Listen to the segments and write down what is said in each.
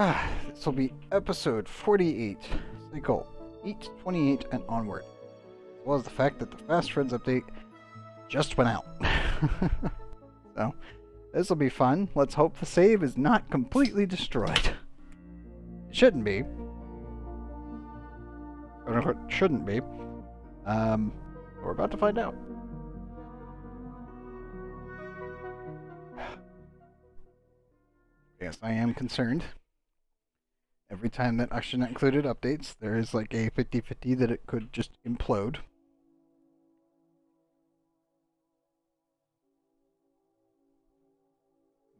Ah, this will be episode 48, cycle 828 and onward. As well as the fact that the Fast Friends update just went out. so, this will be fun. Let's hope the save is not completely destroyed. It shouldn't be. Or it shouldn't be. Um, we're about to find out. Yes, I am concerned. Every time that Oxygen included updates, there is like a 50-50 that it could just implode.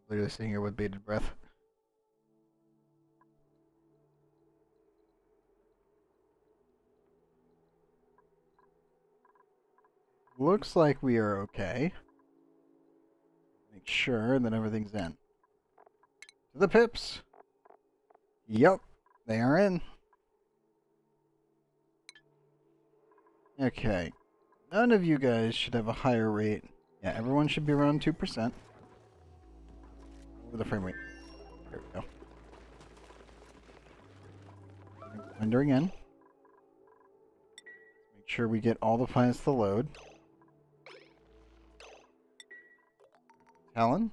Literally sitting here with bated breath. Looks like we are okay. Make sure that everything's in. To the pips! Yep, they are in. Okay. None of you guys should have a higher rate. Yeah, everyone should be around 2%. Over the frame rate. There we go. Rendering in. Make sure we get all the planets to load. Talon?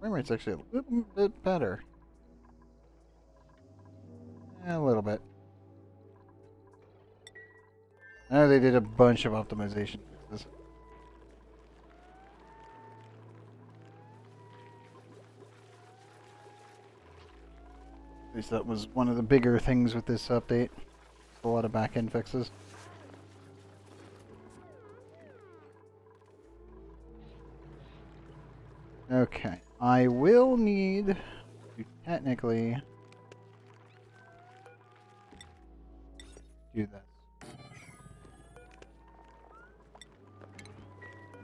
Frame rate's actually a little bit better. a little bit. I know they did a bunch of optimization fixes. At least that was one of the bigger things with this update. A lot of back-end fixes. Okay. I will need to technically do this.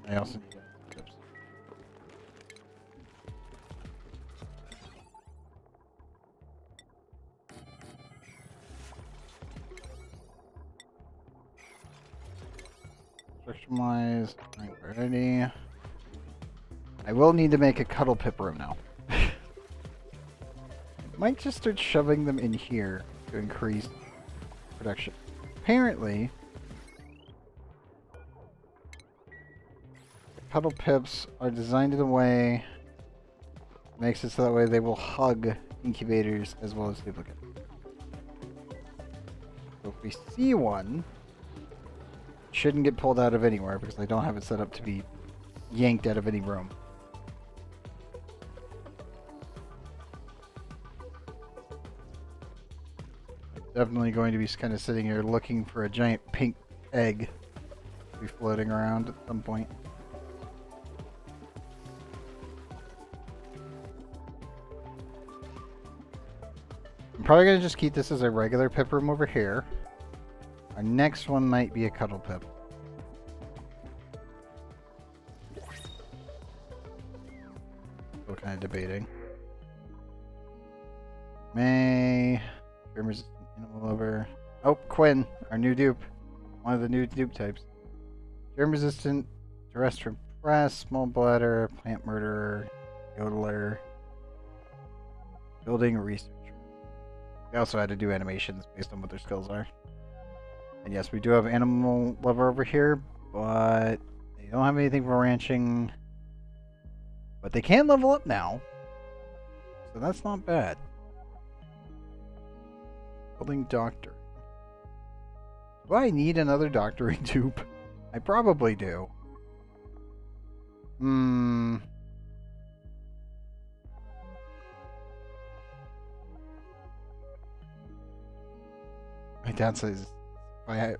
I also need. Construction-wise, ready. I will need to make a cuddle pip room now. Might just start shoving them in here to increase production. Apparently, cuddle pips are designed in a way makes it so that way they will hug incubators as well as duplicants. So if we see one, shouldn't get pulled out of anywhere because I don't have it set up to be yanked out of any room. Definitely going to be kind of sitting here looking for a giant pink egg to be floating around at some point. I'm probably going to just keep this as a regular pip room over here. Our next one might be a cuddle pip. Still kind of debating. May... lover. Oh, Quinn, our new dupe. One of the new dupe types. Germ resistant, terrestrial press, small bladder, plant murderer, yodeler, building researcher. We also had to do animations based on what their skills are. And yes, we do have animal lover over here, but they don't have anything for ranching. But they can level up now. So that's not bad. Building doctor. Do I need another doctoring tube? I probably do. Hmm. My dad says I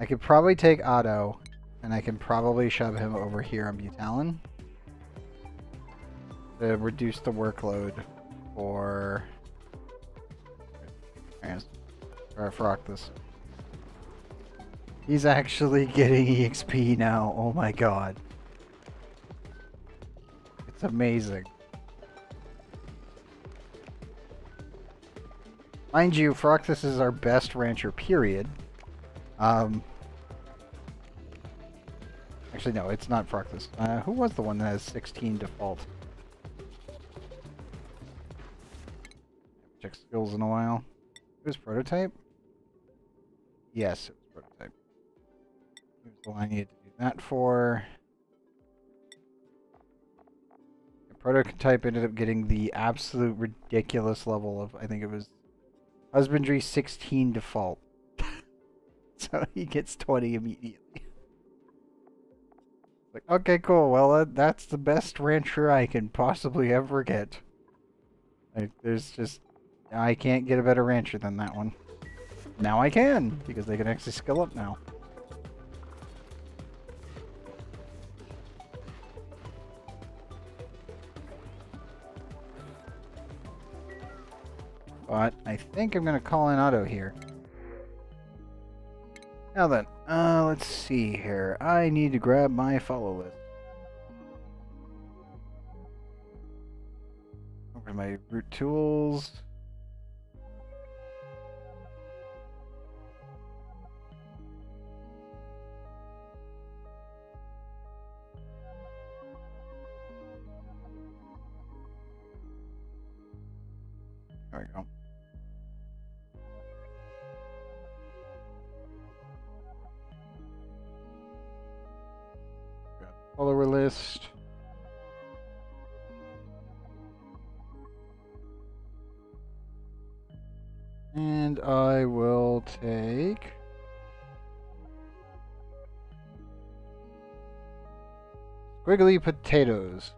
I could probably take Otto and I can probably shove him over here on Butalin to reduce the workload for or Octus. He's actually getting EXP now. Oh my god. It's amazing. Mind you, Froxus is our best rancher, period. Um, Actually, no, it's not Froxus. Uh, who was the one that has 16 default? Skills in a while. It was prototype? Yes, it was prototype. Here's I needed to do that for. The prototype ended up getting the absolute ridiculous level of, I think it was husbandry 16 default. so he gets 20 immediately. Like, okay, cool. Well, uh, that's the best rancher I can possibly ever get. Like, there's just... I can't get a better rancher than that one. Now I can, because they can actually skill up now. But I think I'm going to call in Otto here. Now then, uh, let's see here. I need to grab my follow list. Over to my root tools. There we go. follower list. And I will take... Squiggly potatoes.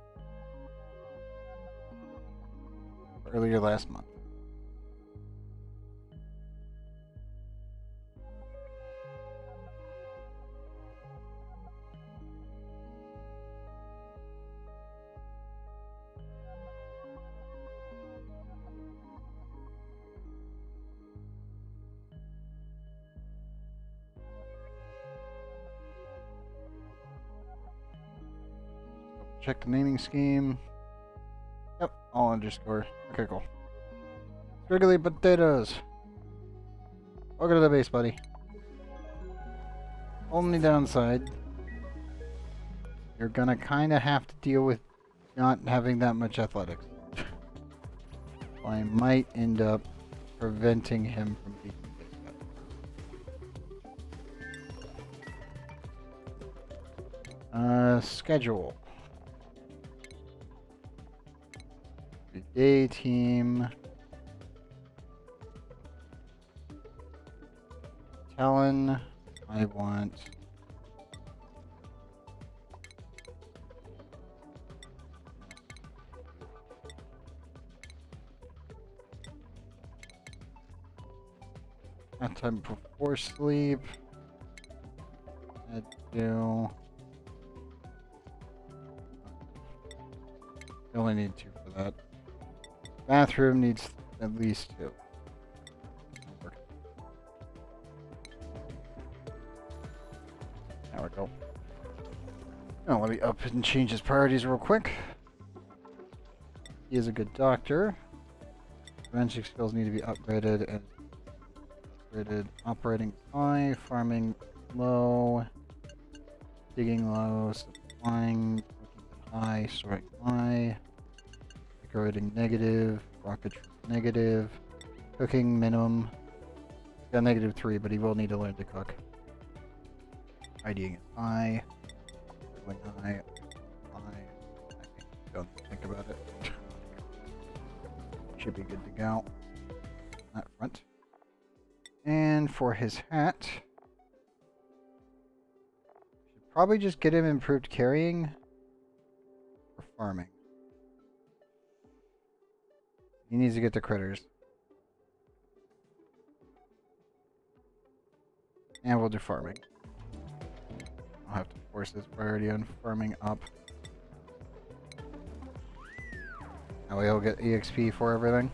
Earlier last month. Naming scheme. Yep, all underscore. Okay, cool. Squiggly potatoes. Welcome to the base, buddy. Only downside, you're gonna kind of have to deal with not having that much athletics. I might end up preventing him from being Uh, schedule. A team. Talon, I want. That time before sleep. I do. You only need two for that. Bathroom needs at least two. There we go. Now let me up and change his priorities real quick. He is a good doctor. Forensic skills need to be upgraded and upgraded. Operating high, farming low, digging low, supplying high, sorting high. Decorating negative, rocketry negative, cooking minimum. Got negative three, but he will need to learn to cook. IDing is. Going high. High. Don't think about it. Should be good to go. That front. And for his hat, should probably just get him improved carrying for farming. He needs to get the critters. And we'll do farming. I'll have to force this priority on farming up. That way he'll get EXP for everything.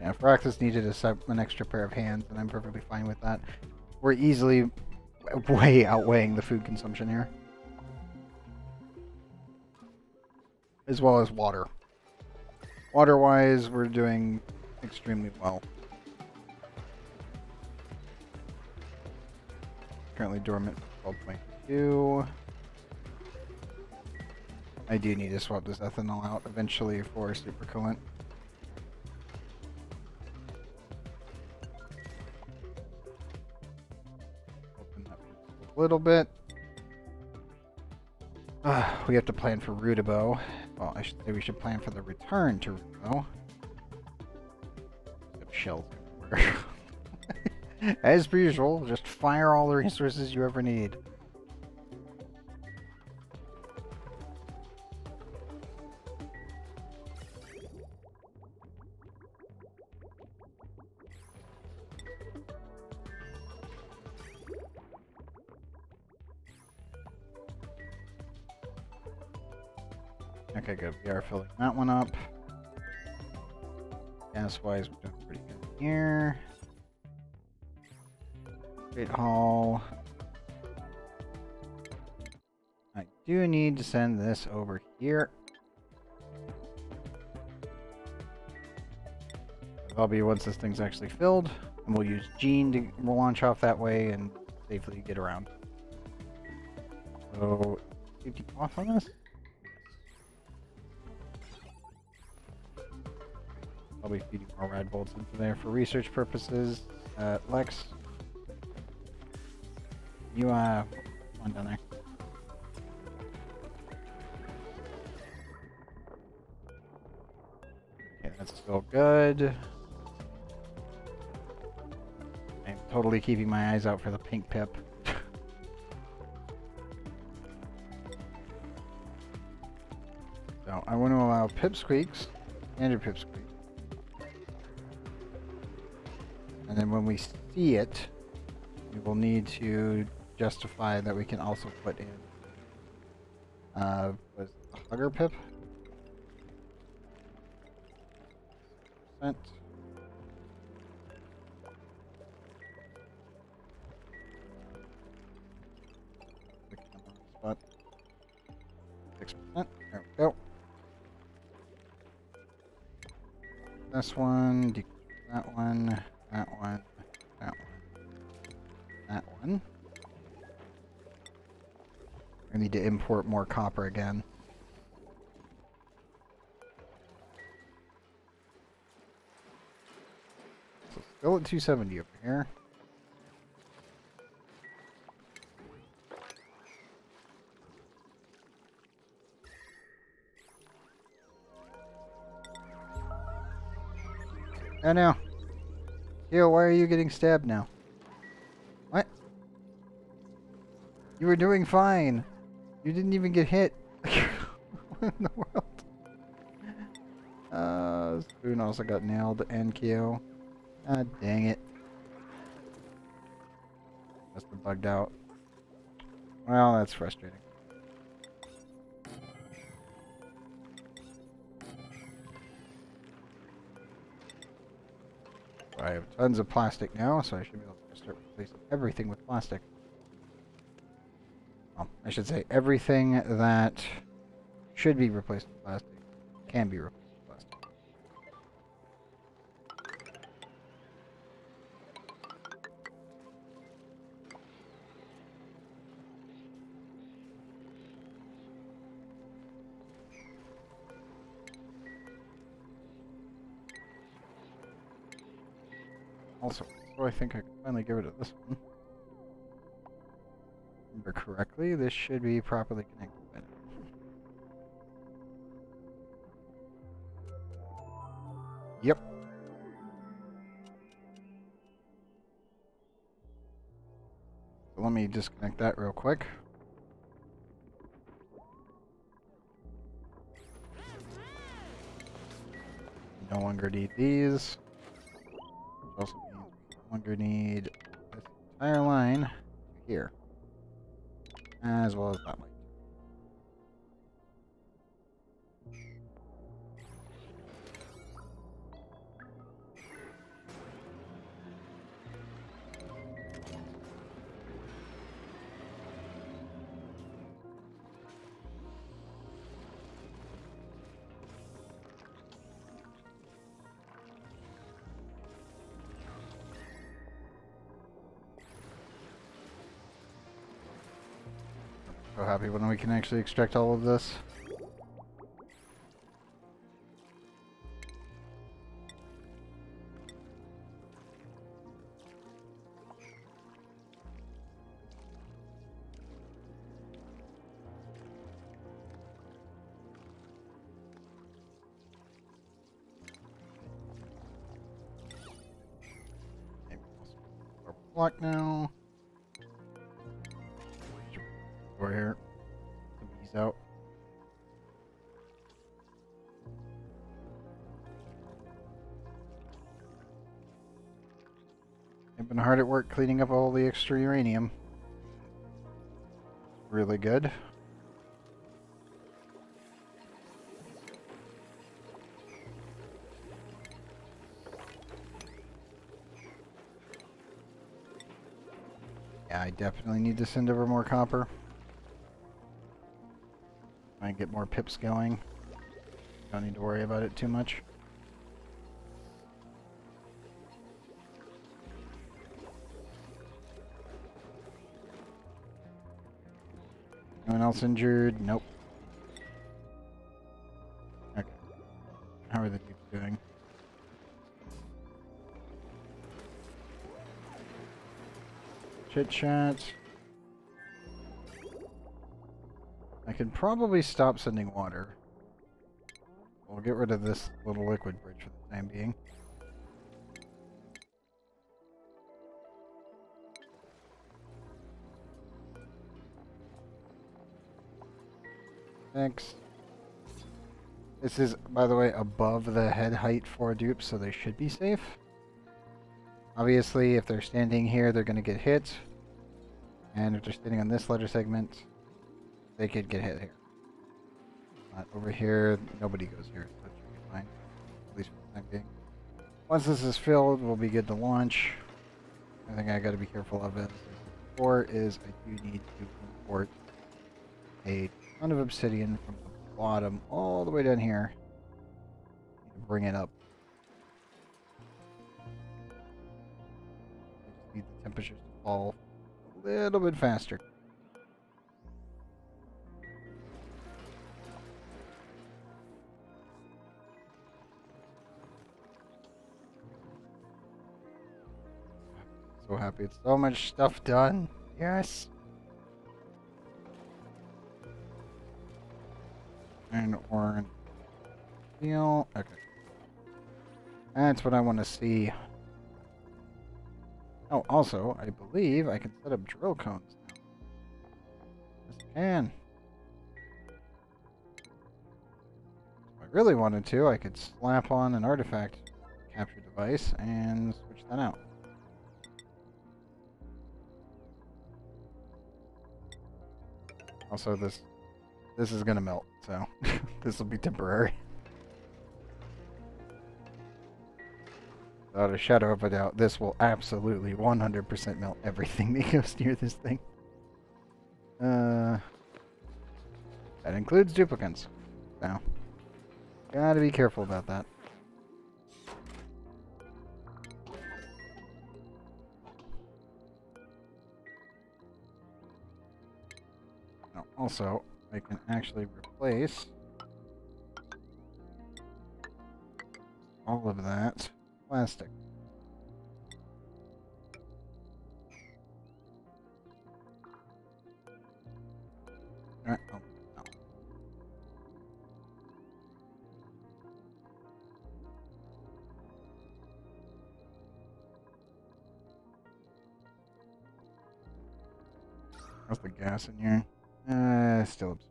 Yeah, Froxus needed a, set an extra pair of hands, and I'm perfectly fine with that. We're easily way outweighing the food consumption here. As well as water. Water-wise, we're doing extremely well. currently dormant for 12.2. I do need to swap this ethanol out eventually for super coolant. Open that a little bit. Uh, we have to plan for Rudabo. Well, I should say we should plan for the return to Rudabo. Shells. As per usual, just fire all the resources you ever need. Be once this thing's actually filled, and we'll use Gene to launch off that way and safely get around. So, safety off on this? I'll feeding more rad bolts into there for research purposes. Uh, Lex, you uh, one down there. Okay, that's still good. Totally keeping my eyes out for the pink pip. so I want to allow pipsqueaks and your pipsqueak. And then when we see it, we will need to justify that we can also put in uh, was hugger pip? Copper again. So still at 270 over here. Oh no. Yo, why are you getting stabbed now? What? You were doing fine. You didn't even get hit. what in the world? Uh, Spoon also got nailed and Kyo. Ah, dang it. Must have bugged out. Well, that's frustrating. I have tons of plastic now, so I should be able to start replacing everything with plastic. I should say everything that should be replaced with plastic can be replaced. Also, so I think I can finally get rid of this one. Correctly, this should be properly connected. Yep. Let me disconnect that real quick. No longer need these. Also no longer need this entire line here. As well as that light. So happy when we can actually extract all of this. Cleaning up all the extra uranium. Really good. Yeah, I definitely need to send over more copper. Might get more pips going. Don't need to worry about it too much. Else injured? Nope. Okay. How are the people doing? Chit chat. I can probably stop sending water. We'll get rid of this little liquid bridge for the time being. Thanks. This is, by the way, above the head height for dupes, so they should be safe. Obviously, if they're standing here, they're going to get hit. And if they're standing on this ledger segment, they could get hit here. But over here, nobody goes here, so that should be fine. At least for the time being. Once this is filled, we'll be good to launch. I think I got to be careful of it. Four is I do need to import a ton of obsidian from the bottom all the way down here. Bring it up I need the temperatures to fall a little bit faster. So happy. It's so much stuff done. Yes. And orange. Steel. Okay. That's what I want to see. Oh, also, I believe I can set up drill cones now. Yes, I can. If I really wanted to, I could slap on an artifact capture device and switch that out. Also, this this is gonna melt, so this will be temporary. Without a shadow of a doubt, this will absolutely 100% melt everything that goes near this thing. Uh, that includes duplicants. Now, gotta be careful about that. Also, I can actually replace all of that plastic. Oh, no. The gas in here? Uh, still absurd.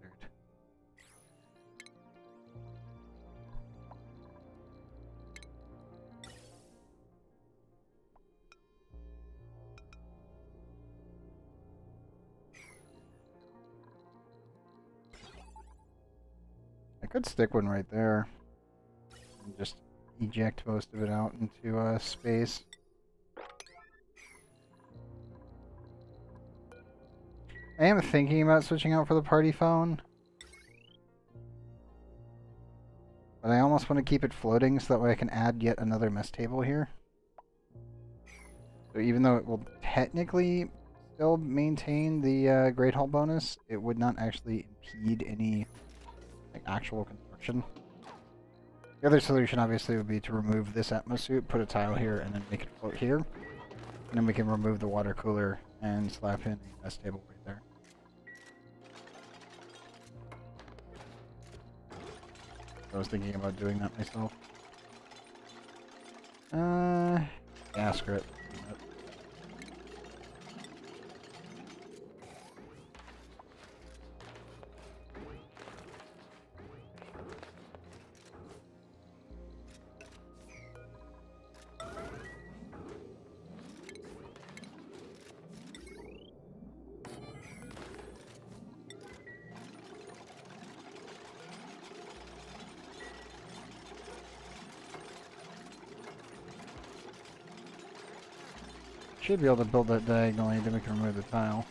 I could stick one right there. And just eject most of it out into uh, space. I am thinking about switching out for the party phone. But I almost want to keep it floating so that way I can add yet another mess table here. So even though it will technically still maintain the uh, Great Hall bonus. It would not actually impede any like actual construction. The other solution obviously would be to remove this atmosuit, put a tile here, and then make it float here. And then we can remove the water cooler and slap in a mess table I was thinking about doing that myself. Uh, yeah, screw it. Should be able to build that diagonally, then we can remove the tile.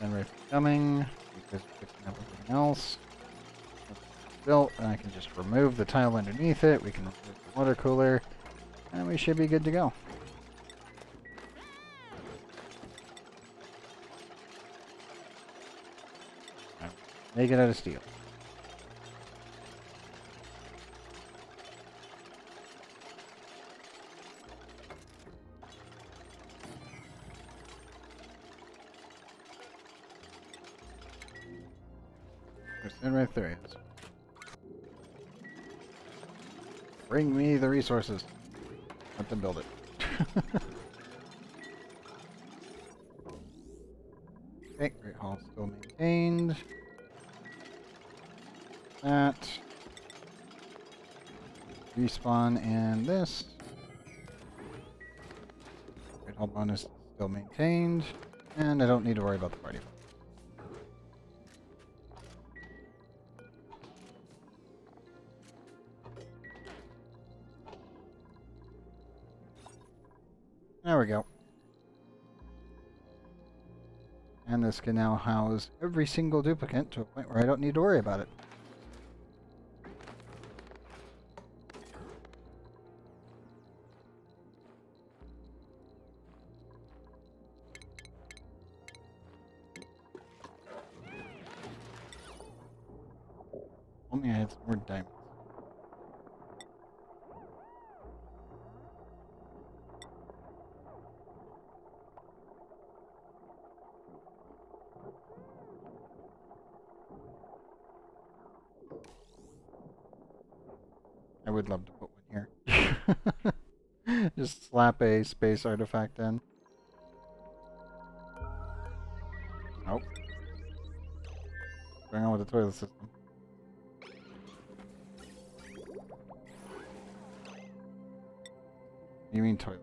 Then we're coming, because we're picking up everything else. Built, and I can just remove the tile underneath it, we can remove the water cooler, and we should be good to go. Make it out of steel. Resources. Let them build it. okay, Great Hall still maintained. That. Respawn and this. Great Hall bonus still maintained. And I don't need to worry about the party. This can now house every single duplicant to a point where I don't need to worry about it. Just slap a space artifact in. Nope. Going on with the toilet system? You mean toilet?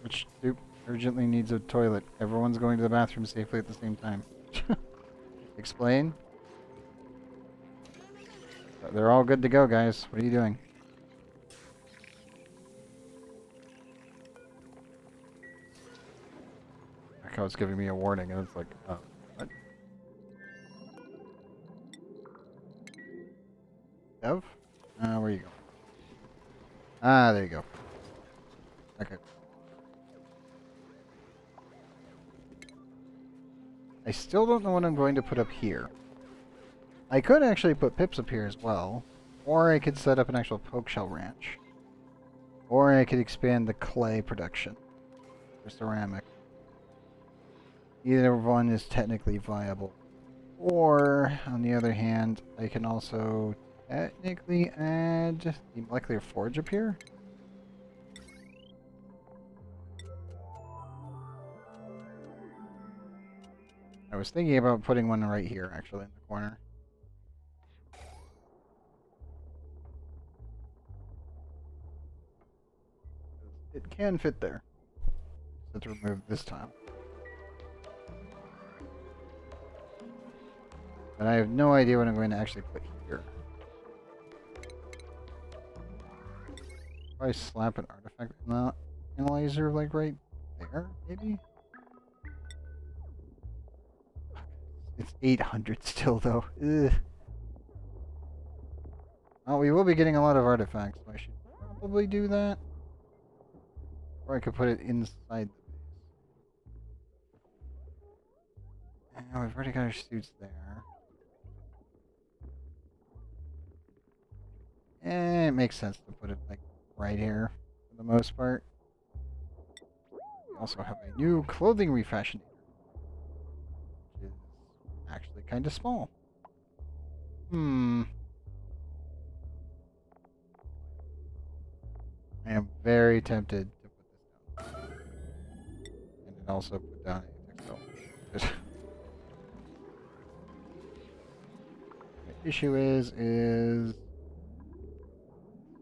Which urgently needs a toilet? Everyone's going to the bathroom safely at the same time. Explain? They're all good to go, guys. What are you doing? Echo was giving me a warning, and it's like, oh? Dev? Uh, where you go? Ah, there you go. I still don't know what I'm going to put up here. I could actually put pips up here as well. Or I could set up an actual Pokeshell ranch. Or I could expand the clay production. For ceramic. Either one is technically viable. Or, on the other hand, I can also technically add the molecular forge up here. Was thinking about putting one right here, actually, in the corner. It can fit there. Let's remove this time. But I have no idea what I'm going to actually put here. I slap an artifact analyzer like right there, maybe? It's 800 still, though. Ugh. Oh, we will be getting a lot of artifacts, so I should probably do that. Or I could put it inside the base. We've already got our suits there. And it makes sense to put it like right here for the most part. We also have a new clothing refashioning, which is actually kind of small. Hmm. I am very tempted to put this down. And then also put down a textile. the issue is, is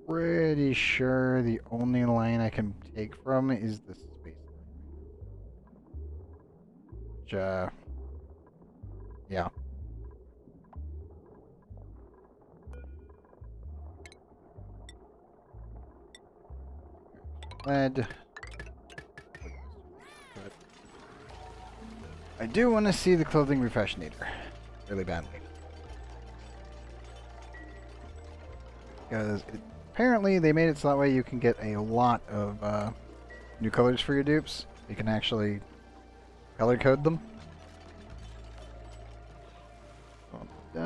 pretty sure the only line I can take from is the space line. Which, uh, yeah. Lead. I do want to see the clothing refashionator. Really badly. Because it, apparently they made it so that way you can get a lot of uh, new colors for your dupes. You can actually color code them.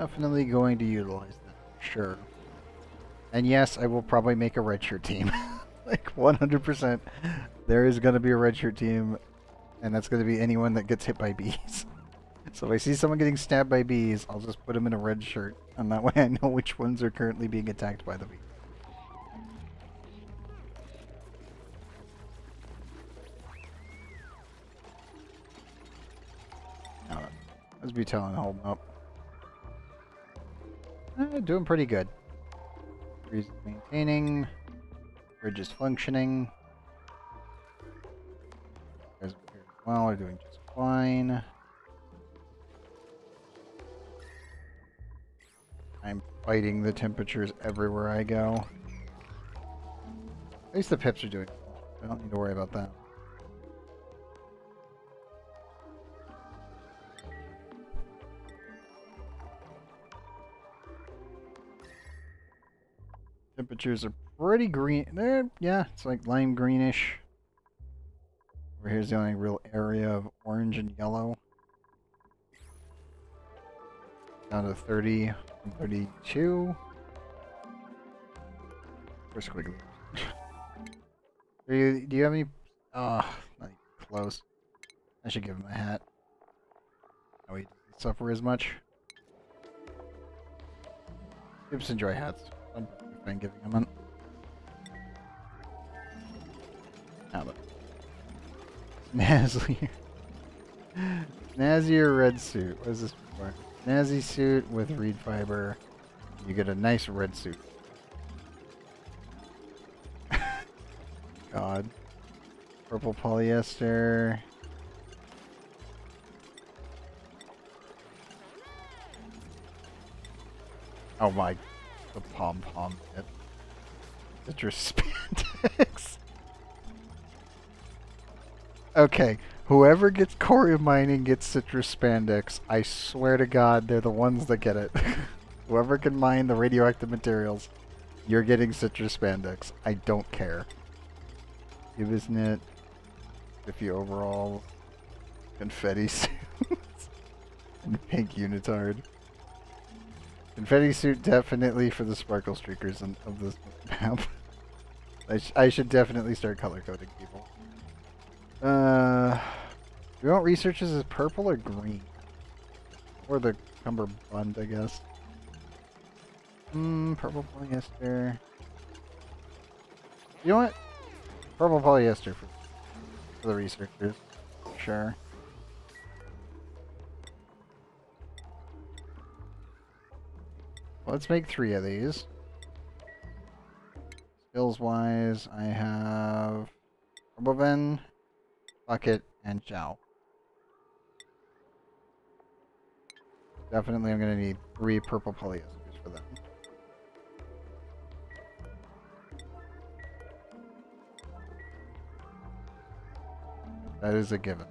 Definitely going to utilize that, sure. And yes, I will probably make a redshirt team. like 100%. There is going to be a redshirt team, and that's going to be anyone that gets hit by bees. so if I see someone getting stabbed by bees, I'll just put them in a red shirt, and that way I know which ones are currently being attacked by the bees. How's Butellan holding up? Uh, doing pretty good. Breeze maintaining. Bridge is functioning. As well are doing just fine. I'm fighting the temperatures everywhere I go. At least the pips are doing. I don't need to worry about that. Temperatures are pretty green. There, yeah, it's like lime greenish. Over here's the only real area of orange and yellow. Down to 30 and 32. Where's Squiggly? do, you, do you have any... Oh, not close. I should give him a hat. Oh, he doesn't suffer as much. Tips enjoy hats. I'm giving him one. How about? Snazzy or red suit? What is this for? Snazzy suit with reed fiber. You get a nice red suit. God. Purple polyester. Oh my, the pom pom bit. Citrus spandex. Okay, whoever gets Core Mining gets Citrus Spandex. I swear to God, they're the ones that get it. whoever can mine the radioactive materials, you're getting Citrus Spandex. I don't care. Give isn't? If you overall confetti suits and pink unitard. Confetti suit definitely for the sparkle streakers of this map. I, sh I should definitely start color coding people. Uh, we want researches as purple or green? Or the cummerbund, I guess. Hmm, purple polyester. You know what? Purple polyester for, for the researchers. Sure. Let's make three of these. Skills wise, I have Roboven, Bucket, and Zhao. Definitely I'm going to need three purple polyesters for them. That is a given.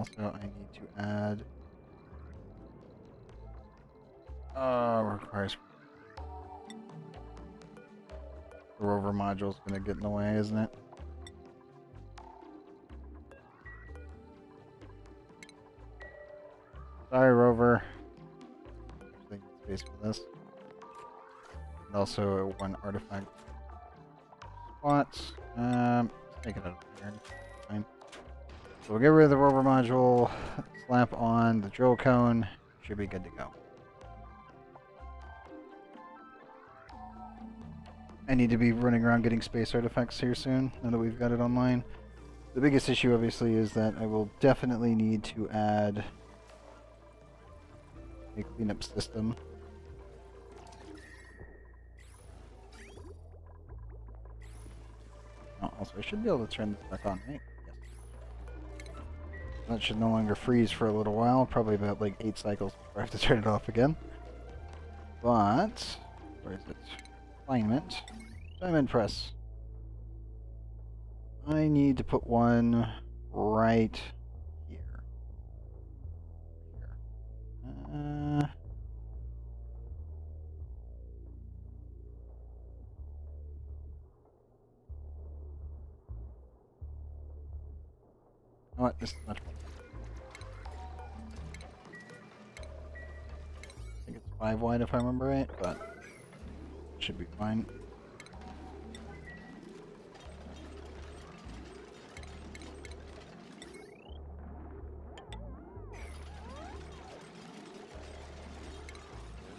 Also I need to add. Uh, requires. The rover module's gonna get in the way, isn't it? Sorry, rover. Space for this. And also one artifact we'll get rid of the rover module, slap on the drill cone, should be good to go. I need to be running around getting space artifacts here soon, now that we've got it online. The biggest issue, obviously, is that I will definitely need to add a cleanup system. Oh, also, I should be able to turn this back on? That should no longer freeze for a little while, probably about like 8 cycles before I have to turn it off again. But, where is it? Alignment. Diamond press. I need to put one right here. Here. Uh, what? This is much five wide if I remember right, but should be fine.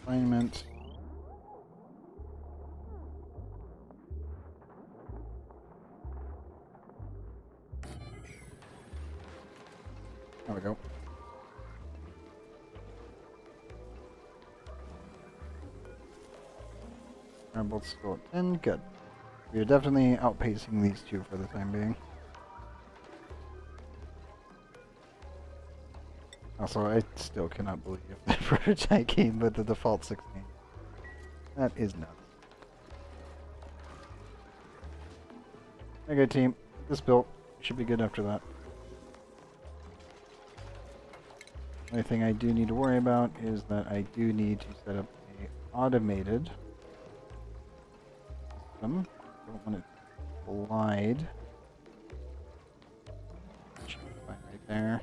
Alignment. Both at 10. Good. We are definitely outpacing these two for the time being. Also, I still cannot believe the prototype came with the default 16. That is nuts. Okay, team. This built. Should be good after that. Only thing I do need to worry about is that I do need to set up a automated system. Don't want to be fine right there.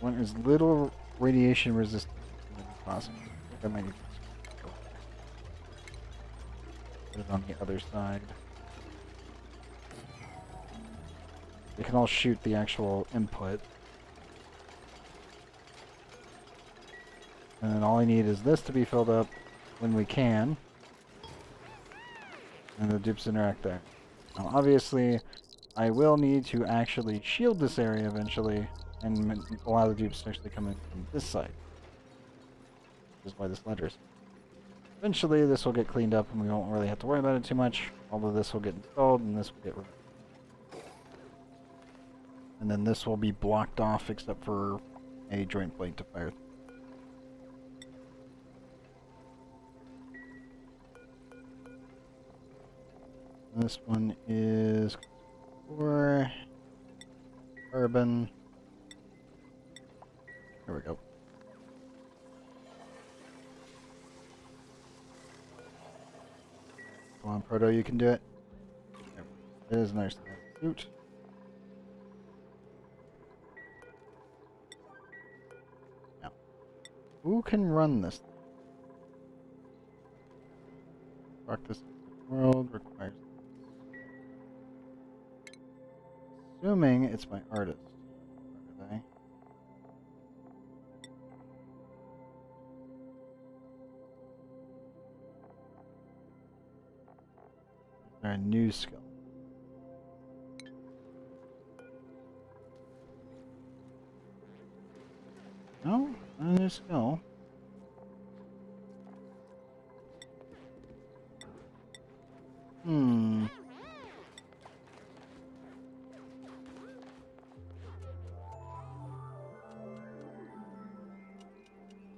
want as little radiation resistance as possible. I might need it on the other side. They can all shoot the actual input. And then all I need is this to be filled up when we can. And the dupes interact there. Now obviously, I will need to actually shield this area eventually and allow the dupes to actually come in from this side. This is why this ledger's. Eventually this will get cleaned up and we won't really have to worry about it too much, although this will get installed and this will get. And then this will be blocked off except for a joint plate to fire This one is for urban. There we go. Come on, Proto, you can do it. It is nice suit. Now, who can run this? This world requires. Assuming it's my artist. Or a new skill. No, not a new skill. Hmm.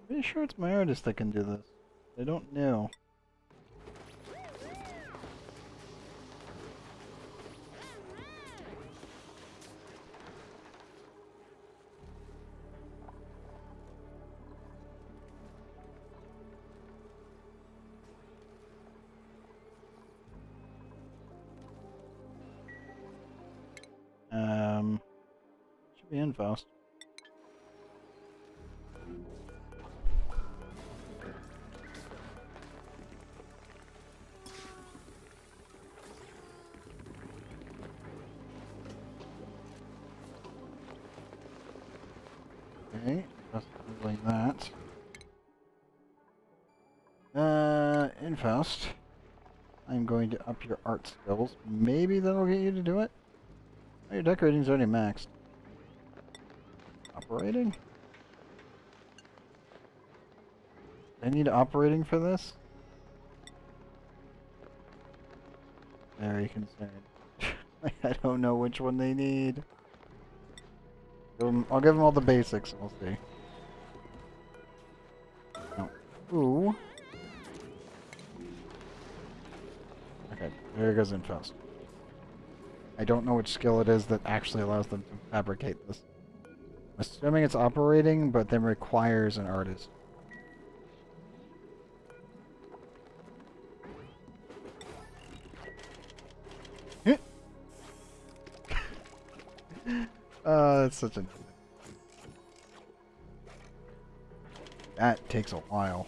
Pretty sure it's my artist that can do this. I don't know. I'm going to up your art skills. Maybe that'll get you to do it? Oh, your decorating's already maxed. Operating? I need operating for this? Very concerned. I don't know which one they need. I'll give them all the basics and we'll see. Goes Infest. I don't know which skill it is that actually allows them to fabricate this. I'm assuming it's operating, but then requires an artist. Oh, that's such a... That takes a while.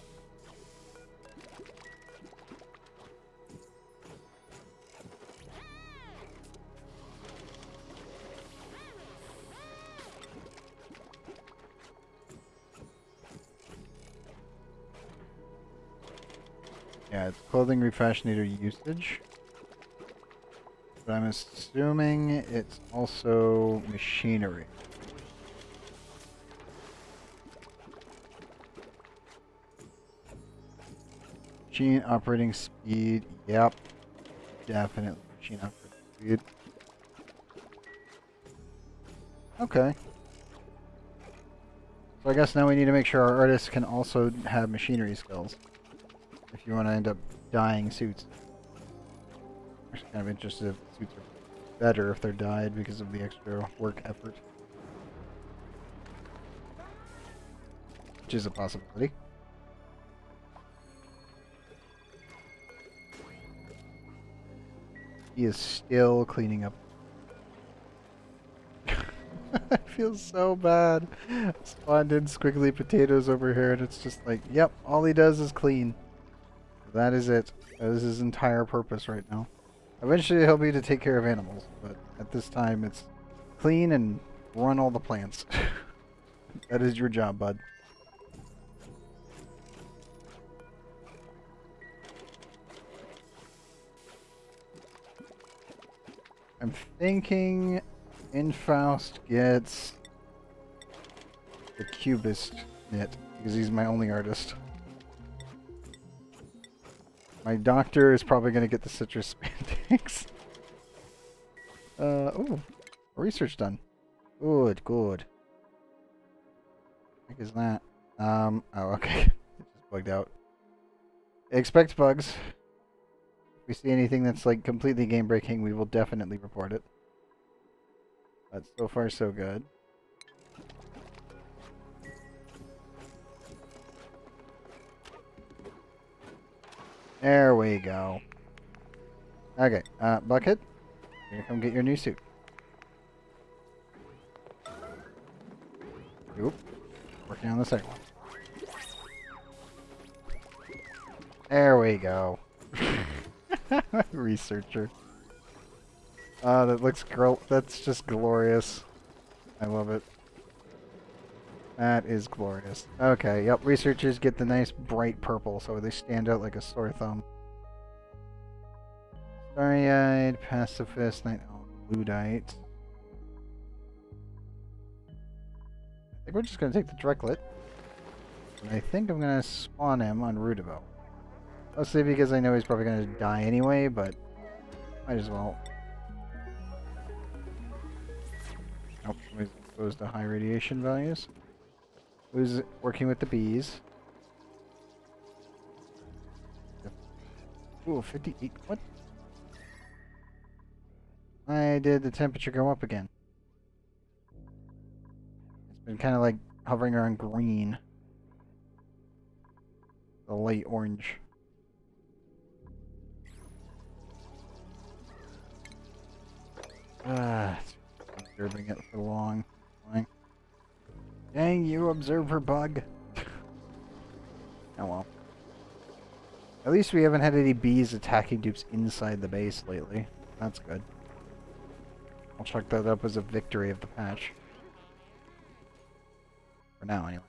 Clothing refashionator usage. But I'm assuming it's also machinery. Machine operating speed, yep. Definitely machine operating speed. Okay. So I guess now we need to make sure our artists can also have machinery skills. If you want to end up dyeing suits. Actually kind of interested if suits are better if they're dyed because of the extra work effort. Which is a possibility. He is still cleaning up. I feel so bad. Spawned in squiggly potatoes over here and it's just like, yep, all he does is clean. That is it. That is his entire purpose right now. Eventually he'll be to take care of animals, but at this time it's clean and run all the plants. that is your job, bud. I'm thinking Infaust gets the cubist knit because he's my only artist. My doctor is probably going to get the citrus spandex. uh, oh, research done. Good, good. What is that? Um, oh, okay. just bugged out. Expect bugs. If we see anything that's like completely game breaking, we will definitely report it. But so far, so good. There we go. Okay, uh, Bucket, here, come get your new suit. Oop, working on the second one. There we go. Researcher. Uh, that looks gr- that's just glorious. I love it. That is glorious. Okay, yep, researchers get the nice bright purple so they stand out like a sore thumb. Starry-eyed, pacifist, night owl, ludite. I think we're just gonna take the Drecklet. And I think I'm gonna spawn him on Rudivo. Mostly because I know he's probably gonna die anyway, but might as well. Nope, exposed to high radiation values who's working with the bees. Ooh, 58. What? Why did the temperature go up again? It's been kind of like hovering around green. The light orange. Ah, uh, disturbing it for long. Dang you, observer bug. oh well. At least we haven't had any bees attacking dupes inside the base lately. That's good. I'll chalk that up as a victory of the patch. For now, anyway.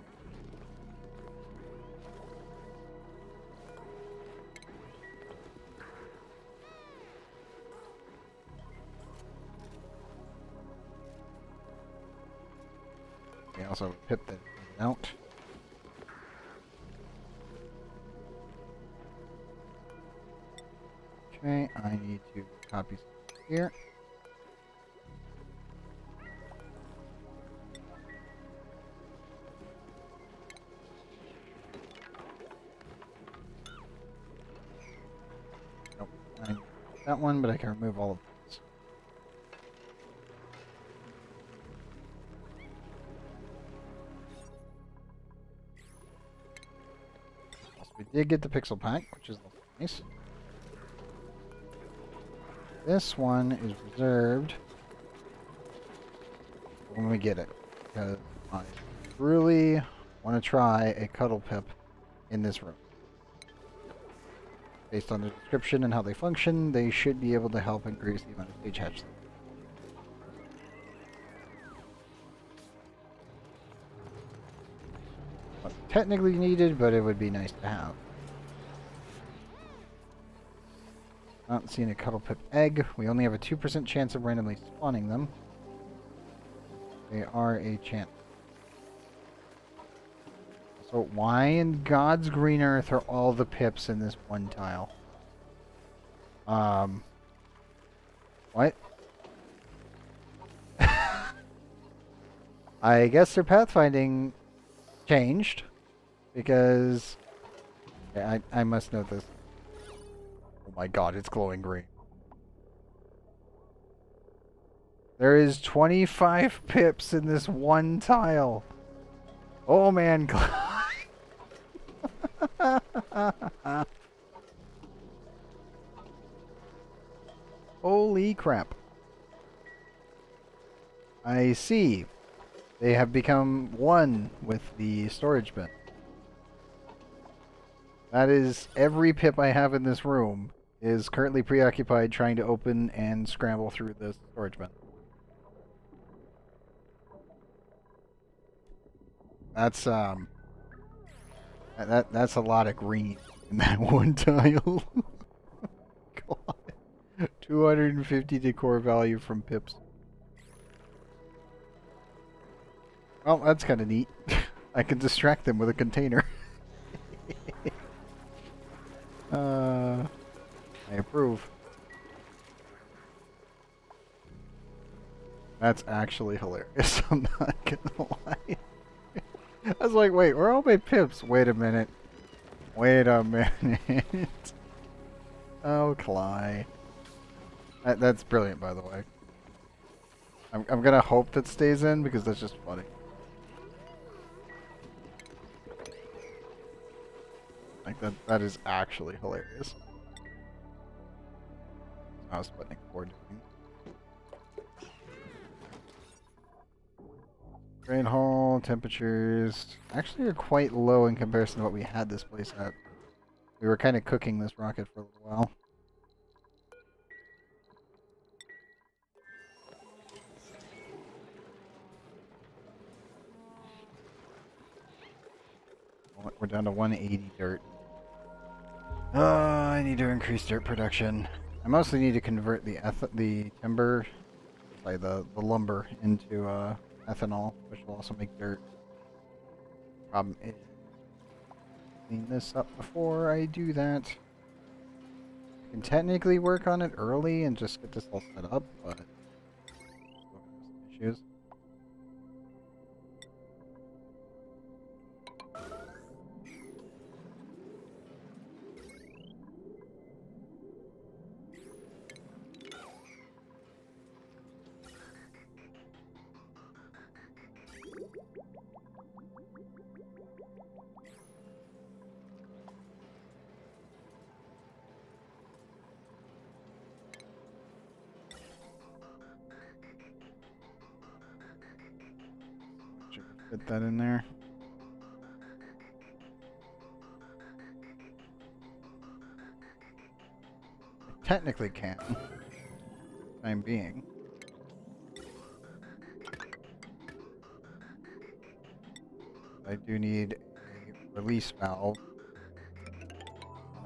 Also have a pip that out. Okay, I need to copy here. Nope, I that one, but I can remove all of did get the pixel pack, which is nice. This one is reserved when we get it. Because I really want to try a cuddle pip in this room. Based on the description and how they function, they should be able to help increase the amount of stage hatch. Technically needed, but it would be nice to have. Not seeing a cuddle pip egg. We only have a 2% chance of randomly spawning them. They are a chance. So why in God's green earth are all the pips in this one tile? Um... What? I guess their pathfinding changed. Because... Yeah, I, I must know this. Oh my god, it's glowing green. There is 25 pips in this one tile. Oh man, Holy crap. I see. They have become one with the storage bin. That is every pip I have in this room is currently preoccupied trying to open and scramble through the storage bin. That's um that that's a lot of green in that one tile. God. 250 decor value from pips. Well, that's kind of neat. I can distract them with a container. Uh I approve. That's actually hilarious. I'm not gonna lie. I was like, wait, where are all my pips? Wait a minute. Wait a minute. oh, Cly. That, that's brilliant, by the way. I'm, I'm gonna hope that stays in because that's just funny. Like that, that is actually hilarious. I was looking forward to Drain hole temperatures actually are quite low in comparison to what we had this place at. We were kind of cooking this rocket for a little while. We're down to 180 dirt. Oh, I need to increase dirt production. I mostly need to convert the the timber, like the, the lumber, into uh, ethanol, which will also make dirt. Problem is, clean this up before I do that. I can technically work on it early and just get this all set up, but issues. Technically can. Time being. I do need a release valve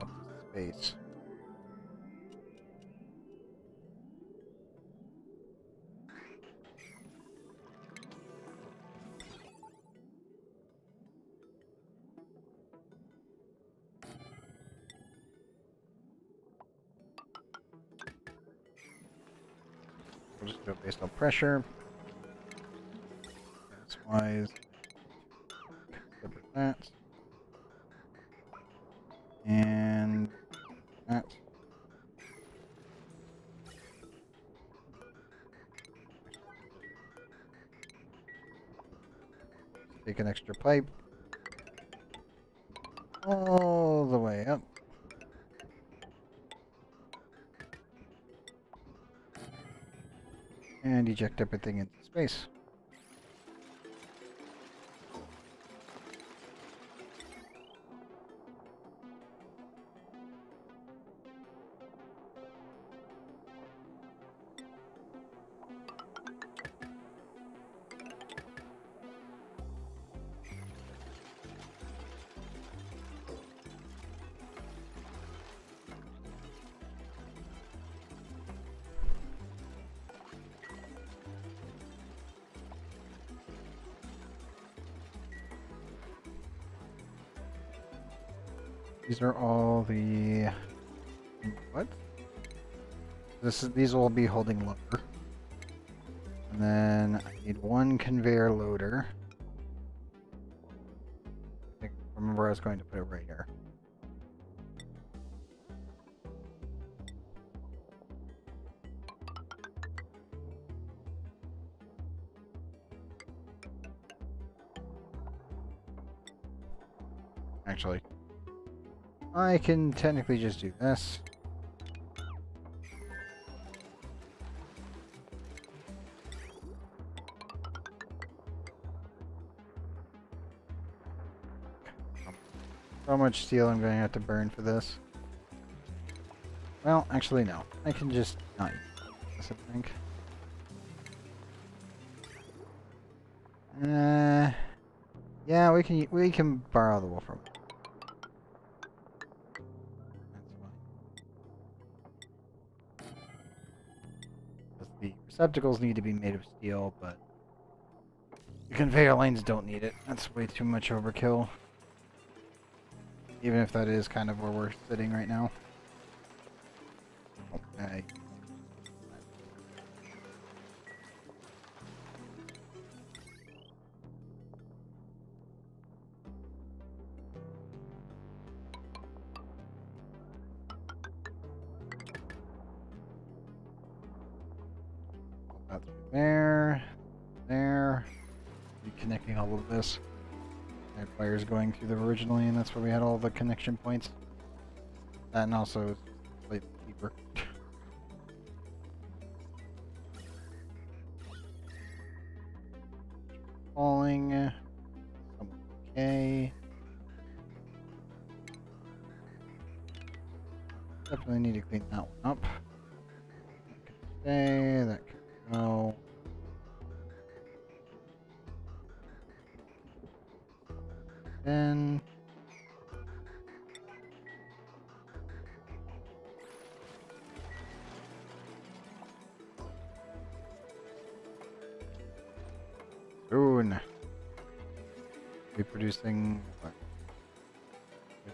of space. Pressure. That's wise. That. And that. Take an extra pipe. And eject everything into space. These are all the what? This is these will be holding lumber. And then I need one conveyor loader. I can technically just do this. How much steel I'm going to have to burn for this? Well, actually no. I can just not use this, I think. Uh, yeah, we can we can borrow the wolf wolfram. Receptacles need to be made of steel, but the conveyor lanes don't need it. That's way too much overkill. Even if that is kind of where we're sitting right now. Originally, and that's where we had all the connection points. That and also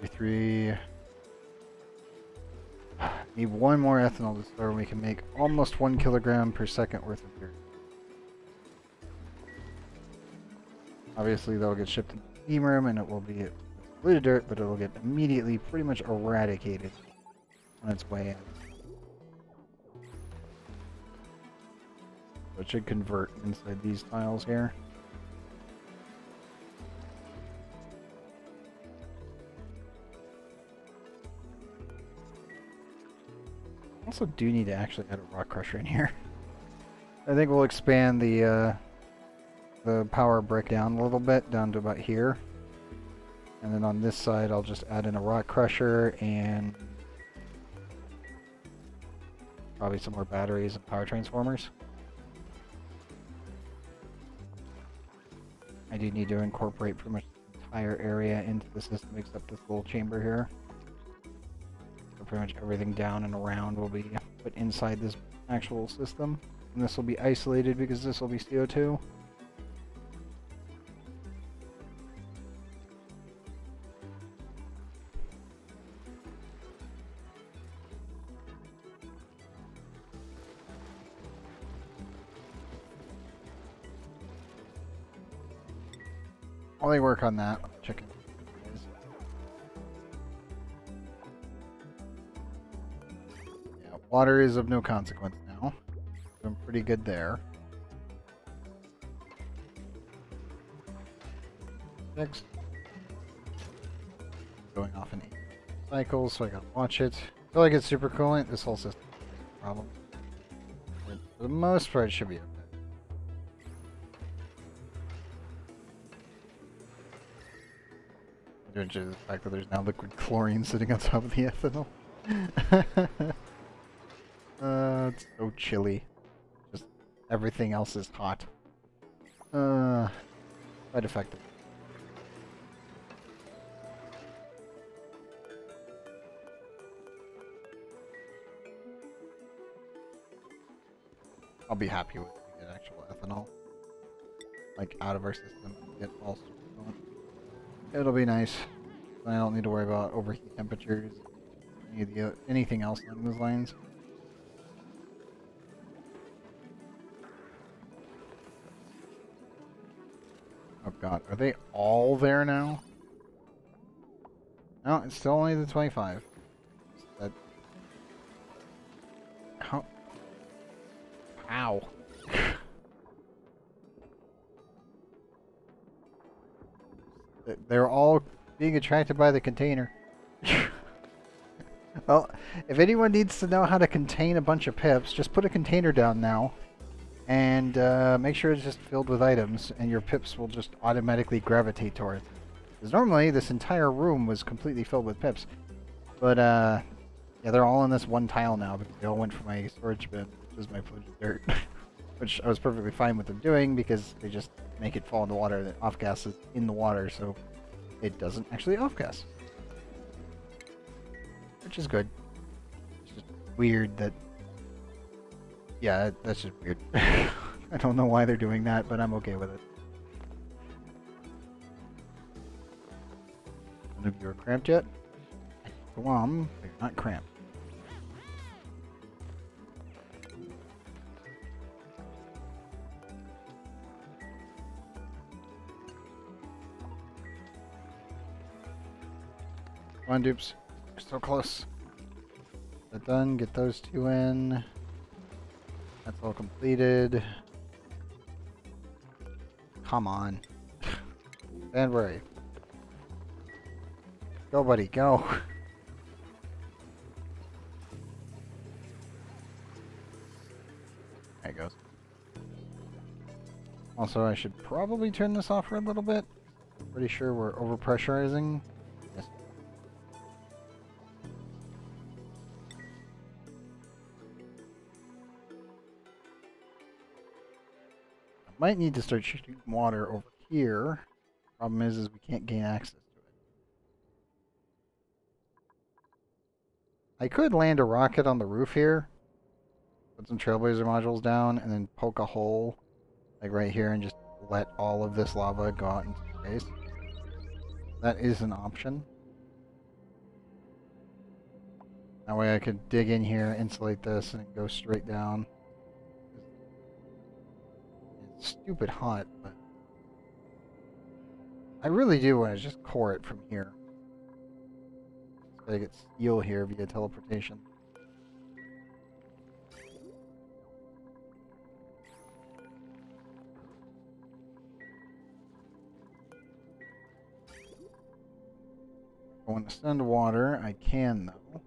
three. Need one more ethanol to store, and we can make almost one kilogram per second worth of beer. Obviously, that'll get shipped in the steam room, and it will be polluted dirt, but it'll get immediately pretty much eradicated on its way in. It should convert inside these tiles here. Also do need to actually add a rock crusher in here. I think we'll expand the uh, the power brick down a little bit, down to about here. And then on this side, I'll just add in a rock crusher and probably some more batteries and power transformers. I do need to incorporate pretty much the entire area into the system except this little chamber here. Pretty much everything down and around will be put inside this actual system. And this will be isolated because this will be CO2. While they work on that, water is of no consequence now. I'm pretty good there. Next. Going off in eight cycles, so I gotta watch it. I feel like it's super coolant. This whole system problem. But for the most part, it should be okay. Due to the fact that there's now liquid chlorine sitting on top of the ethanol. uh, it's so chilly. Just everything else is hot. Uh, quite effective. I'll be happy with the actual ethanol. Like out of our system get all. It'll be nice. I don't need to worry about overheat temperatures, any the, anything else along those lines. God, are they all there now? No, it's still only the 25. That... How... Ow. They're all being attracted by the container. well, if anyone needs to know how to contain a bunch of pips, just put a container down now. And uh, make sure it's just filled with items, and your pips will just automatically gravitate towards it. Because normally this entire room was completely filled with pips. But, uh, yeah, they're all in this one tile now because they all went for my storage bin, which is my polluted dirt. which I was perfectly fine with them doing because they just make it fall in the water that off gas is in the water so it doesn't actually off gas. Which is good. It's just weird that yeah, that's just weird. I don't know why they're doing that, but I'm okay with it. None of you are cramped yet? But you're not cramped. Come on, dupes. We're so close. That done. Get those two in. That's all completed. Come on. And worry. Go, buddy. Go. There it goes. Also, I should probably turn this off for a little bit. Pretty sure we're overpressurizing. Might need to start shooting water over here. Problem is, is we can't gain access to it. I could land a rocket on the roof here. Put some Trailblazer modules down and then poke a hole like right here and just let all of this lava go out into space. That is an option. That way I could dig in here, insulate this, and go straight down. Stupid hot, but I really do want to just core it from here. Just gotta get steel here via teleportation. I want to send water. I can though.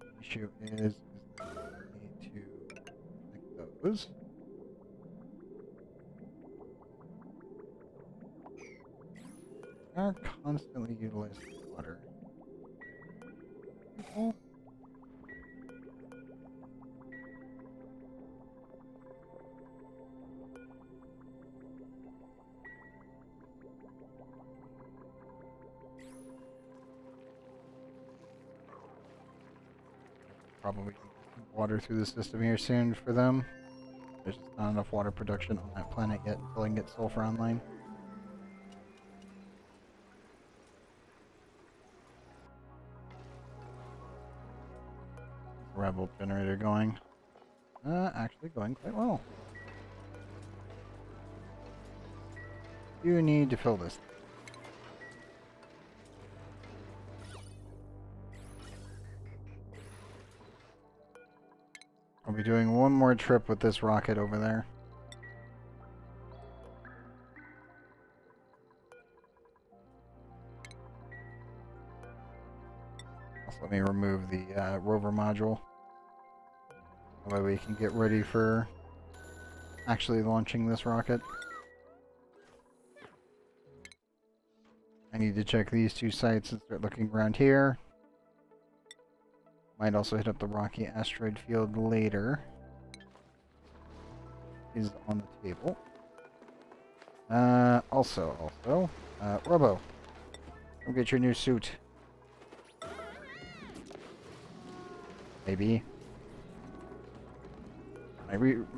The issue is, is I need to connect those. Are constantly utilizing water. Probably water through the system here soon for them. There's not enough water production on that planet yet until I can get sulfur online. Rebel generator going. Uh, actually going quite well. You need to fill this. I'll be doing one more trip with this rocket over there. Also, let me remove the uh, rover module. That way we can get ready for actually launching this rocket. I need to check these two sites and start looking around here. Might also hit up the Rocky Asteroid Field later. Is on the table. Uh, also, also, uh, Robo, come get your new suit. Maybe.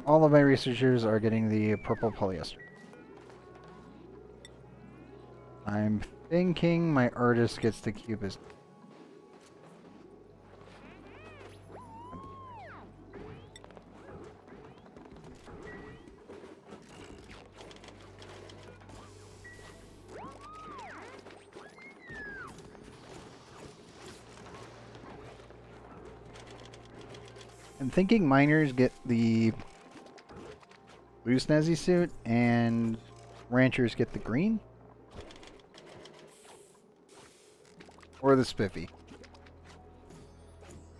All of my researchers are getting the purple polyester. I'm thinking my artist gets the cubist. I'm thinking miners get the blue snazzy suit and ranchers get the green. Or the spiffy.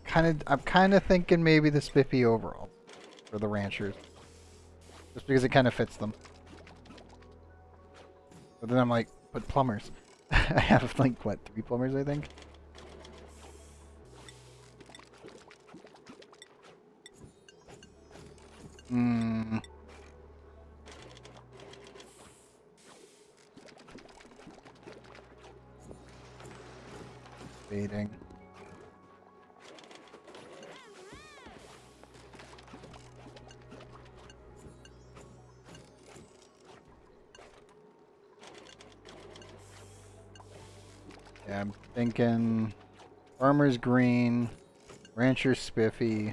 Kind of, I'm kind of thinking maybe the spiffy overall for the ranchers, just because it kind of fits them. But then I'm like, but plumbers. I have like what three plumbers, I think. Hmm. Baiting. Yeah, I'm thinking Farmer's Green, Rancher Spiffy,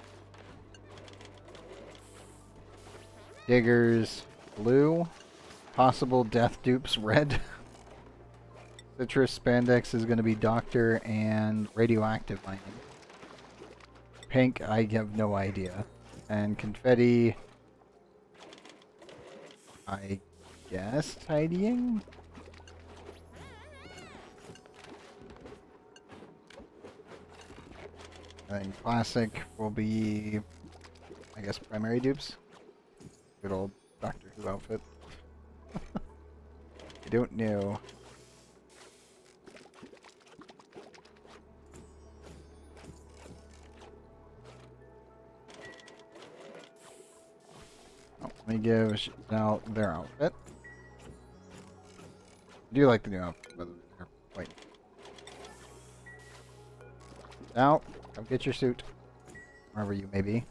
Diggers, blue. Possible death dupes, red. Citrus spandex is going to be doctor and radioactive. Pink, I have no idea. And confetti, I guess tidying? And classic will be, I guess, primary dupes. Good old Doctor Who outfit. I don't know. Oh, let me give out their outfit. I do like the new outfit, white. Now, come get your suit. Wherever you may be.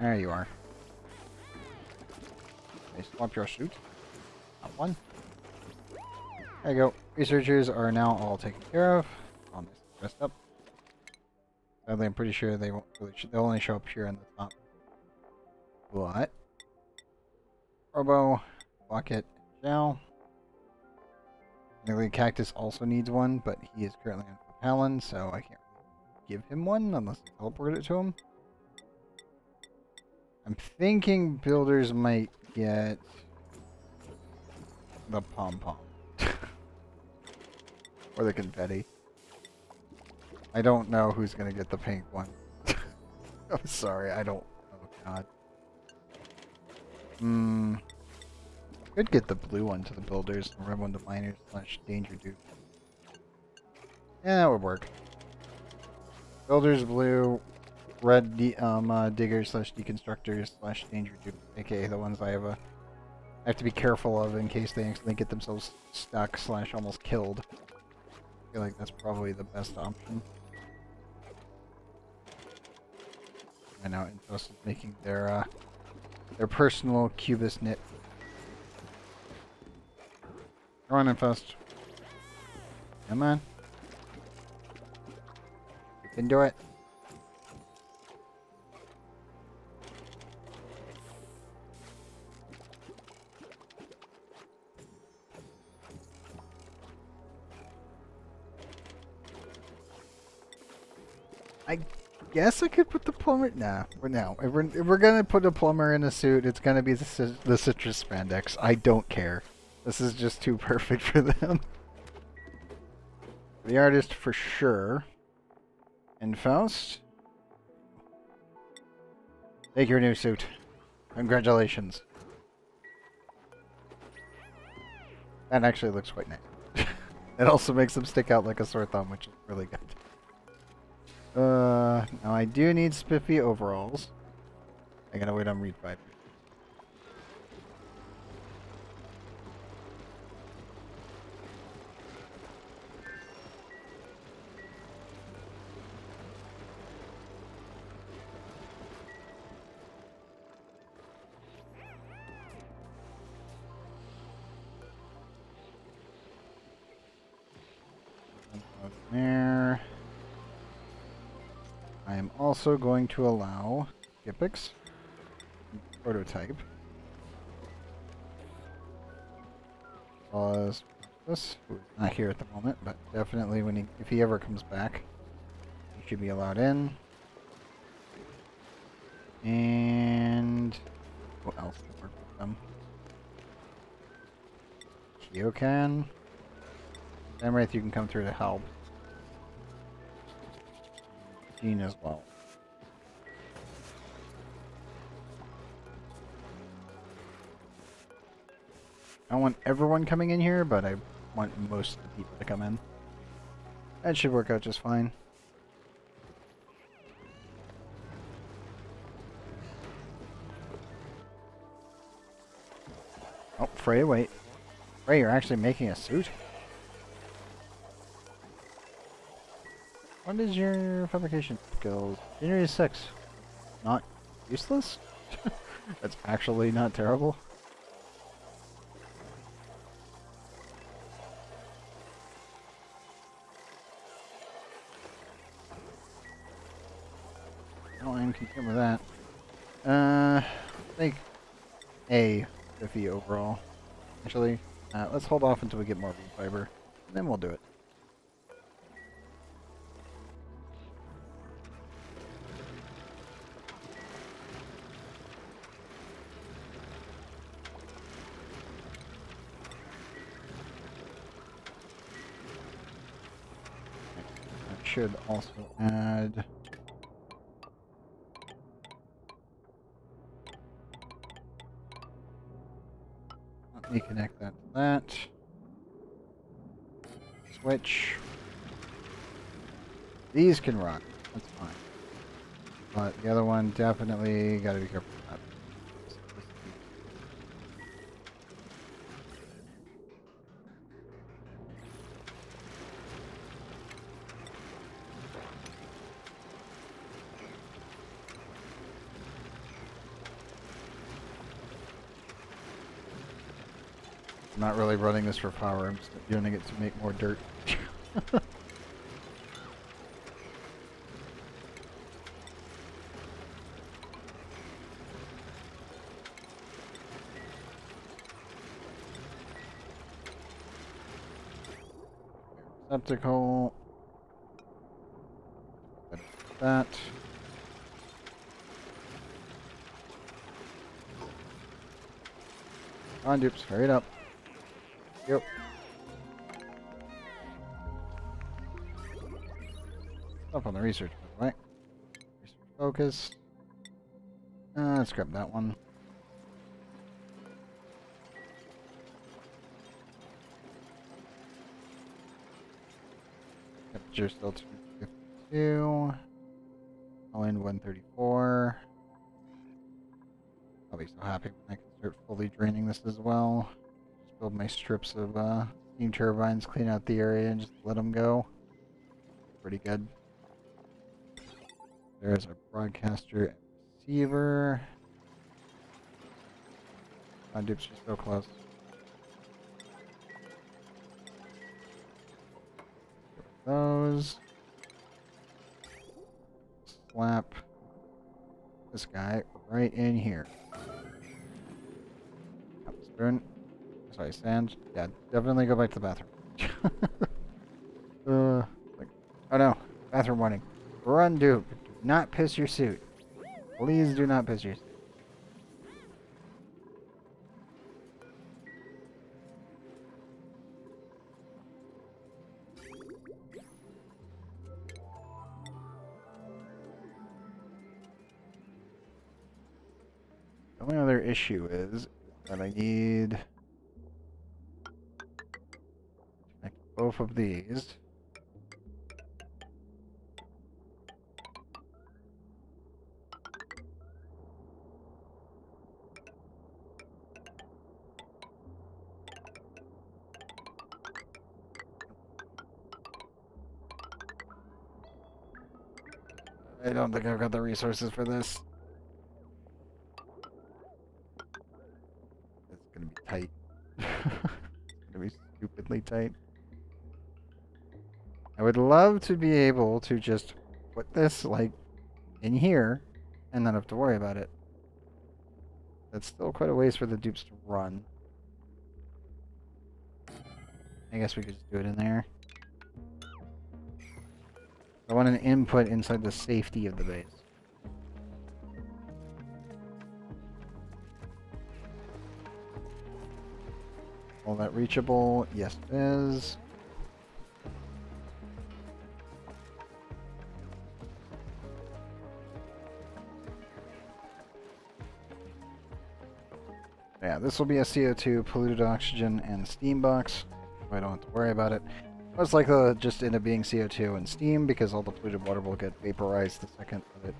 There you are. Okay, swap your suit. Not one. There you go. Researchers are now all taken care of. All nice dressed up. Sadly, I'm pretty sure they won't really they'll only show up here in the top. What? Robo, Bucket, Shell. The Cactus also needs one, but he is currently on Palin, so I can't give him one unless I teleport it to him. I'm thinking builders might get the pom-pom. or the confetti. I don't know who's to get the pink one. I'm sorry, I don't... Oh, God. Hmm... Could get the blue one to the builders and the red one to miners slash danger dude. Yeah, that would work. Builders blue, red de um, uh, diggers slash deconstructors slash danger dude, aka the ones I have a I have to be careful of in case they accidentally get themselves stuck slash almost killed. I feel like that's probably the best option. And now Infest is making their uh, their personal Cubist knit. Come on, Infest. Come on. You can do it. Guess I could put the plumber. Nah, we're now. If we're, if we're gonna put a plumber in a suit, it's gonna be the, the citrus spandex. I don't care. This is just too perfect for them. the artist for sure. And Faust. Take your new suit. Congratulations. That actually looks quite nice. it also makes them stick out like a sore thumb, which is really good. Uh, now I do need spiffy overalls. I gotta wait on Reed Fiber. Also going to allow Gipix prototype. Pause this. who's Not here at the moment, but definitely when he, if he ever comes back, he should be allowed in. And what else can work with them? Kyokan. Samwraith, you can come through to help. Gene as well. I want everyone coming in here, but I want most of the people to come in. That should work out just fine. Oh, Frey, wait. Frey, you're actually making a suit? What is your fabrication skills? January 6. Not useless? That's actually not terrible. Overall. Actually, uh, let's hold off until we get more wood fiber, and then we'll do it. Should also add. Me connect that to that. Switch. These can run. That's fine. But the other one definitely got to be careful running this for power, I'm just doing it to make more dirt. Receptacle. That. On, dupes, hurry it up. Yep. Up on the research, right? Research focus. Uh, let's grab that one. Temperature still 252. All in 134. I'll be so happy when I can start fully draining this as well. Build my strips of uh, steam turbines, clean out the area, and just let them go. Pretty good. There's our broadcaster and receiver. My dupes are so close. Those. Slap this guy right in here. Spoon. Sorry, sand. Yeah, definitely go back to the bathroom. uh, like, oh no, bathroom warning. Run, dude. Do not piss your suit. Please do not piss your suit. The only other issue is that I need both of these. I don't think I've got the resources for this. It's gonna be tight. it's gonna be stupidly tight. I would love to be able to just put this, like, in here, and not have to worry about it. That's still quite a ways for the dupes to run. I guess we could just do it in there. I want an input inside the safety of the base. All that reachable? Yes, it is. This will be a CO2, polluted oxygen, and steam box. I don't have to worry about it. Most likely it'll just end up being CO2 and steam because all the polluted water will get vaporized the second that it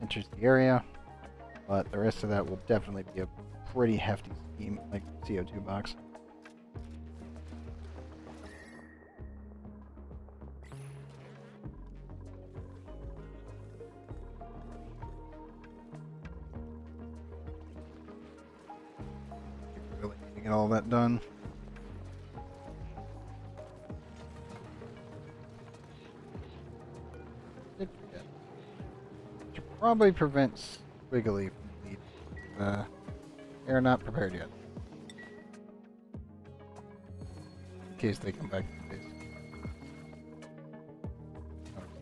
enters the area. But the rest of that will definitely be a pretty hefty steam, like CO2 box. Get all that done. Probably prevents Squiggly from leaving. Uh, they're not prepared yet. In case they come back to base.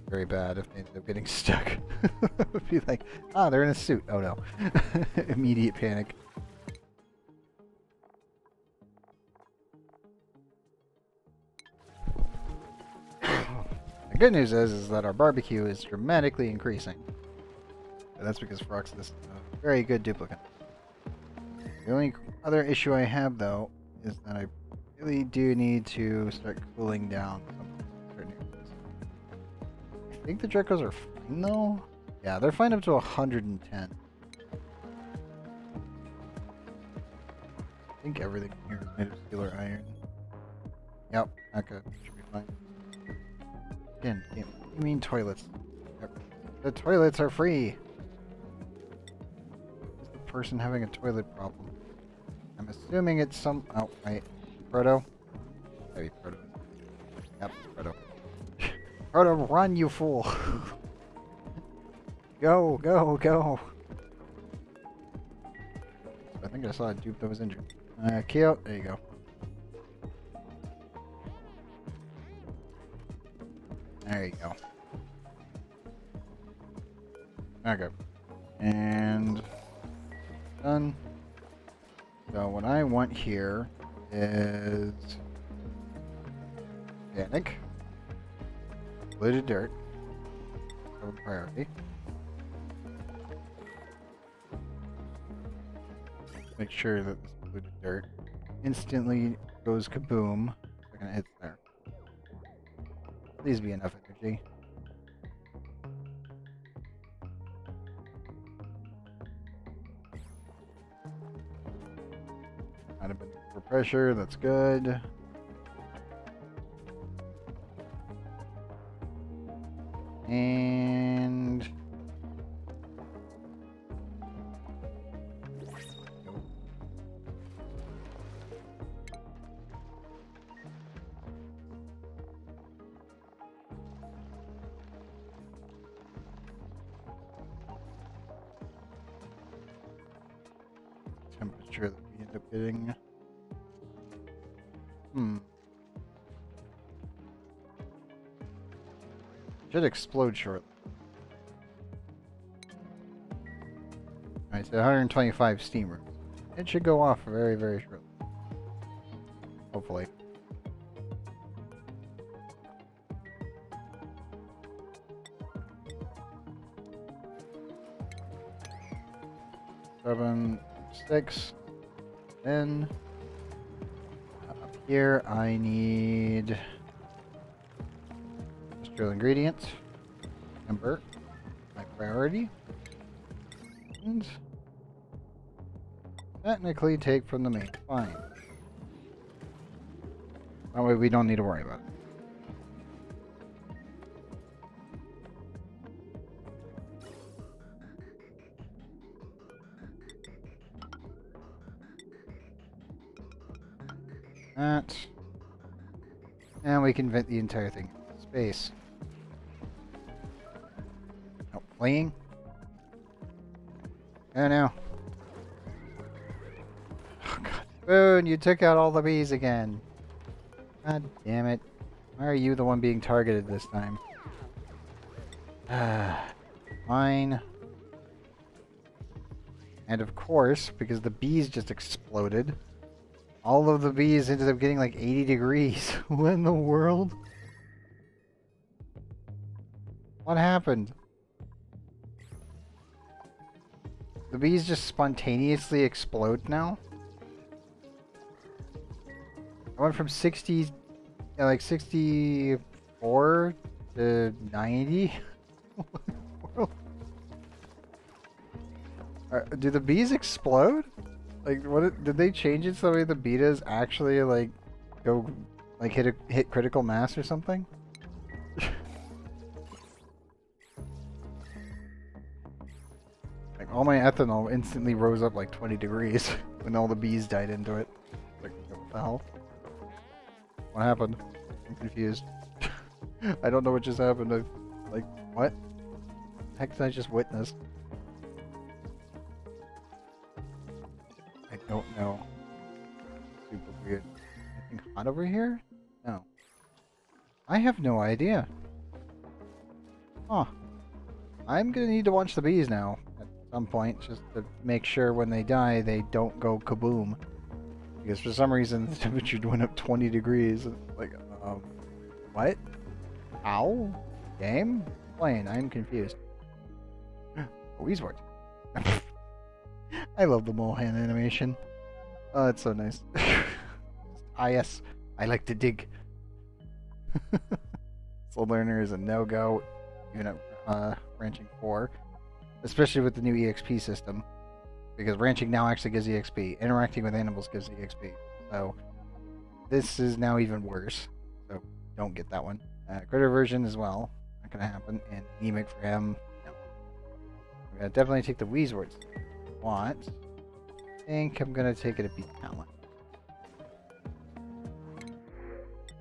Very bad if they end up getting stuck. would be like, ah, they're in a suit. Oh no. Immediate panic. The good news is, is that our barbecue is dramatically increasing. And that's because Froxus is a very good duplicant. The only other issue I have, though, is that I really do need to start cooling down. I think the Dracos are fine, though. Yeah, they're fine up to 110. I think everything here is made of steel or iron. Yep, okay, should be fine. Again. You mean toilets? The toilets are free. Is the person having a toilet problem? I'm assuming it's some. Oh wait, Proto. Maybe Proto. Yep, Proto. Proto, run, you fool! go, go, go! I think I saw a dupe that was injured. Uh, Keo, there you go. Okay. And done. So what I want here is organic, polluted dirt, so priority. Make sure that this polluted dirt instantly goes kaboom. Second it hits there. Please be enough energy. Pressure, that's good. Explode shortly. Alright, so 125 steamer. It should go off very, very shortly. Hopefully. Seven, six, then up here I need industrial ingredients. Priority. And technically take from the main. Fine. That way we don't need to worry about it. That. And we can vent the entire thing. Space. Playing? Oh no. Oh god. Boone, you took out all the bees again. God damn it. Why are you the one being targeted this time? Fine. And of course, because the bees just exploded, all of the bees ended up getting like 80 degrees. what in the world? What happened? The bees just spontaneously explode now? I went from 60, yeah, like 64 to 90? Are, uh, do the bees explode? Like, what did they change it so the Beetas actually like go like hit a hit critical mass or something? Ethanol instantly rose up like 20 degrees when all the bees died into it. Like what the hell? What happened? I'm confused. I don't know what just happened. I, like what? The heck did I just witness? I don't know. Super weird. Anything hot over here? No. I have no idea. Huh. I'm gonna need to watch the bees now some point just to make sure when they die they don't go kaboom. Because for some reason the temperature went up 20 degrees. Like, um, what? How? Game? Playing. I'm confused. Oh, he's worked. I love the Mohan animation. Oh, it's so nice. ah, yes. I like to dig. Slow learner is a no-go, even at uh, ranching 4. Especially with the new EXP system. Because ranching now actually gives EXP. Interacting with animals gives EXP. So, this is now even worse. So, don't get that one. Uh, critter version as well. Not gonna happen. And anemic for him. No. I'm gonna definitely take the Wheezeworts. Want. I think I'm gonna take it a beat talent.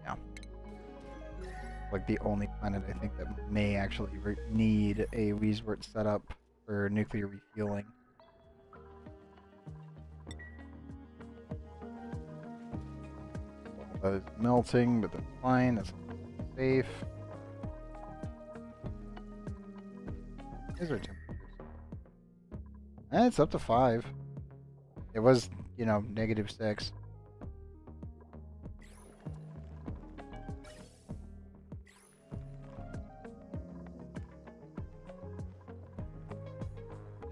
Yeah. Like the only planet I think that may actually need a Wheezewort setup for nuclear refueling. That is melting, but that's fine. That's safe. Is there temperatures? Eh, it's up to five. It was, you know, negative six.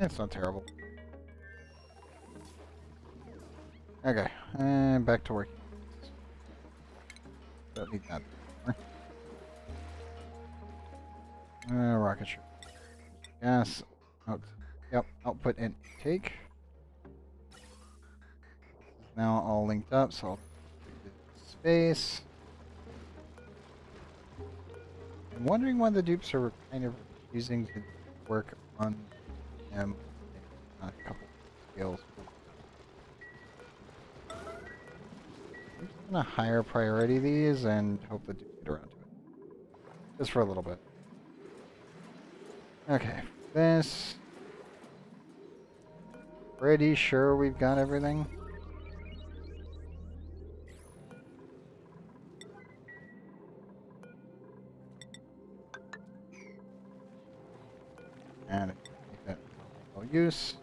It's not terrible. Okay, and back to work. Don't need that. Uh, rocket ship. Gas. Out. Yep. Output and take. Now all linked up, so I'll space. I'm wondering why the dupes are kind of using to work on on a couple skills. I'm just gonna higher priority these and hope the dupes get around to it. Just for a little bit. Okay, this. Pretty sure we've got everything. Use.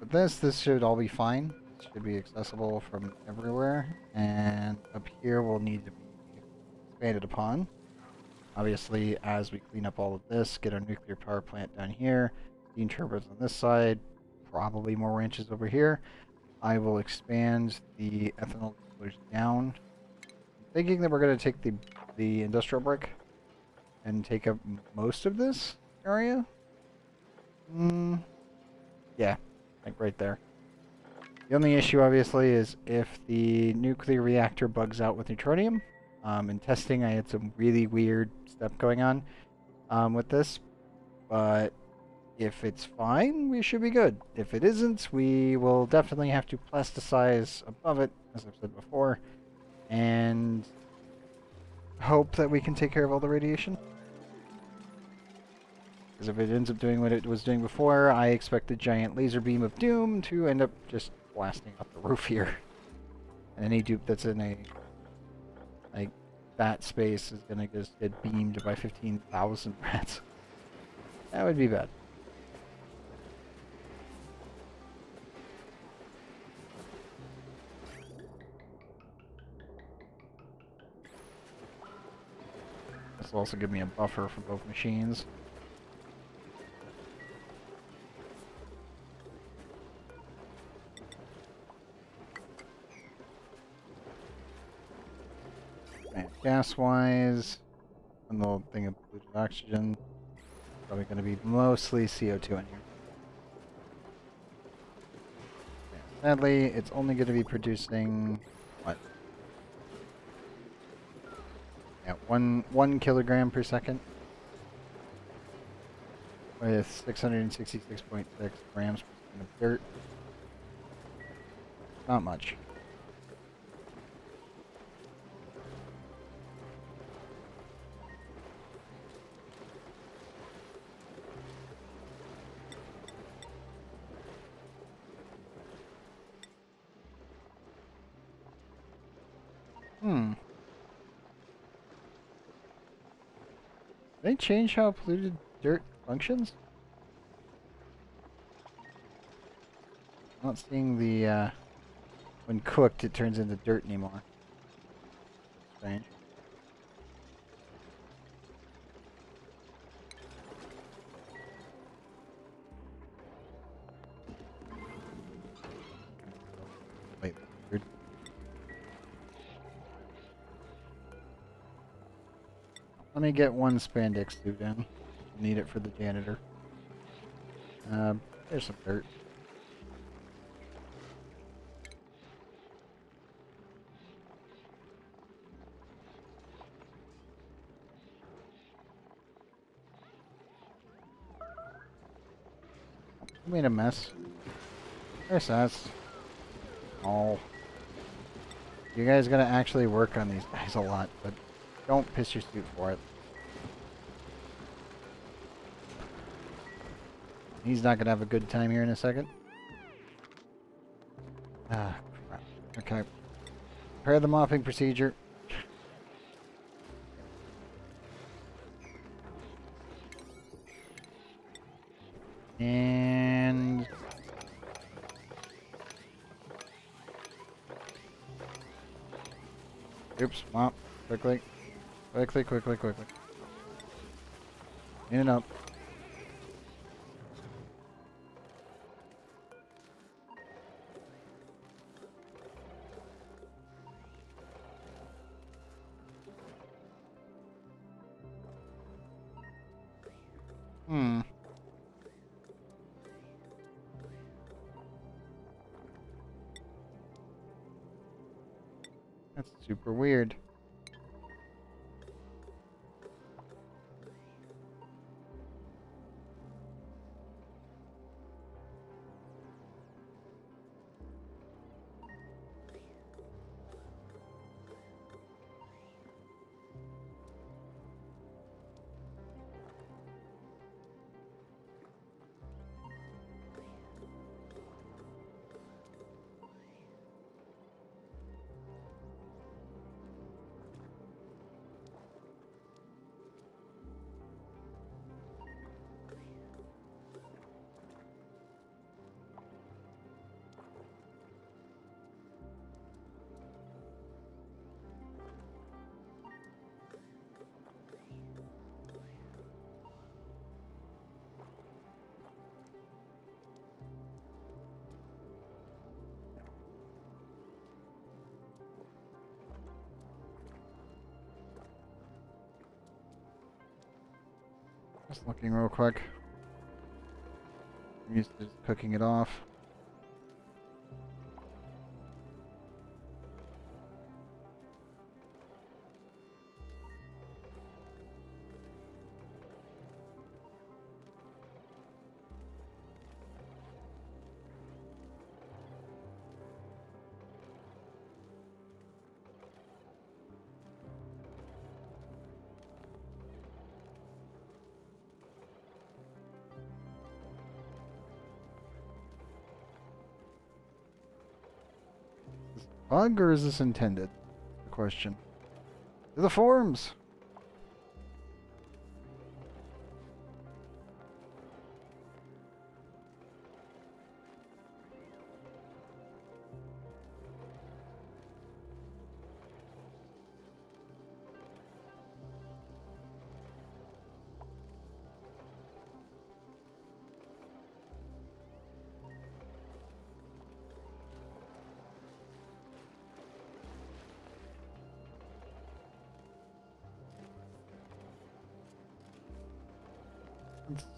But this, this should all be fine. This should be accessible from everywhere. And up here will need to be expanded upon. Obviously, as we clean up all of this, get our nuclear power plant down here, steam turbines on this side, probably more ranches over here. I will expand the ethanol down. Thinking that we're going to take the the industrial brick and take up most of this area. Mm, yeah, like right there. The only issue, obviously, is if the nuclear reactor bugs out with neutronium. Um, in testing, I had some really weird stuff going on um, with this, but if it's fine, we should be good. If it isn't, we will definitely have to plasticize above it, as I've said before, and hope that we can take care of all the radiation. Because if it ends up doing what it was doing before, I expect the giant laser beam of doom to end up just blasting up the roof here. And any dupe that's in a like that space is gonna just get beamed by 15,000 rads. That would be bad. Will also give me a buffer for both machines. Gas-wise, and the thing of polluted oxygen, probably going to be mostly CO2 in here. Sadly, it's only going to be producing Yeah, one one kilogram per second with 666.6 grams per of dirt. Not much. Hmm. They change how polluted dirt functions? Not seeing the, uh, when cooked it turns into dirt anymore. Strange. Let me get one spandex suit in. Need it for the janitor. Um, there's some dirt. I made a mess. There's us. Oh. You guys gotta actually work on these guys a lot, but don't piss your suit for it. He's not gonna have a good time here in a second. Ah, crap. Okay. Prepare the mopping procedure. And... Oops, mop. Quickly. Quickly, quickly, quickly. In and up. Looking real quick. To just cooking it off. Or is this intended? Question. The forums!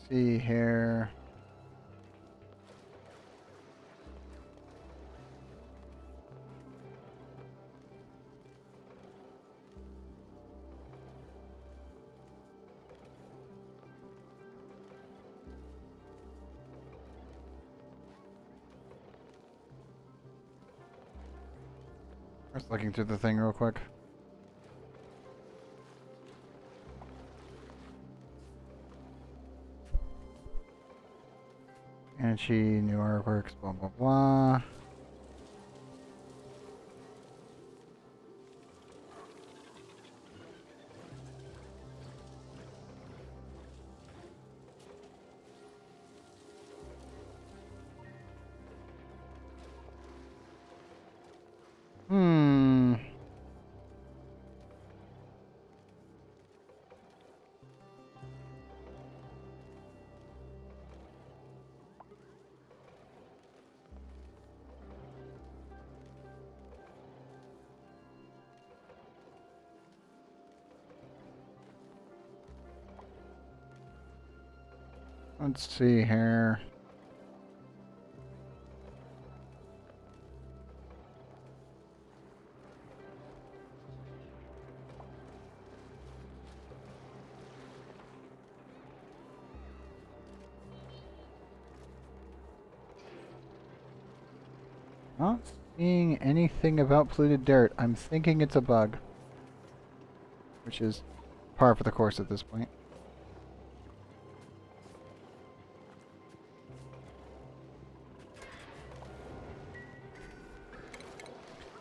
See here. Just looking through the thing real quick. And she new artworks, blah blah blah. Let's see here. Not seeing anything about polluted dirt. I'm thinking it's a bug. Which is par for the course at this point.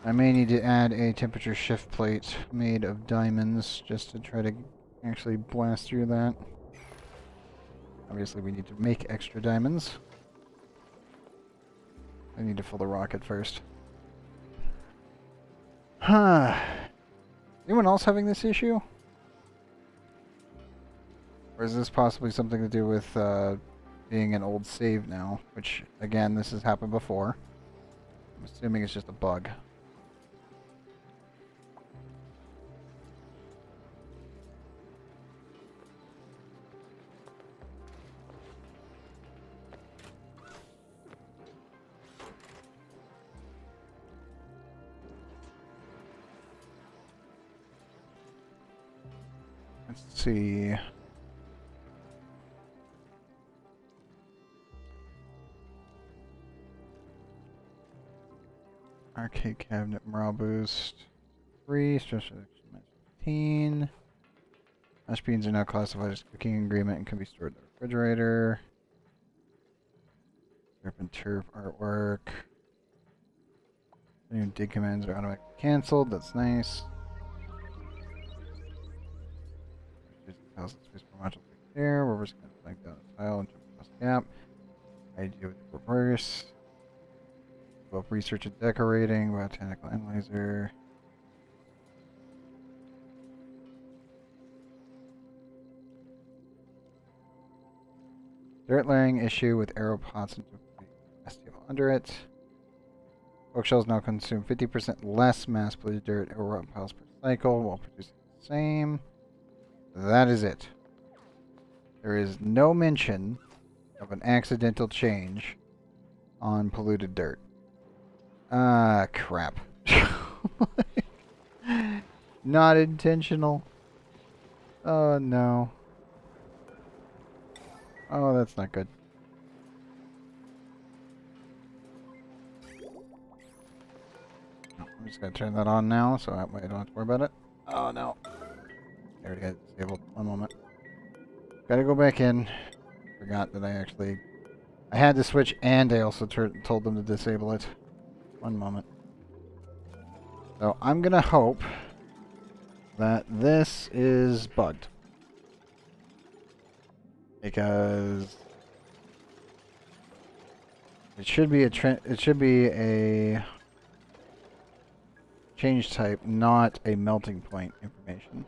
I may need to add a temperature shift plate made of diamonds just to try to actually blast through that. Obviously we need to make extra diamonds. I need to fill the rocket first. Huh. Anyone else having this issue? Or is this possibly something to do with uh, being an old save now? Which, again, this has happened before. I'm assuming it's just a bug. See. Arcade cabinet morale boost. 3, stress reduction 15. Mash beans are now classified as cooking ingredient and can be stored in the refrigerator. Turf and turf artwork. New dig commands are automatically cancelled. That's nice. Thousand space per module there. We're just gonna blank down the tile and jump across the gap. Idea with the reverse. Both research and decorating, botanical analyzer. Dirt laying issue with aero pots and STL under it. Bookshelves now consume 50% less mass polluted dirt or piles per cycle while producing the same. That is it. There is no mention of an accidental change on polluted dirt. Ah, crap. Not intentional. Oh, no. Oh, that's not good. I'm just gonna turn that on now, so that way I don't have to worry about it. Oh, no. I already got disabled. One moment. Gotta go back in. Forgot that I actually... I had to switch and I also told them to disable it. One moment. So I'm gonna hope that this is bugged. Because it should be a it should be a change type, not a melting point information.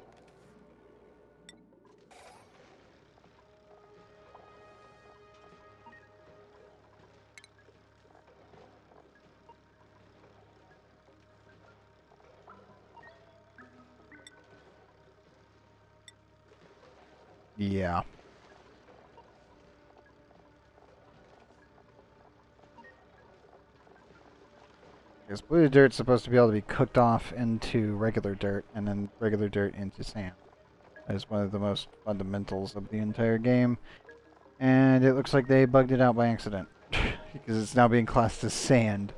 Yeah. Because blue dirt's supposed to be able to be cooked off into regular dirt, and then regular dirt into sand. That is one of the most fundamentals of the entire game. And it looks like they bugged it out by accident. because it's now being classed as sand.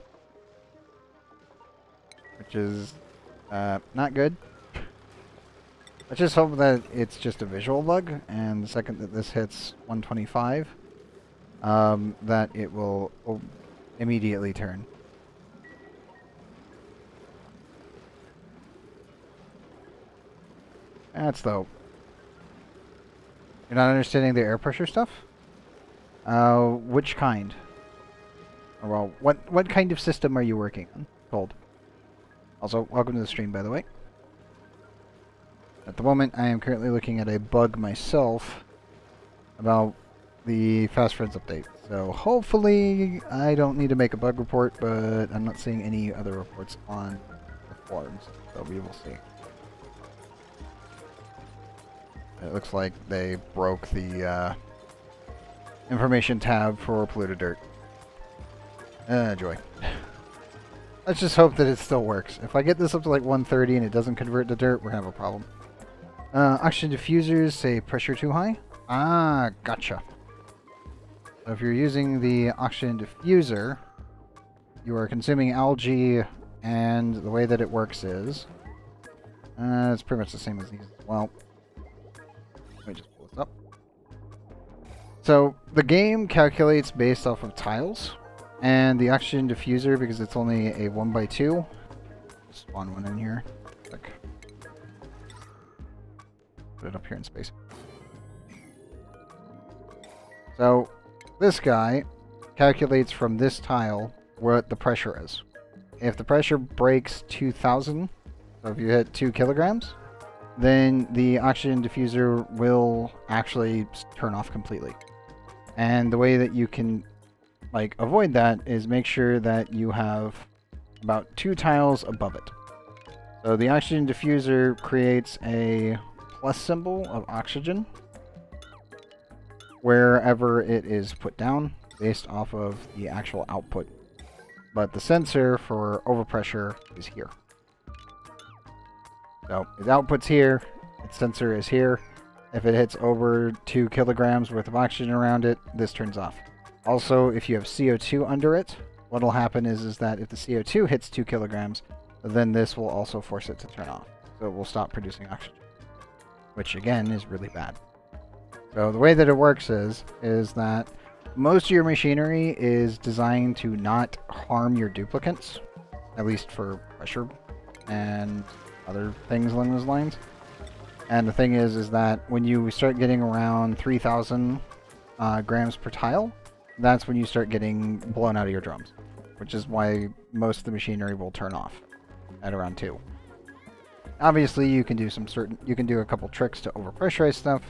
Which is uh, not good. Let's just hope that it's just a visual bug, and the second that this hits 125, um, that it will immediately turn. That's hope. You're not understanding the air pressure stuff? Uh, which kind? well, what what kind of system are you working on? Cold. Also, welcome to the stream, by the way. At the moment, I am currently looking at a bug myself about the Fast Friends update. So hopefully I don't need to make a bug report, but I'm not seeing any other reports on the forums. So we will see. It looks like they broke the uh, information tab for polluted dirt. Uh, joy. Let's just hope that it still works. If I get this up to like 130 and it doesn't convert to dirt, we're going to have a problem. Uh, oxygen diffusers say pressure too high. Ah, gotcha. So if you're using the oxygen diffuser, you are consuming algae, and the way that it works is... Uh, it's pretty much the same as these well. Let me just pull this up. So, the game calculates based off of tiles, and the oxygen diffuser, because it's only a 1x2, spawn one in here. Put it up here in space. So, this guy calculates from this tile what the pressure is. If the pressure breaks 2,000, so if you hit 2 kilograms, then the oxygen diffuser will actually turn off completely. And the way that you can like avoid that is make sure that you have about two tiles above it. So the oxygen diffuser creates a plus symbol of oxygen wherever it is put down based off of the actual output. But the sensor for overpressure is here. So its output's here, its sensor is here, If it hits over 2 kilograms worth of oxygen around it, this turns off. Also, if you have CO2 under it, what will happen is, is that if the CO2 hits 2 kilograms, then this will also force it to turn off. So it will stop producing oxygen, which again is really bad. So the way that it works is, is that most of your machinery is designed to not harm your duplicants, at least for pressure and other things along those lines. And the thing is, is that when you start getting around 3,000 uh, grams per tile, that's when you start getting blown out of your drums, which is why most of the machinery will turn off at around 2. Obviously, you can do some certain, you can do a couple tricks to overpressurize stuff.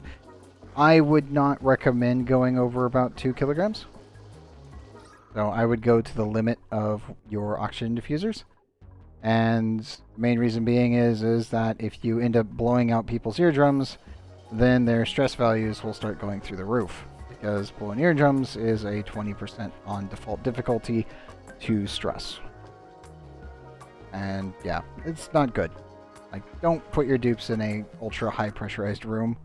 I would not recommend going over about 2 kilograms. So I would go to the limit of your oxygen diffusers. And main reason being is, is that if you end up blowing out people's eardrums, then their stress values will start going through the roof. Because blowing eardrums is a 20% on default difficulty to stress. And yeah, it's not good. Like, don't put your dupes in a ultra high pressurized room.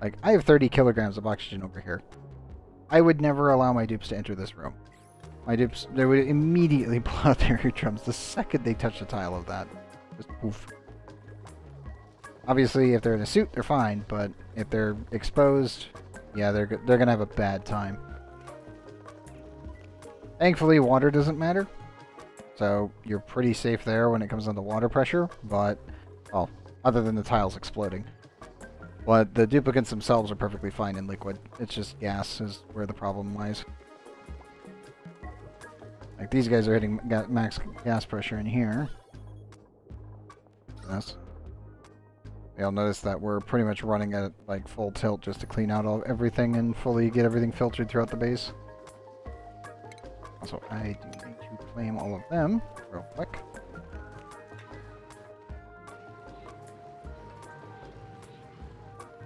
Like, I have 30 kilograms of oxygen over here. I would never allow my dupes to enter this room. My dupes, they would immediately blow out their eardrums the second they touch the tile of that. Just poof. Obviously, if they're in a suit, they're fine, but if they're exposed, yeah, they're, they're gonna have a bad time. Thankfully, water doesn't matter. So, you're pretty safe there when it comes down to water pressure, but, well, other than the tiles exploding. But the duplicants themselves are perfectly fine in liquid. It's just gas is where the problem lies. Like these guys are hitting max gas pressure in here. Yes. You'll notice that we're pretty much running at like full tilt just to clean out all everything and fully get everything filtered throughout the base. Also, I do claim all of them real quick.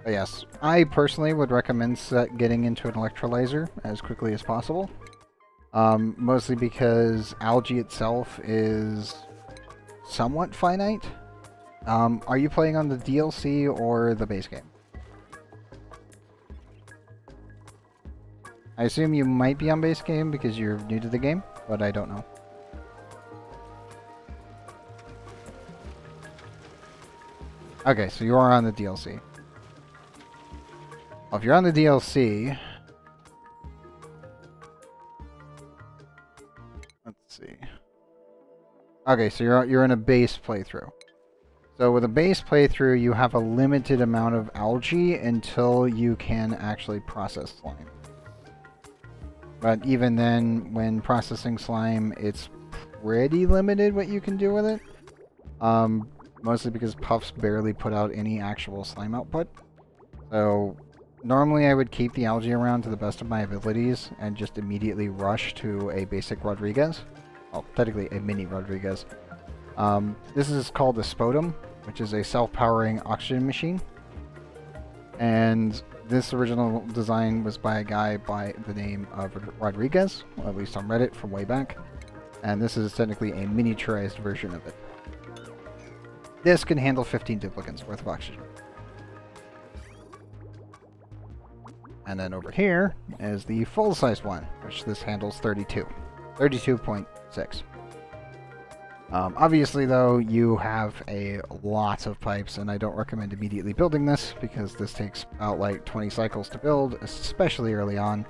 But yes, I personally would recommend getting into an electrolyzer as quickly as possible. Um, mostly because algae itself is somewhat finite. Um, are you playing on the DLC or the base game? I assume you might be on base game because you're new to the game, but I don't know. Okay, so you are on the DLC. Well, if you're on the DLC, Let's see. Okay, so you're you're in a base playthrough. So with a base playthrough, you have a limited amount of algae until you can actually process slime. But even then, when processing slime, it's pretty limited what you can do with it. Um, mostly because puffs barely put out any actual slime output. So normally I would keep the algae around to the best of my abilities and just immediately rush to a basic Rodriguez well, technically a mini Rodriguez. Um, this is called a SPOM, which is a self-powering oxygen machine. And this original design was by a guy by the name of Rodriguez, at least on Reddit from way back. And this is technically a miniaturized version of it. This can handle 15 duplicants worth of oxygen. And then over here is the full-sized one, which this handles 32. 32.6. Um, obviously, though, you have a lot of pipes, and I don't recommend immediately building this because this takes about like 20 cycles to build, especially early on.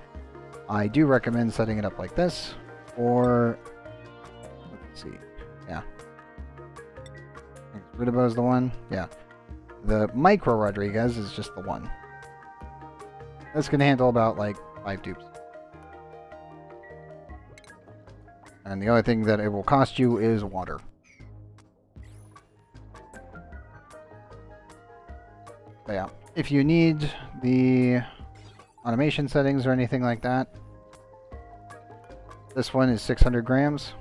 I do recommend setting it up like this, or let's see, yeah. Ridabo is the one, yeah. The Micro Rodriguez is just the one. This can handle about like five dupes. And the only thing that it will cost you is water. But yeah, if you need the automation settings or anything like that, this one is 600 grams.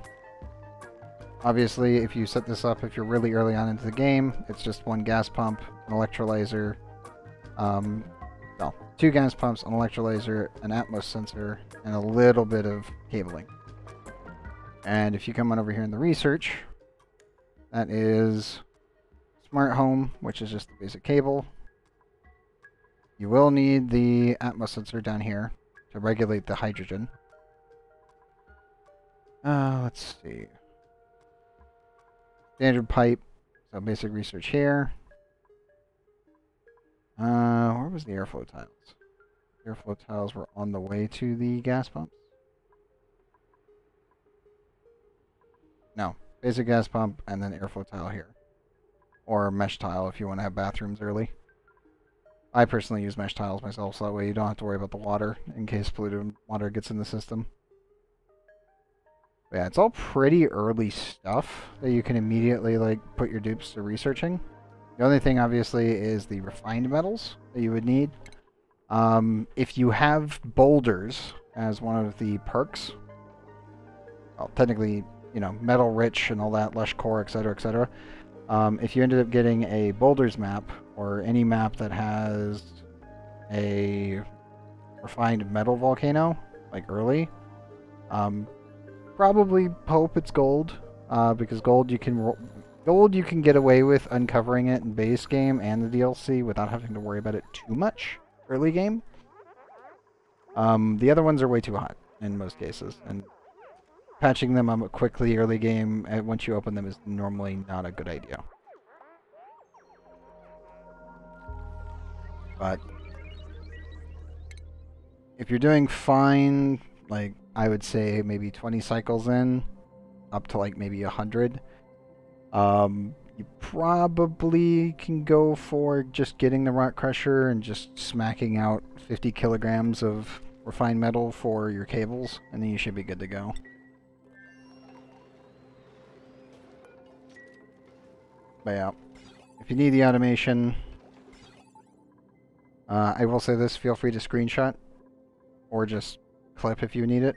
Obviously, if you set this up, if you're really early on into the game, it's just one gas pump, an electrolyzer, um, well, two gas pumps, an electrolyzer, an Atmos sensor, and a little bit of cabling. And if you come on over here in the research, that is smart home, which is just the basic cable. You will need the Atmos sensor down here to regulate the hydrogen. Uh, let's see. Standard pipe. So basic research here. Uh, where was the airflow tiles? Airflow tiles were on the way to the gas pumps. No, basic gas pump and then airflow tile here. Or mesh tile if you want to have bathrooms early. I personally use mesh tiles myself, so that way you don't have to worry about the water in case polluted water gets in the system. Yeah, it's all pretty early stuff that you can immediately like put your dupes to researching. The only thing obviously is the refined metals that you would need. Um, if you have boulders as one of the perks, well, technically, you know, metal rich and all that, lush core, etc., etc. Um, if you ended up getting a boulders map or any map that has a refined metal volcano, like early, um, probably hope it's gold, uh, because gold you can gold you can get away with uncovering it in base game and the DLC without having to worry about it too much early game. Um, the other ones are way too hot in most cases, and patching them up quickly early game uh, once you open them is normally not a good idea. But if you're doing fine, like I would say maybe 20 cycles in, up to like maybe 100, um, you probably can go for just getting the rock crusher and just smacking out 50 kilograms of refined metal for your cables, and then you should be good to go. But yeah, if you need the automation, uh, I will say this, feel free to screenshot or just clip if you need it.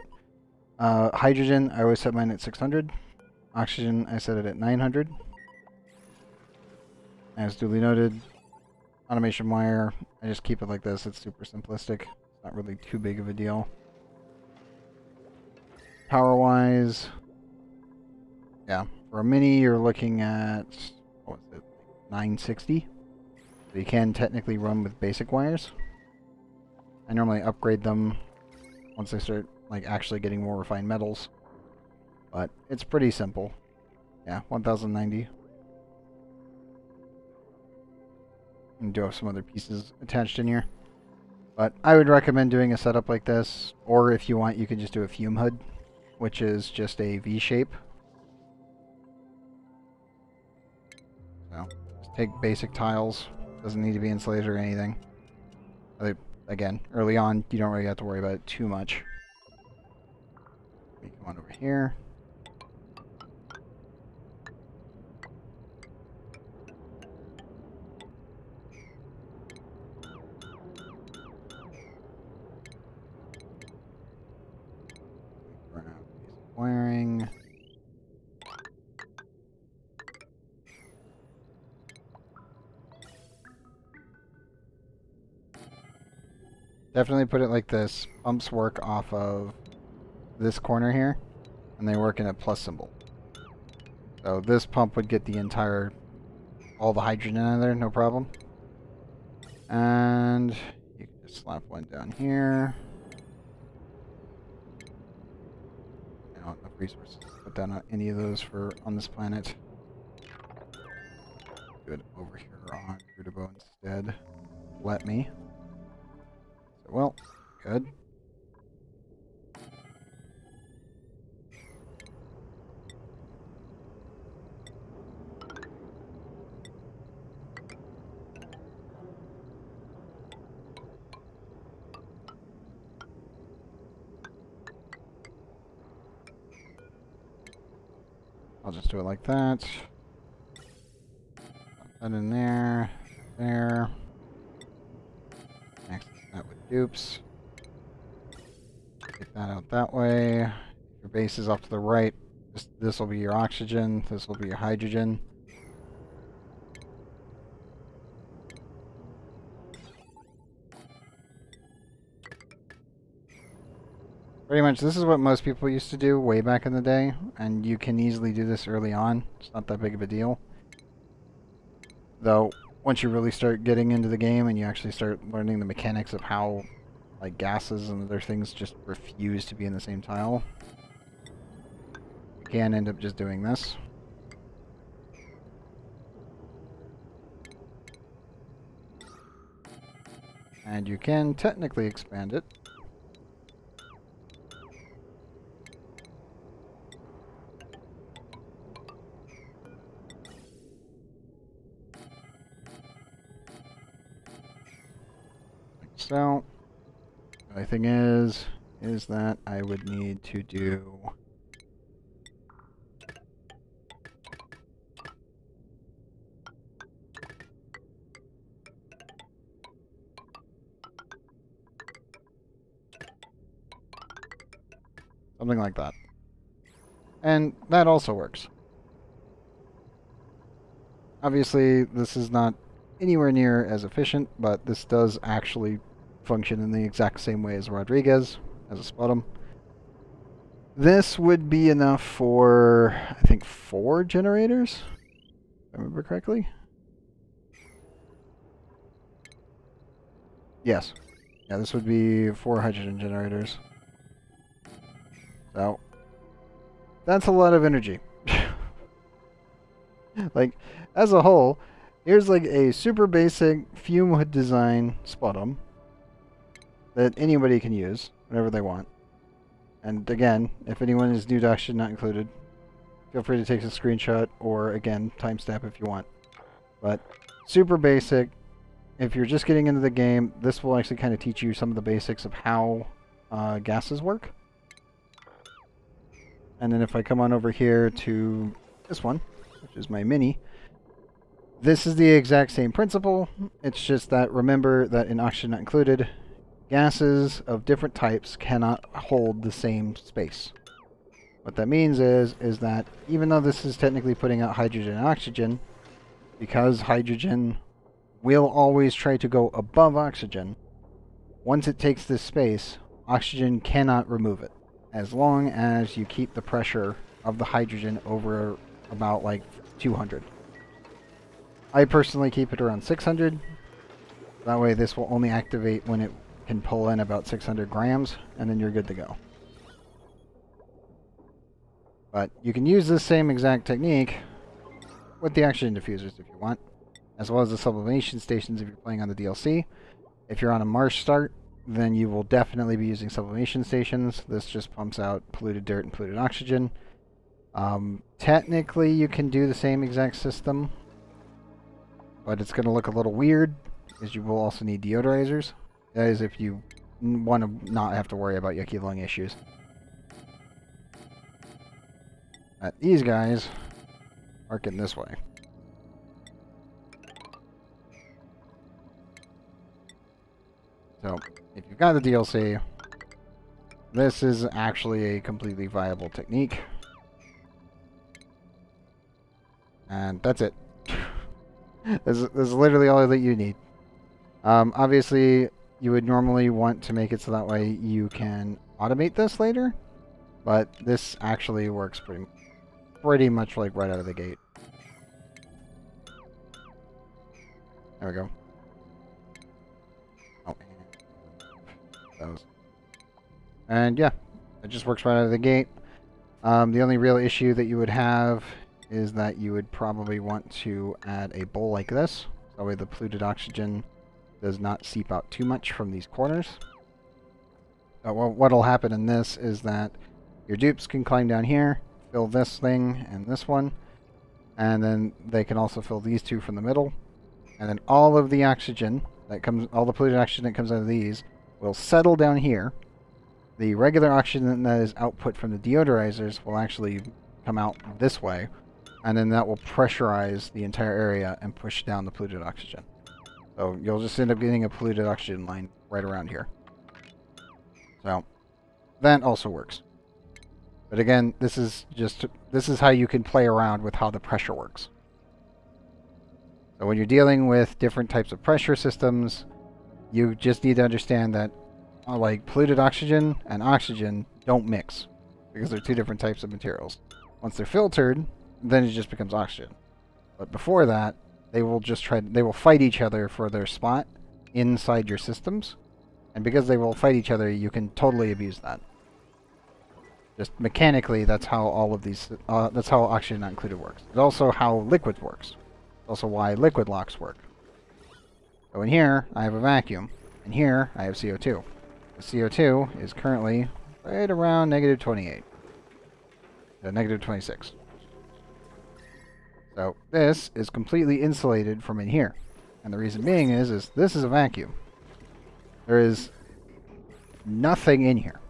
Uh, hydrogen, I always set mine at 600. Oxygen, I set it at 900. As duly noted, automation wire, I just keep it like this. It's super simplistic. It's not really too big of a deal. Power-wise, yeah, for a mini, you're looking at what was it, 960. So you can technically run with basic wires. I normally upgrade them once I start like actually getting more refined metals. But it's pretty simple. Yeah, 1090. And do have some other pieces attached in here. But I would recommend doing a setup like this, or if you want, you can just do a fume hood, which is just a V-shape Take basic tiles. Doesn't need to be insulated or anything. Again, early on, you don't really have to worry about it too much. Come on over here. Wiring. Definitely put it like this. Pumps work off of this corner here, and they work in a plus symbol. So this pump would get the entire, all the hydrogen out of there, no problem. And you can just slap one down here. I don't have resources to put down any of those for on this planet. Do it over here on Rudabo instead. Let me. Well, good. I'll just do it like that. That in there, there. Oops. Take that out that way. Your base is off to the right. This, this will be your oxygen. This will be your hydrogen. Pretty much, this is what most people used to do way back in the day, and you can easily do this early on. It's not that big of a deal. Though, once you really start getting into the game and you actually start learning the mechanics of how like gases and other things just refuse to be in the same tile, you can end up just doing this. And you can technically expand it. So, the only thing is, is that I would need to do something like that. And that also works. Obviously, this is not anywhere near as efficient, but this does actually function in the exact same way as Rodriguez, as a SPOM. This would be enough for, I think, four generators, I remember correctly. Yes. Yeah, this would be four hydrogen generators. So, that's a lot of energy. like, as a whole, here's like a super basic fume hood design SPOM that anybody can use whenever they want. And again, if anyone is new to Oxygen Not Included, feel free to take a screenshot or again, timestamp if you want. But super basic. If you're just getting into the game, this will actually kind of teach you some of the basics of how uh, gases work. And then if I come on over here to this one, which is my mini, this is the exact same principle. It's just that remember that in oxygen not included, gases of different types cannot hold the same space. What that means is, is that even though this is technically putting out hydrogen and oxygen, because hydrogen will always try to go above oxygen, once it takes this space, oxygen cannot remove it. As long as you keep the pressure of the hydrogen over about like 200. I personally keep it around 600. That way this will only activate when it can pull in about 600 grams, and then you're good to go. But you can use this same exact technique with the oxygen diffusers if you want, as well as the sublimation stations if you're playing on the DLC. If you're on a marsh start, then you will definitely be using sublimation stations. This just pumps out polluted dirt and polluted oxygen. Um, technically, you can do the same exact system, but it's going to look a little weird, because you will also need deodorizers. That is if you want to not have to worry about yucky lung issues. Uh, these guys are getting this way. So, if you've got the DLC, this is actually a completely viable technique. And that's it. this, is, this is literally all that you need. Um, obviously, you would normally want to make it so that way you can automate this later, but this actually works pretty, pretty much like right out of the gate. There we go. Oh, those. And yeah, it just works right out of the gate. Um, the only real issue that you would have is that you would probably want to add a bowl like this. That way the polluted oxygen does not seep out too much from these corners. Well, what'll happen in this is that your dupes can climb down here, fill this thing and this one, and then they can also fill these two from the middle. And then all of the oxygen that comes, all the polluted oxygen that comes out of these will settle down here. The regular oxygen that is output from the deodorizers will actually come out this way, and then that will pressurize the entire area and push down the polluted oxygen. So you'll just end up getting a polluted oxygen line right around here. So that also works. But again, this is just this is how you can play around with how the pressure works. So when you're dealing with different types of pressure systems, you just need to understand that uh, like polluted oxygen and oxygen don't mix because they're two different types of materials. Once they're filtered, then it just becomes oxygen. But before that, they will just try. They will fight each other for their spot inside your systems, and because they will fight each other, you can totally abuse that. Just mechanically, that's how all of these. Uh, that's how oxygen not included works. It's also how liquid works. It's also why liquid locks work. So in here, I have a vacuum. And here, I have CO2. The CO2 is currently right around negative 28. Uh, negative 26. So this is completely insulated from in here. And the reason being is, is this is a vacuum. There is nothing in here.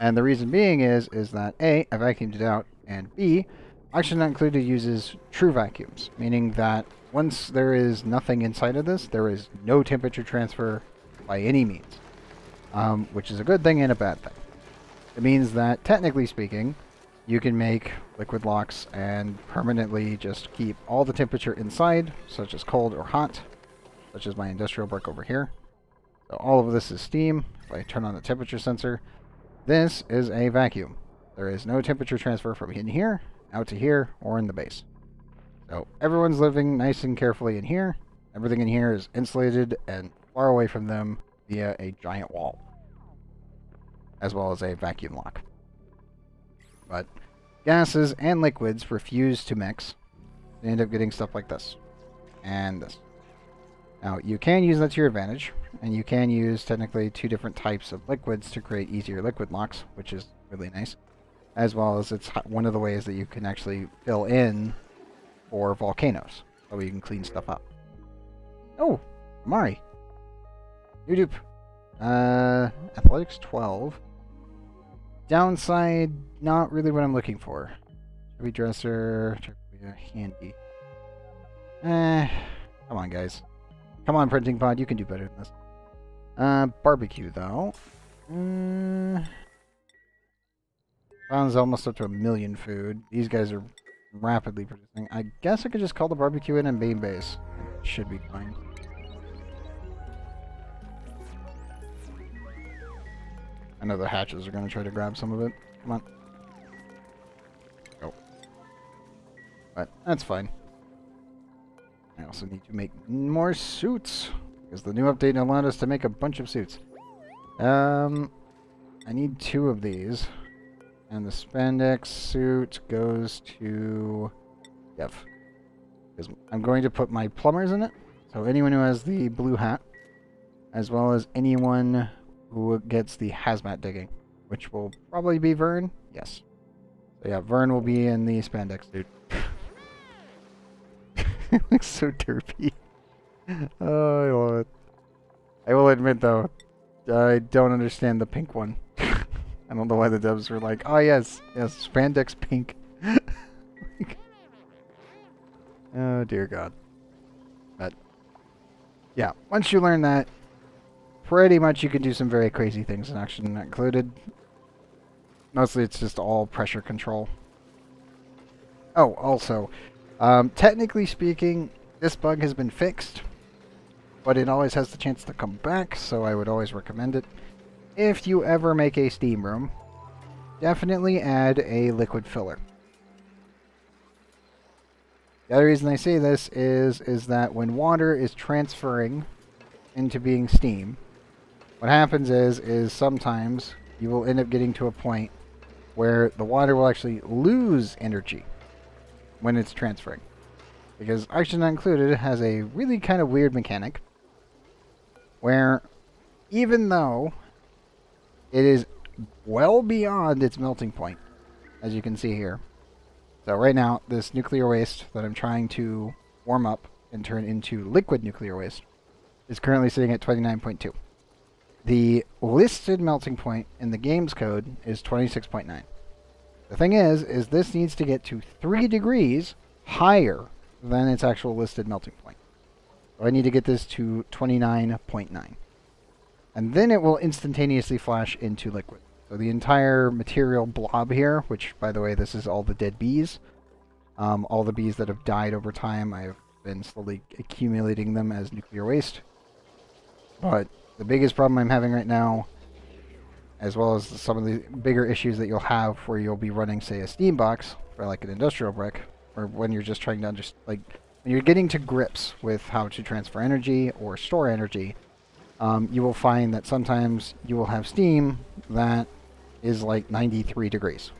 And the reason being is, is that A, I vacuumed it out, and B, Oxygen Not Included uses true vacuums, meaning that once there is nothing inside of this, there is no temperature transfer by any means, um, which is a good thing and a bad thing. It means that, technically speaking, you can make liquid locks and permanently just keep all the temperature inside, such as cold or hot, such as my industrial brick over here. So all of this is steam. If I turn on the temperature sensor, this is a vacuum. There is no temperature transfer from in here, out to here, or in the base. So everyone's living nice and carefully in here. Everything in here is insulated and far away from them via a giant wall. As well as a vacuum lock. But gases and liquids refuse to mix. They end up getting stuff like this. And this. Now, you can use that to your advantage, and you can use technically two different types of liquids to create easier liquid locks, which is really nice. As well as it's one of the ways that you can actually fill in for volcanoes, so you can clean stuff up. Oh, Mari. New dupe. Uh, athletics 12. Downside, not really what I'm looking for. Heavy dresser, handy. Eh, come on, guys. Come on, printing pod, you can do better than this. Uh, barbecue, though. Mm. Almost up to a million food. These guys are rapidly producing. I guess I could just call the barbecue in and main base. Should be fine. I know the hatches are going to try to grab some of it. Come on. Go. But that's fine. I also need to make more suits. Because the new update allowed us to make a bunch of suits. Um, I need two of these. And the spandex suit goes to Dev. Because I'm going to put my plumbers in it. So anyone who has the blue hat, as well as anyone who gets the hazmat digging, which will probably be Vern. Yes. So yeah, Vern will be in the spandex suit. it looks so derpy. Oh, I love it. I will admit though, I don't understand the pink one. I don't know why the devs were like, oh yes, yes, spandex pink. oh dear god. But, yeah, once you learn that, pretty much you can do some very crazy things, and Action Included. Mostly it's just all pressure control. Oh, also, um, technically speaking, this bug has been fixed, but it always has the chance to come back, so I would always recommend it. If you ever make a steam room, definitely add a liquid filler. The other reason I say this is, is that when water is transferring into being steam, what happens is, is sometimes you will end up getting to a point where the water will actually lose energy when it's transferring. Because Oxygen Not Included has a really kind of weird mechanic where even though it is well beyond its melting point, as you can see here. So right now, this nuclear waste that I'm trying to warm up and turn into liquid nuclear waste is currently sitting at 29.2. The listed melting point in the game's code is 26.9. The thing is, is this needs to get to 3 degrees higher than its actual listed melting point. So I need to get this to 29.9. And then it will instantaneously flash into liquid. So the entire material blob here, which, by the way, this is all the dead bees. Um, all the bees that have died over time, I've been slowly accumulating them as nuclear waste. But the biggest problem I'm having right now, as well as some of the bigger issues that you'll have where you'll be running, say, a steam box for like an industrial brick, or when you're just trying to just like when you're getting to grips with how to transfer energy or store energy, um, you will find that sometimes you will have steam that is like 93 degrees.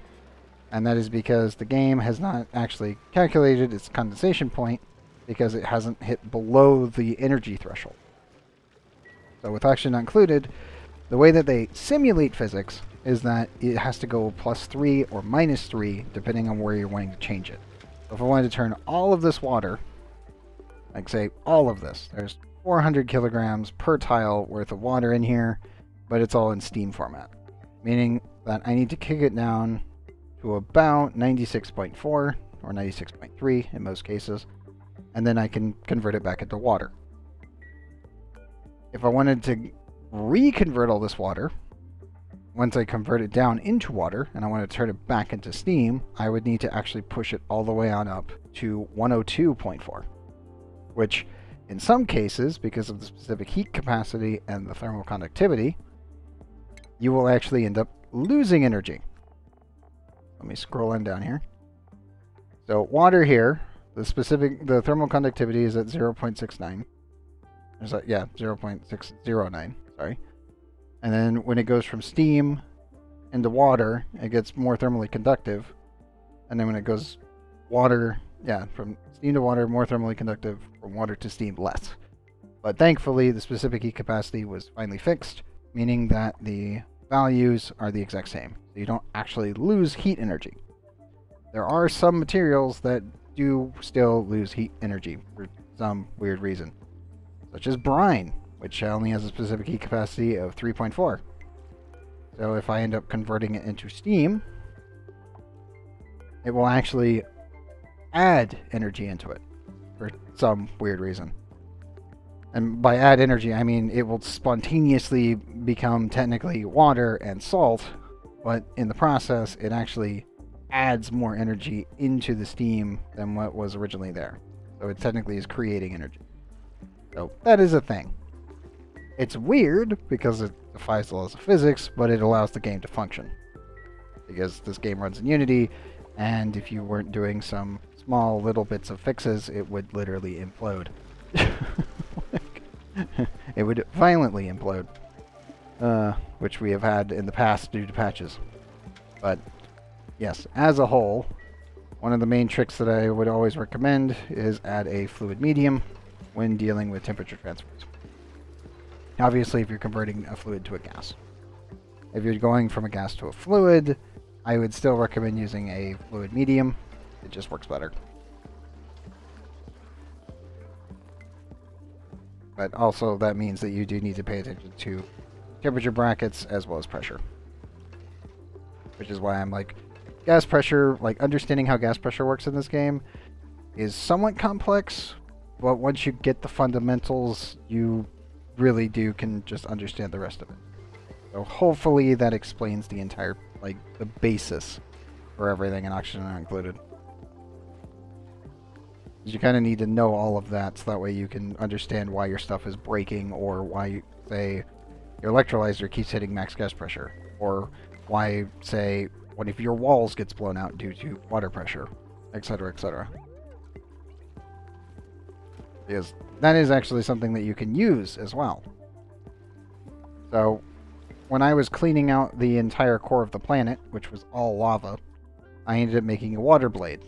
And that is because the game has not actually calculated its condensation point because it hasn't hit below the energy threshold. So with oxygen not included, the way that they simulate physics is that it has to go plus 3 or minus 3 depending on where you're wanting to change it. So if I wanted to turn all of this water, like say all of this, there's 400 kilograms per tile worth of water in here, but it's all in steam format. Meaning that I need to kick it down to about 96.4 or 96.3 in most cases, and then I can convert it back into water. If I wanted to reconvert all this water, once I convert it down into water and I want to turn it back into steam, I would need to actually push it all the way on up to 102.4, which in some cases, because of the specific heat capacity and the thermal conductivity, you will actually end up losing energy. Let me scroll in down here. So water here, the specific, the thermal conductivity is at 0.69. Is that, yeah, 0.609, sorry. And then when it goes from steam into water, it gets more thermally conductive. And then when it goes water, yeah, from steam to water, more thermally conductive, from water to steam, less. But thankfully, the specific heat capacity was finally fixed, meaning that the values are the exact same. So you don't actually lose heat energy. There are some materials that do still lose heat energy for some weird reason, such as brine, which only has a specific heat capacity of 3.4. So if I end up converting it into steam, it will actually add energy into it for some weird reason. And by add energy, I mean it will spontaneously become technically water and salt, but in the process, it actually adds more energy into the steam than what was originally there. So it technically is creating energy. So that is a thing. It's weird because it defies the laws of physics, but it allows the game to function. Because this game runs in Unity, and if you weren't doing some small little bits of fixes, it would literally implode. it would violently implode. Uh, which we have had in the past due to patches. But, yes, as a whole, one of the main tricks that I would always recommend is add a fluid medium when dealing with temperature transfers. Obviously, if you're converting a fluid to a gas. If you're going from a gas to a fluid, I would still recommend using a fluid medium. It just works better. But also that means that you do need to pay attention to temperature brackets as well as pressure. Which is why I'm like, gas pressure, like understanding how gas pressure works in this game is somewhat complex, but once you get the fundamentals, you really do can just understand the rest of it. So hopefully that explains the entire, like, the basis for everything and oxygen not included. You kind of need to know all of that so that way you can understand why your stuff is breaking or why, say, your electrolyzer keeps hitting max gas pressure. Or why, say, one of your walls gets blown out due to water pressure, etc., etc. Because that is actually something that you can use as well. So, when I was cleaning out the entire core of the planet, which was all lava, I ended up making a water blade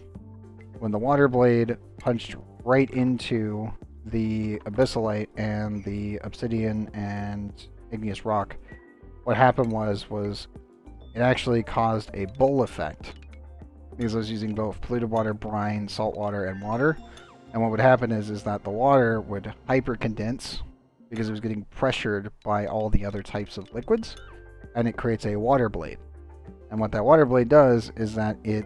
when the water blade punched right into the abyssalite and the obsidian and igneous rock, what happened was was it actually caused a bowl effect because I was using both polluted water, brine, salt water, and water. And what would happen is is that the water would hyper condense because it was getting pressured by all the other types of liquids, and it creates a water blade. And what that water blade does is that it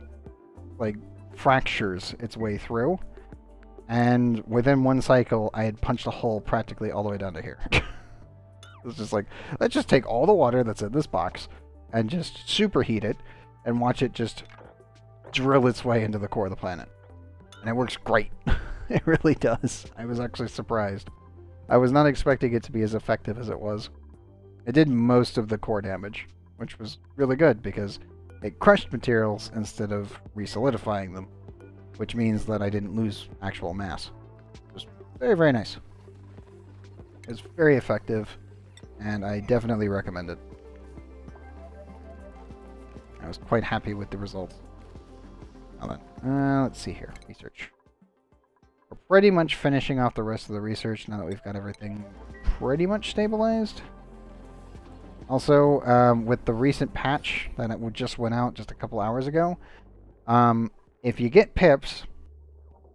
like fractures its way through. And within one cycle, I had punched a hole practically all the way down to here. it's just like, let's just take all the water that's in this box and just superheat it and watch it just drill its way into the core of the planet. And it works great. it really does. I was actually surprised. I was not expecting it to be as effective as it was. It did most of the core damage, which was really good because it crushed materials instead of resolidifying them. which means that I didn't lose actual mass. It was very, very nice. It's very effective, and I definitely recommend it. I was quite happy with the results. Uh, let's see here. Research. We're pretty much finishing off the rest of the research now that we've got everything pretty much stabilized. Also, um, with the recent patch that it just went out just a couple hours ago, um, if you get pips,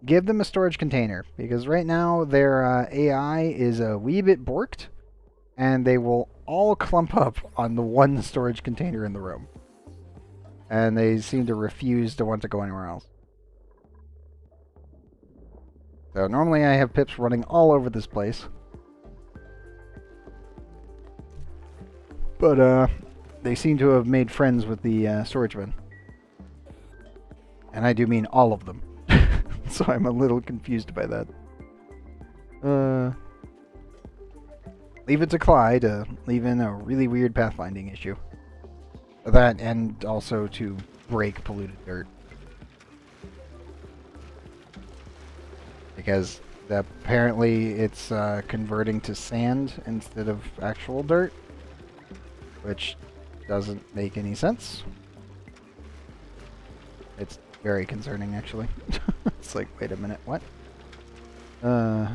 give them a storage container because right now their uh, AI is a wee bit borked, and they will all clump up on the one storage container in the room, and they seem to refuse to want to go anywhere else. So normally I have pips running all over this place. But uh, they seem to have made friends with the uh, storage bin. And I do mean all of them. so I'm a little confused by that. Uh, leave it to Klei to leave in a really weird pathfinding issue. That and also to break polluted dirt. Because apparently it's uh, converting to sand instead of actual dirt which doesn't make any sense. It's very concerning, actually. it's like, wait a minute, what? Uh,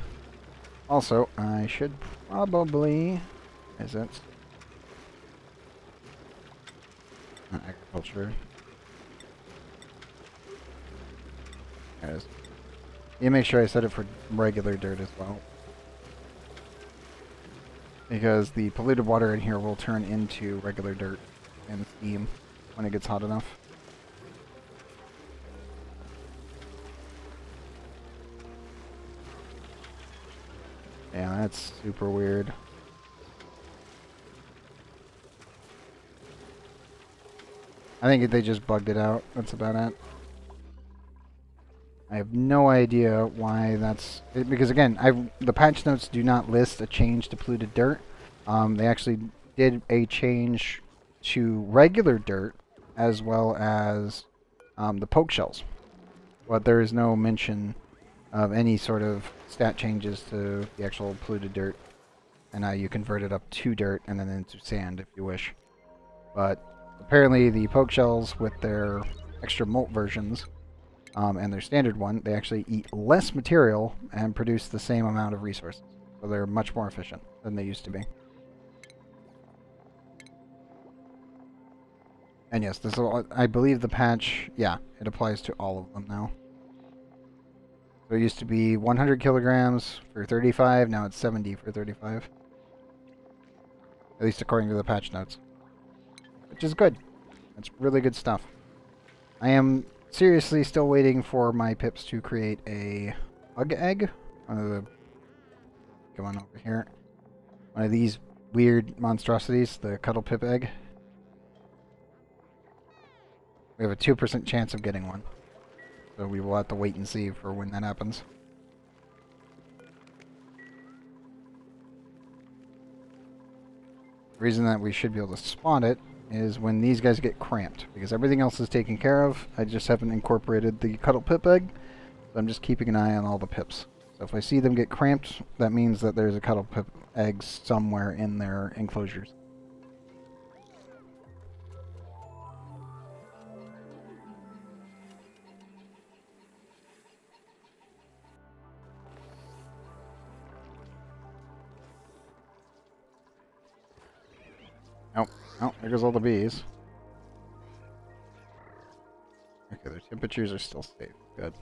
also, I should probably... Is it? Not agriculture. There it is. You make sure I set it for regular dirt as well because the polluted water in here will turn into regular dirt and steam when it gets hot enough. Yeah, that's super weird. I think they just bugged it out. That's about it. I have no idea why that's it, because again, I've, the patch notes do not list a change to polluted dirt. Um, they actually did a change to regular dirt as well as um, the Pokeshells, but there is no mention of any sort of stat changes to the actual polluted dirt. And now you convert it up to dirt and then into sand if you wish. But apparently the Pokeshells with their extra molt versions um, and their standard one, they actually eat less material and produce the same amount of resources. So they're much more efficient than they used to be. And yes, this will, I believe the patch, yeah, it applies to all of them now. So it used to be 100 kilograms for 35, now it's 70 for 35. At least according to the patch notes. Which is good. That's really good stuff. I am seriously still waiting for my pips to create a bug egg. One of the come on over here. One of these weird monstrosities, the cuddle pip egg. We have a 2% chance of getting one. So we will have to wait and see for when that happens. The reason that we should be able to spawn it is when these guys get cramped, because everything else is taken care of. I just haven't incorporated the cuddle pip egg, so I'm just keeping an eye on all the pips. So if I see them get cramped, that means that there's a cuddle pip egg somewhere in their enclosures. Nope. Oh, there goes all the bees. Okay, their temperatures are still safe. Good.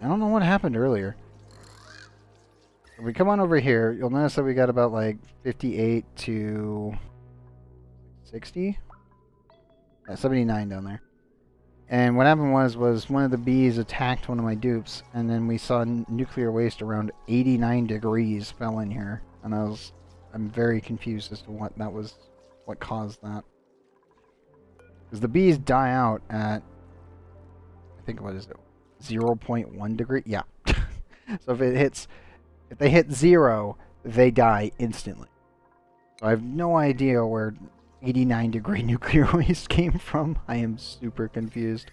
I don't know what happened earlier. If we come on over here, you'll notice that we got about like 58 to 60? Yeah, 79 down there. And what happened was, was one of the bees attacked one of my dupes, and then we saw nuclear waste around 89 degrees fell in here. And I was, I'm very confused as to what that was what caused that. Because the bees die out at, I think, what is it, 0 0.1 degree? Yeah. so if it hits, if they hit zero, they die instantly. So I have no idea where 89 degree nuclear waste came from. I am super confused.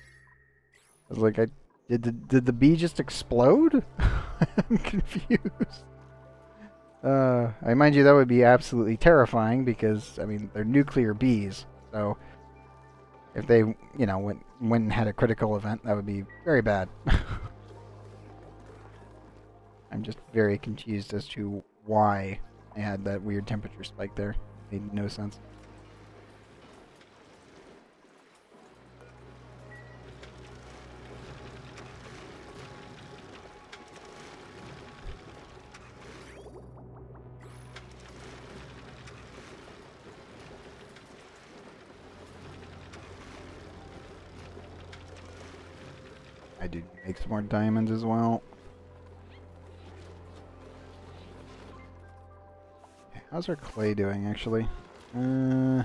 I was like, I Did the did the bee just explode? I'm confused. Uh, I mind you, that would be absolutely terrifying because I mean they're nuclear bees. So if they, you know, went went and had a critical event, that would be very bad. I'm just very confused as to why I had that weird temperature spike there. It Made no sense. Some more diamonds as well. How's our clay doing actually? Uh,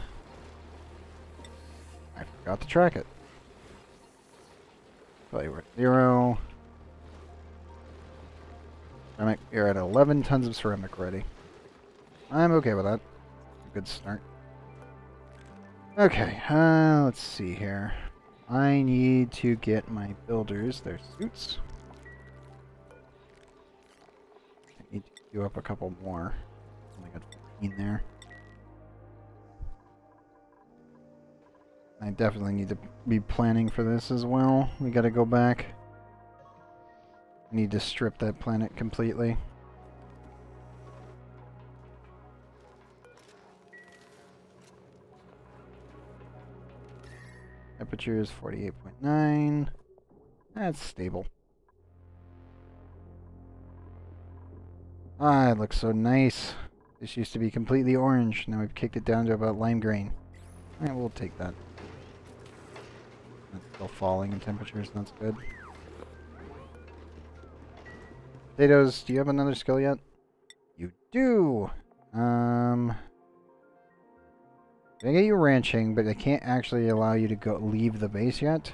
I forgot to track it. Clay we're at zero. Ceramic, you're at 11 tons of ceramic ready. I'm okay with that. Good start. Okay, uh, let's see here. I need to get my builders their suits. I need to do up a couple more. Only got 15 there. I definitely need to be planning for this as well. We gotta go back. Need to strip that planet completely. Temperature is 48.9. That's stable. Ah, it looks so nice. This used to be completely orange. Now we've kicked it down to about lime green. Alright, we'll take that. It's still falling in temperatures, that's good. Potatoes, do you have another skill yet? You do! Um... I get you ranching, but I can't actually allow you to go leave the base yet.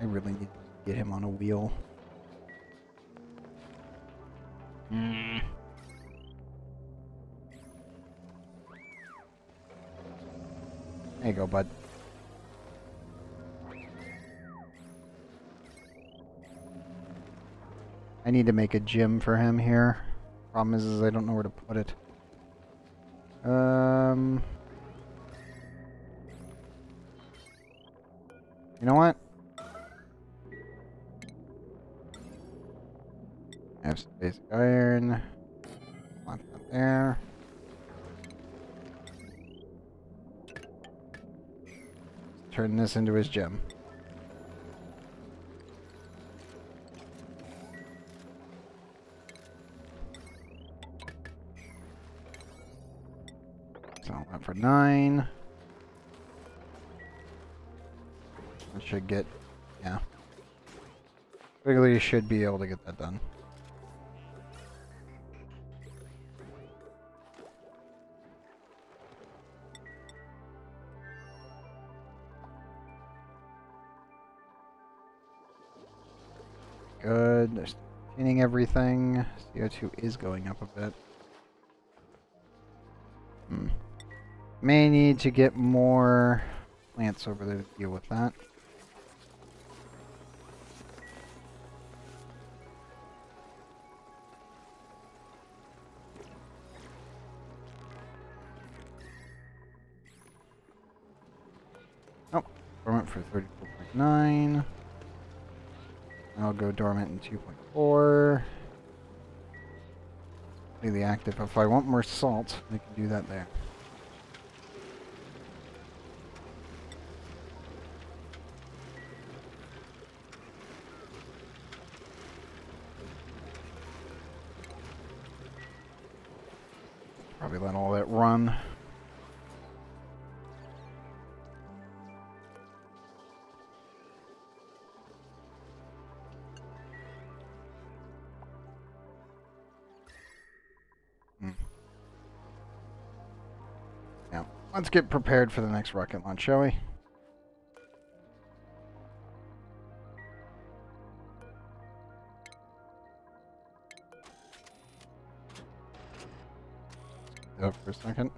I really need to get him on a wheel. Mm. There you go, bud. I need to make a gym for him here. Problem is, is I don't know where to put it. Um. You know what? I have some basic iron. Want that there. Turn this into his gym. For nine. I should get, yeah. Quigley should be able to get that done. Good. They're cleaning everything. CO2 is going up a bit. May need to get more plants over there to deal with that. Dormant for 34.9. I'll go dormant in 2.4. Completely active. If I want more salt, I can do that there. Probably let all that run. Hmm. Let's get prepared for the next rocket launch, shall we? up for a second.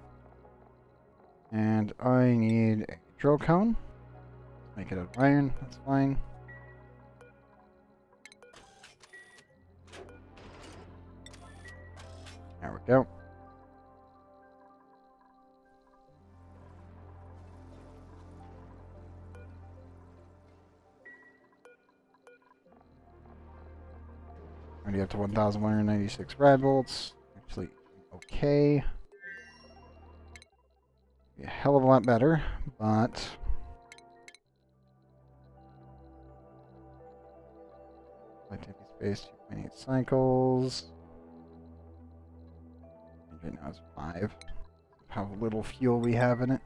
And I need a drill cone. Make it out of iron, that's fine. There we go. Already up to 1,196 rad bolts. Actually, okay. Be a hell of a lot better, but Activity space, 2.8 cycles. Right now it's 5. How little fuel we have in it.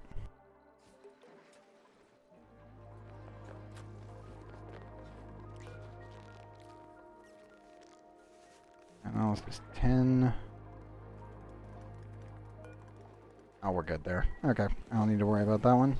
Good there. Okay, I don't need to worry about that one.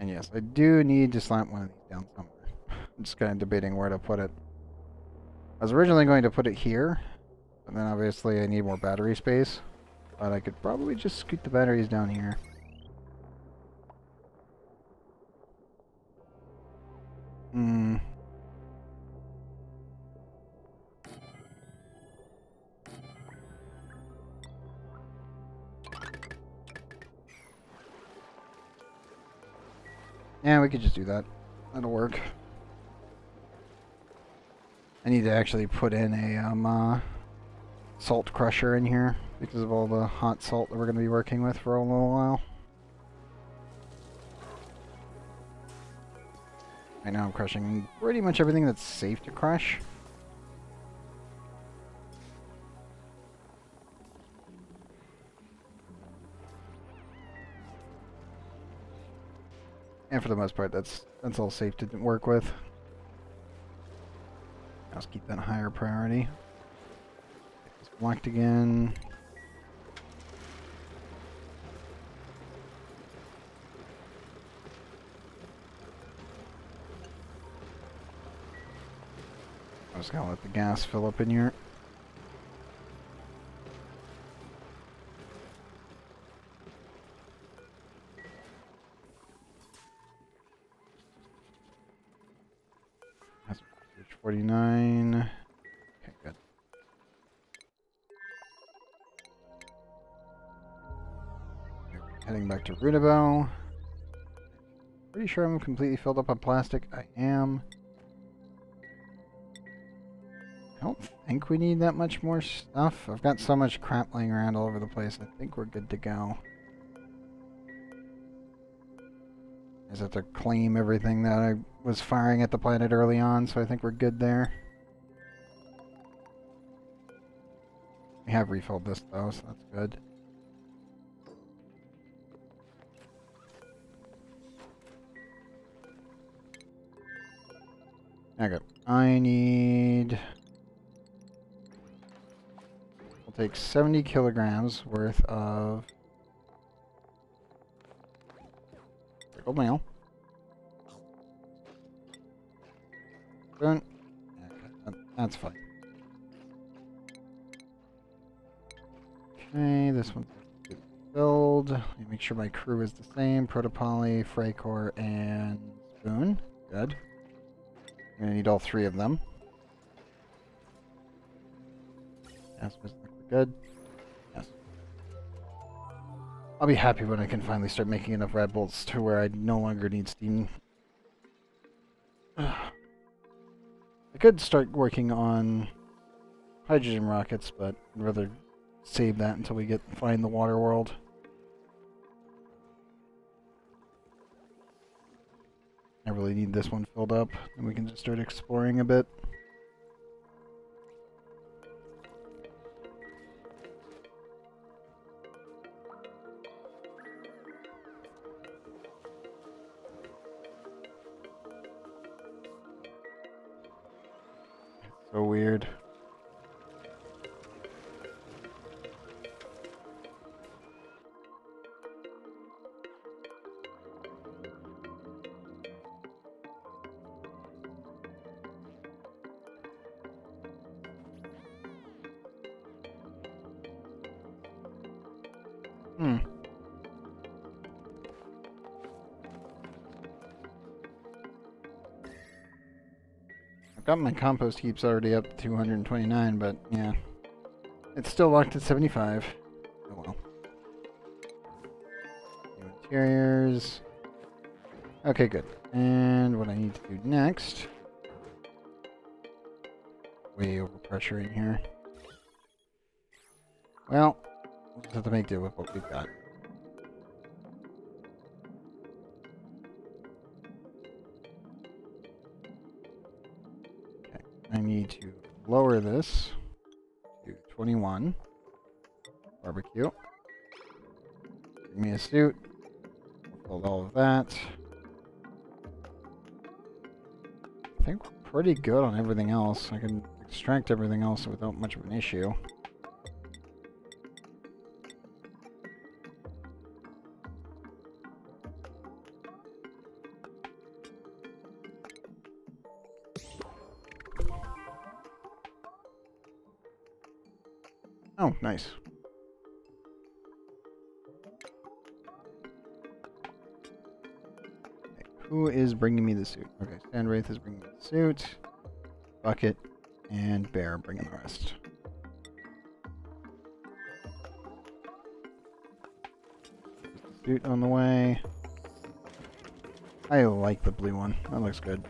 And yes, I do need to slant one of these down somewhere. I'm just kind of debating where to put it. I was originally going to put it here, but then obviously I need more battery space. But I could probably just scoot the batteries down here. Hmm. Yeah, we could just do that. That'll work. I need to actually put in a um, uh, salt crusher in here because of all the hot salt that we're going to be working with for a little while. Right now I'm crushing pretty much everything that's safe to crush. And for the most part, that's that's all safe to work with. Let's keep that higher priority. It's blocked again. I'm just gonna let the gas fill up in here. To Pretty sure I'm completely filled up on plastic. I am. I don't think we need that much more stuff. I've got so much crap laying around all over the place. I think we're good to go. I have to claim everything that I was firing at the planet early on, so I think we're good there. We have refilled this though, so that's good. Okay, I need... I'll take 70 kilograms worth of... Pickled Meal. That's fine. Okay, this one's filled. Let me make sure my crew is the same. Protopoly, Freycore, and Spoon. Good. I'm gonna need all three of them. Yes, good. Yes. I'll be happy when I can finally start making enough rad bolts to where I no longer need steam. I could start working on hydrogen rockets, but I'd rather save that until we get find the water world. I really need this one filled up, and we can just start exploring a bit. So weird. Got my compost heaps already up to 229, but yeah. It's still locked at 75. Oh well. New interiors. Okay, good. And what I need to do next... Way over pressure in here. Well, we'll just have to make do with what we've got. This to 21. Barbecue. Give me a suit. Build all of that. I think we're pretty good on everything else. I can extract everything else without much of an issue. Nice. Who is bringing me the suit? Okay, Stan Wraith is bringing the suit. Bucket and Bear bringing the rest. Suit on the way. I like the blue one. That looks good.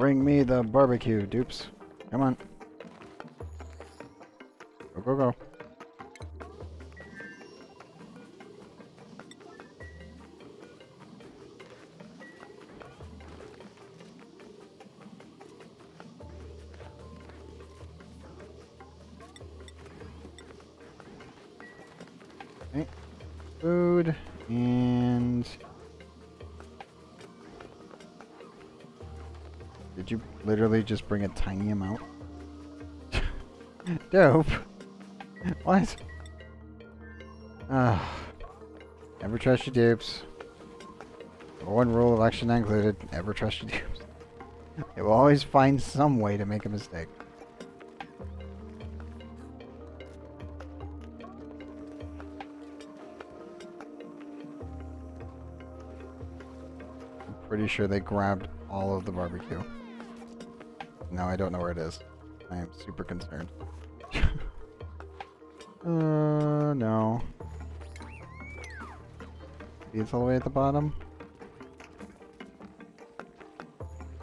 Bring me the barbecue, dupes. Come on. Go, go, go. Just bring a tiny amount? Dope. What? Ah. never trust your dupes. One rule of action included. Never trust your dupes. They will always find some way to make a mistake. I'm pretty sure they grabbed all of the barbecue. Now I don't know where it is. I am super concerned. uh, no. Maybe it's all the way at the bottom?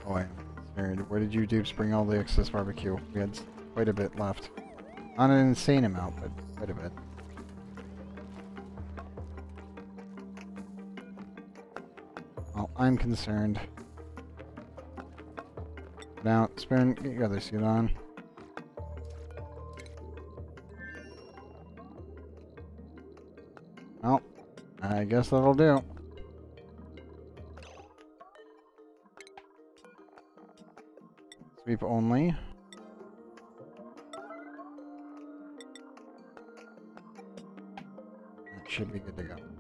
Oh, I am concerned. Where did you dupes bring all the excess barbecue? We had quite a bit left. Not an insane amount, but quite a bit. Well, I'm concerned. Now, Spoon, get your other suit on. Well, I guess that'll do. Sweep only. That should be good to go.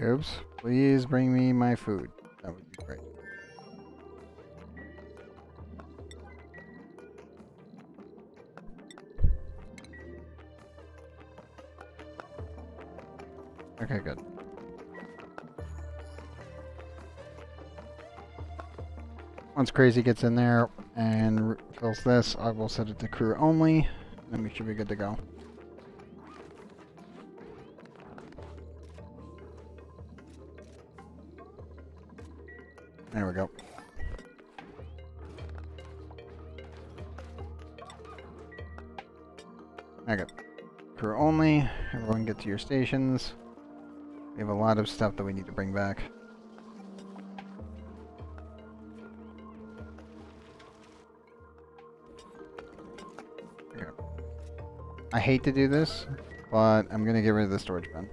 Oops. Please bring me my food. That would be great. Okay, good. Once Crazy gets in there and fills this, I will set it to crew only, and we should be good to go. There we go. Okay. Crew only. Everyone get to your stations. We have a lot of stuff that we need to bring back. I hate to do this, but I'm gonna get rid of the storage bin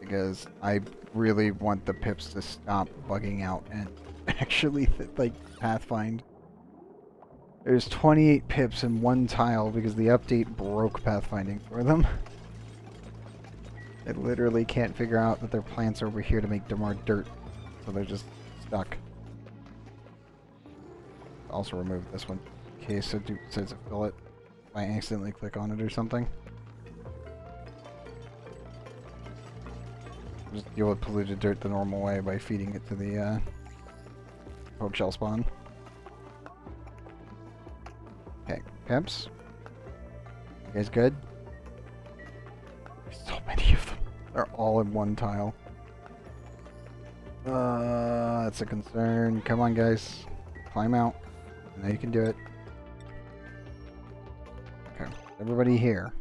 because I really want the pips to stop bugging out and actually like pathfind. There's 28 pips in one tile because the update broke pathfinding for them. They literally can't figure out that their plants are over here to make more dirt, so they're just stuck. Also remove this one case it decides to fill it I accidentally click on it or something. Just deal with polluted dirt the normal way by feeding it to the uh, Pokeshell spawn. Okay, pips. You guys good? There's so many of them. They're all in one tile. Uh, that's a concern. Come on, guys. Climb out. I know you can do it. Okay, everybody here.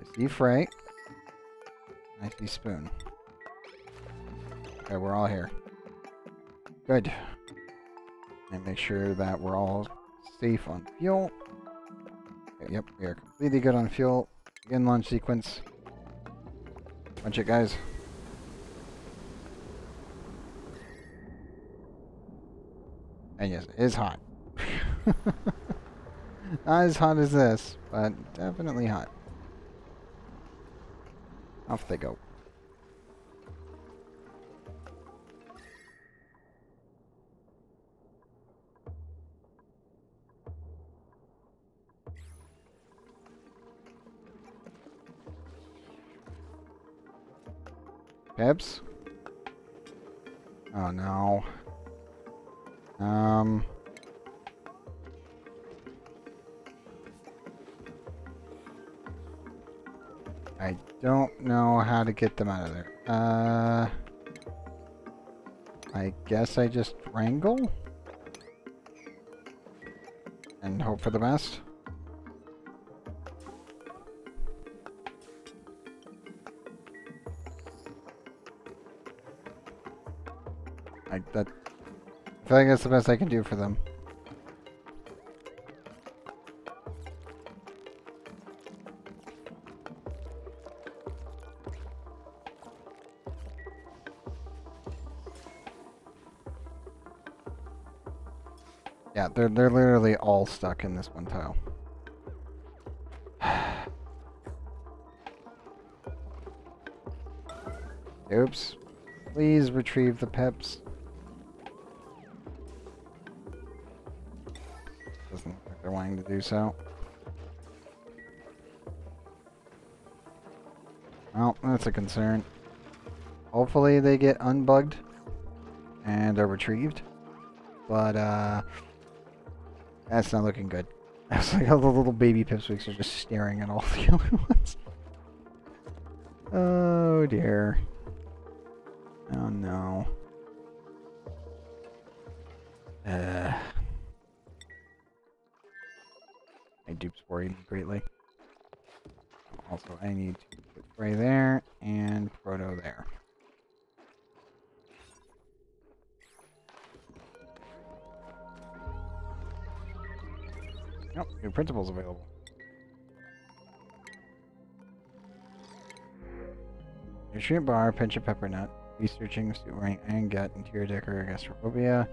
I see Frey. I see Spoon. Okay, we're all here. Good. And make sure that we're all safe on fuel. Okay, yep, we are completely good on fuel. Begin launch sequence. Punch it, guys. And yes, it is hot. Not as hot as this, but definitely hot. Off they go. Oh no. Um... I don't know how to get them out of there. Uh... I guess I just wrangle? And hope for the best? I feel like that's the best I can do for them. Yeah, they're they're literally all stuck in this one tile. Oops. Please retrieve the pips. Do so. Well, that's a concern. Hopefully they get unbugged and are retrieved. But, uh, that's not looking good. It's like all the little baby pipsqueaks are just staring at all the other ones. Oh dear. Principles available. Nutrient bar, pinch of pepper nut, researching, rank and gut, interior decor, gastrophobia,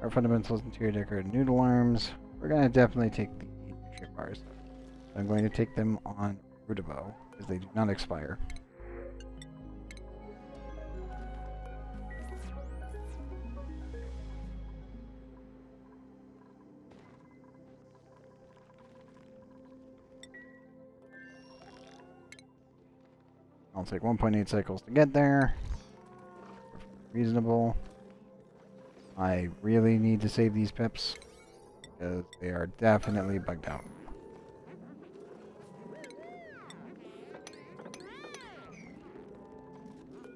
our fundamentals, interior decor, noodle arms. We're gonna definitely take the nutrient bars. I'm going to take them on Rudabo, because they do not expire. I'll take 1.8 cycles to get there. Reasonable. I really need to save these pips. Because they are definitely bugged out.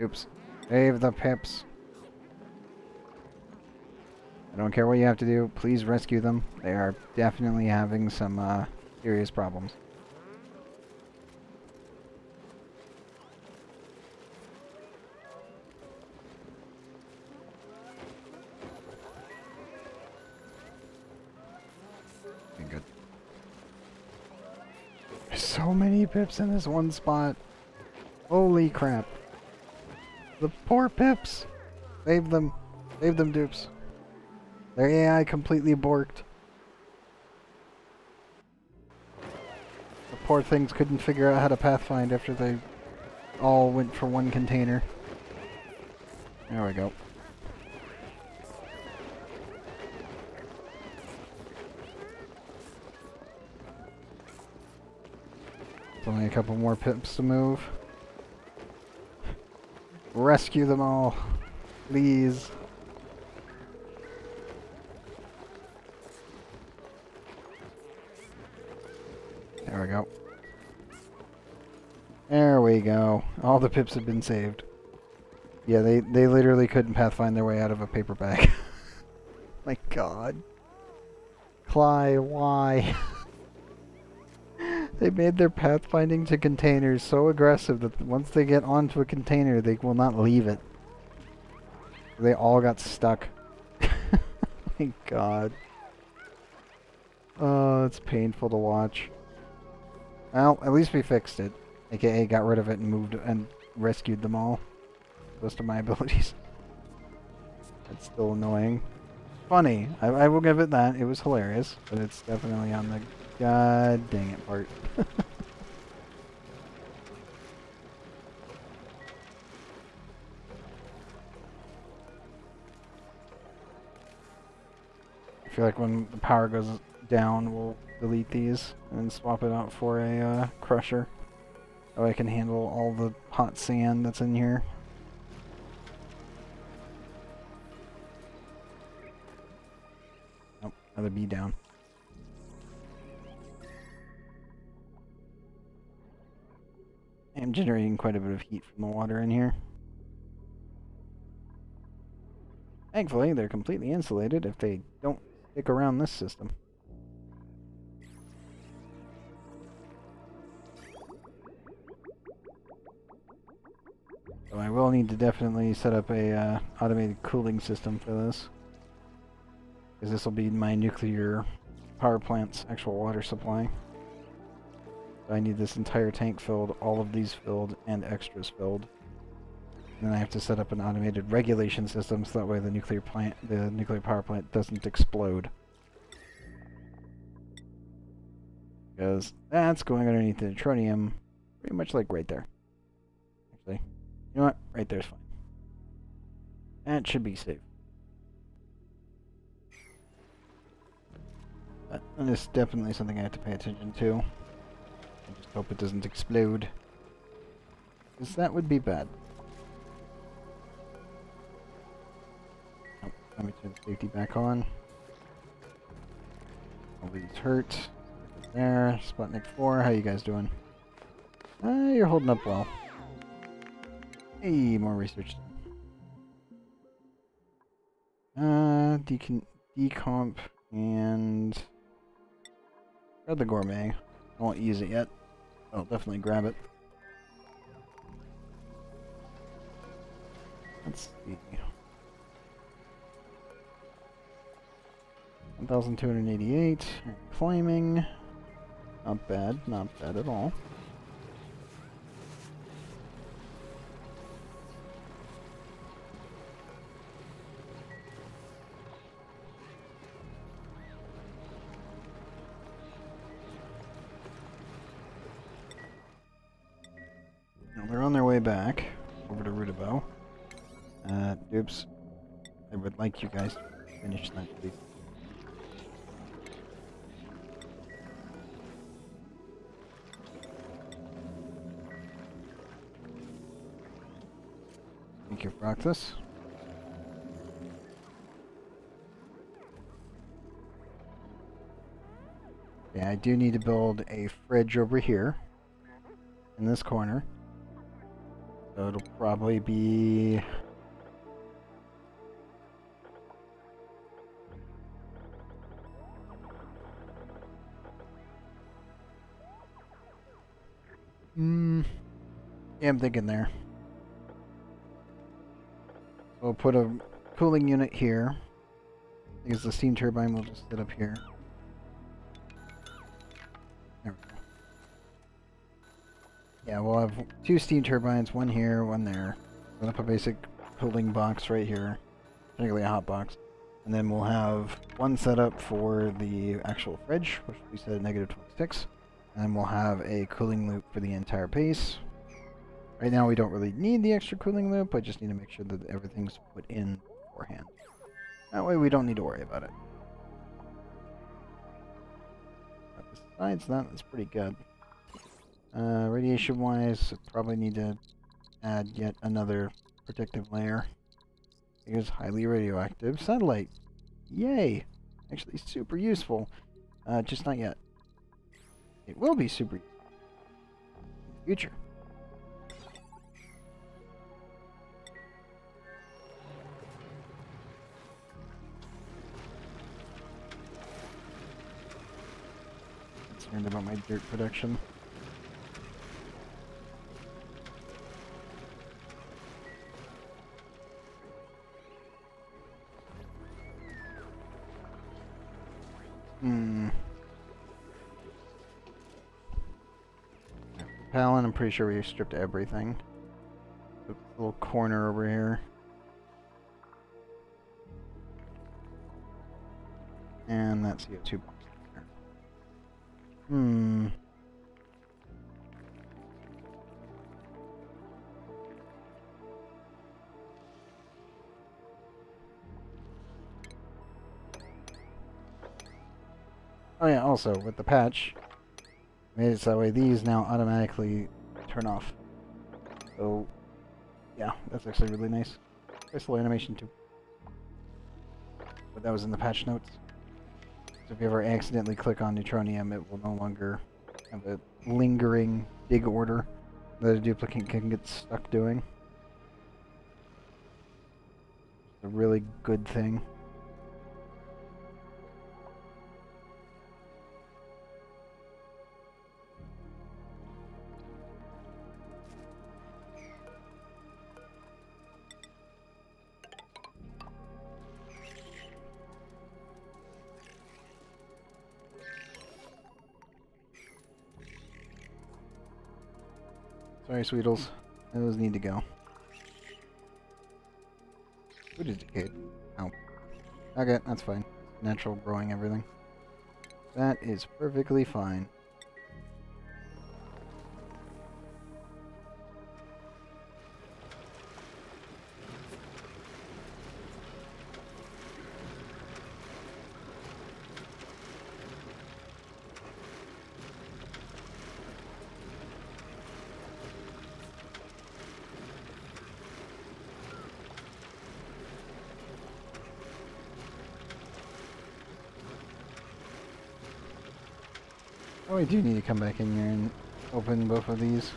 Oops. Save the pips. I don't care what you have to do. Please rescue them. They are definitely having some uh, serious problems. Many pips in this one spot. Holy crap. The poor pips. Save them. Save them, dupes. Their AI completely borked. The poor things couldn't figure out how to pathfind after they all went for one container. There we go. A couple more pips to move. Rescue them all. Please. There we go. There we go. All the pips have been saved. Yeah, they, they literally couldn't pathfind their way out of a paper bag. My god. Klei, why? they made their pathfinding to containers so aggressive that once they get onto a container, they will not leave it. They all got stuck. My god. Oh, it's painful to watch. Well, at least we fixed it. AKA got rid of it and moved and rescued them all. Most of my abilities. It's still annoying. Funny. I, I will give it that. It was hilarious. But it's definitely on the god dang it Bart. I feel like when the power goes down, we'll delete these and swap it out for a uh, crusher. So I can handle all the hot sand that's in here. Nope, another bee down. I'm generating quite a bit of heat from the water in here. Thankfully, they're completely insulated if they don't stick around this system. So I will need to definitely set up a uh, automated cooling system for this. Because this will be my nuclear power plant's actual water supply. I need this entire tank filled, all of these filled, and extras filled. And then I have to set up an automated regulation system so that way the nuclear plant, the nuclear power plant doesn't explode. Because that's going underneath the neutronium, pretty much like right there. Actually, you know what? Right there's fine. That should be safe. That is definitely something I have to pay attention to. Hope it doesn't explode. Because that would be bad. Oh, let me turn the safety back on. Nobody's hurt. There, Sputnik 4, how you guys doing? Uh, you're holding up well. Hey, more research. Uh, decon decomp and grab the gourmet. I won't use it yet. I'll definitely grab it. Let's see. 1,288. Claiming. Not bad, not bad at all. They're on their way back over to Rudabo. Uh, oops. I would like you guys to finish that, please. Thank you, Froxus. Yeah, I do need to build a fridge over here in this corner. So it'll probably be... Hmm. Yeah, I'm thinking there. We'll put a cooling unit here. Because the steam turbine will just sit up here. Yeah, we'll have two steam turbines, one here, one there. Set up a basic cooling box right here, particularly a hot box. And then we'll have one setup for the actual fridge, which we set at negative 26. And we'll have a cooling loop for the entire base. Right now we don't really need the extra cooling loop, I just need to make sure that everything's put in beforehand. That way we don't need to worry about it. Besides that, it's pretty good. Uh, radiation wise, probably need to add yet another protective layer. Here's highly radioactive satellite. Yay! Actually, super useful. Uh, just not yet. It will be super useful. In the future. Concerned about my dirt production. I'm pretty sure we stripped everything. Little corner over here. And that CO2 box. Hmm. Oh yeah, also, with the patch, made it so that way these now automatically turn off. So, yeah, that's actually really nice. Nice little animation too. But that was in the patch notes. So if you ever accidentally click on Neutronium, it will no longer have a lingering dig order that a duplicant can get stuck doing. It's a really good thing. Sweetles. Those need to go. Food is decayed. Oh. Okay, that's fine. Natural growing everything. That is perfectly fine. Do need to come back in here and open both of these.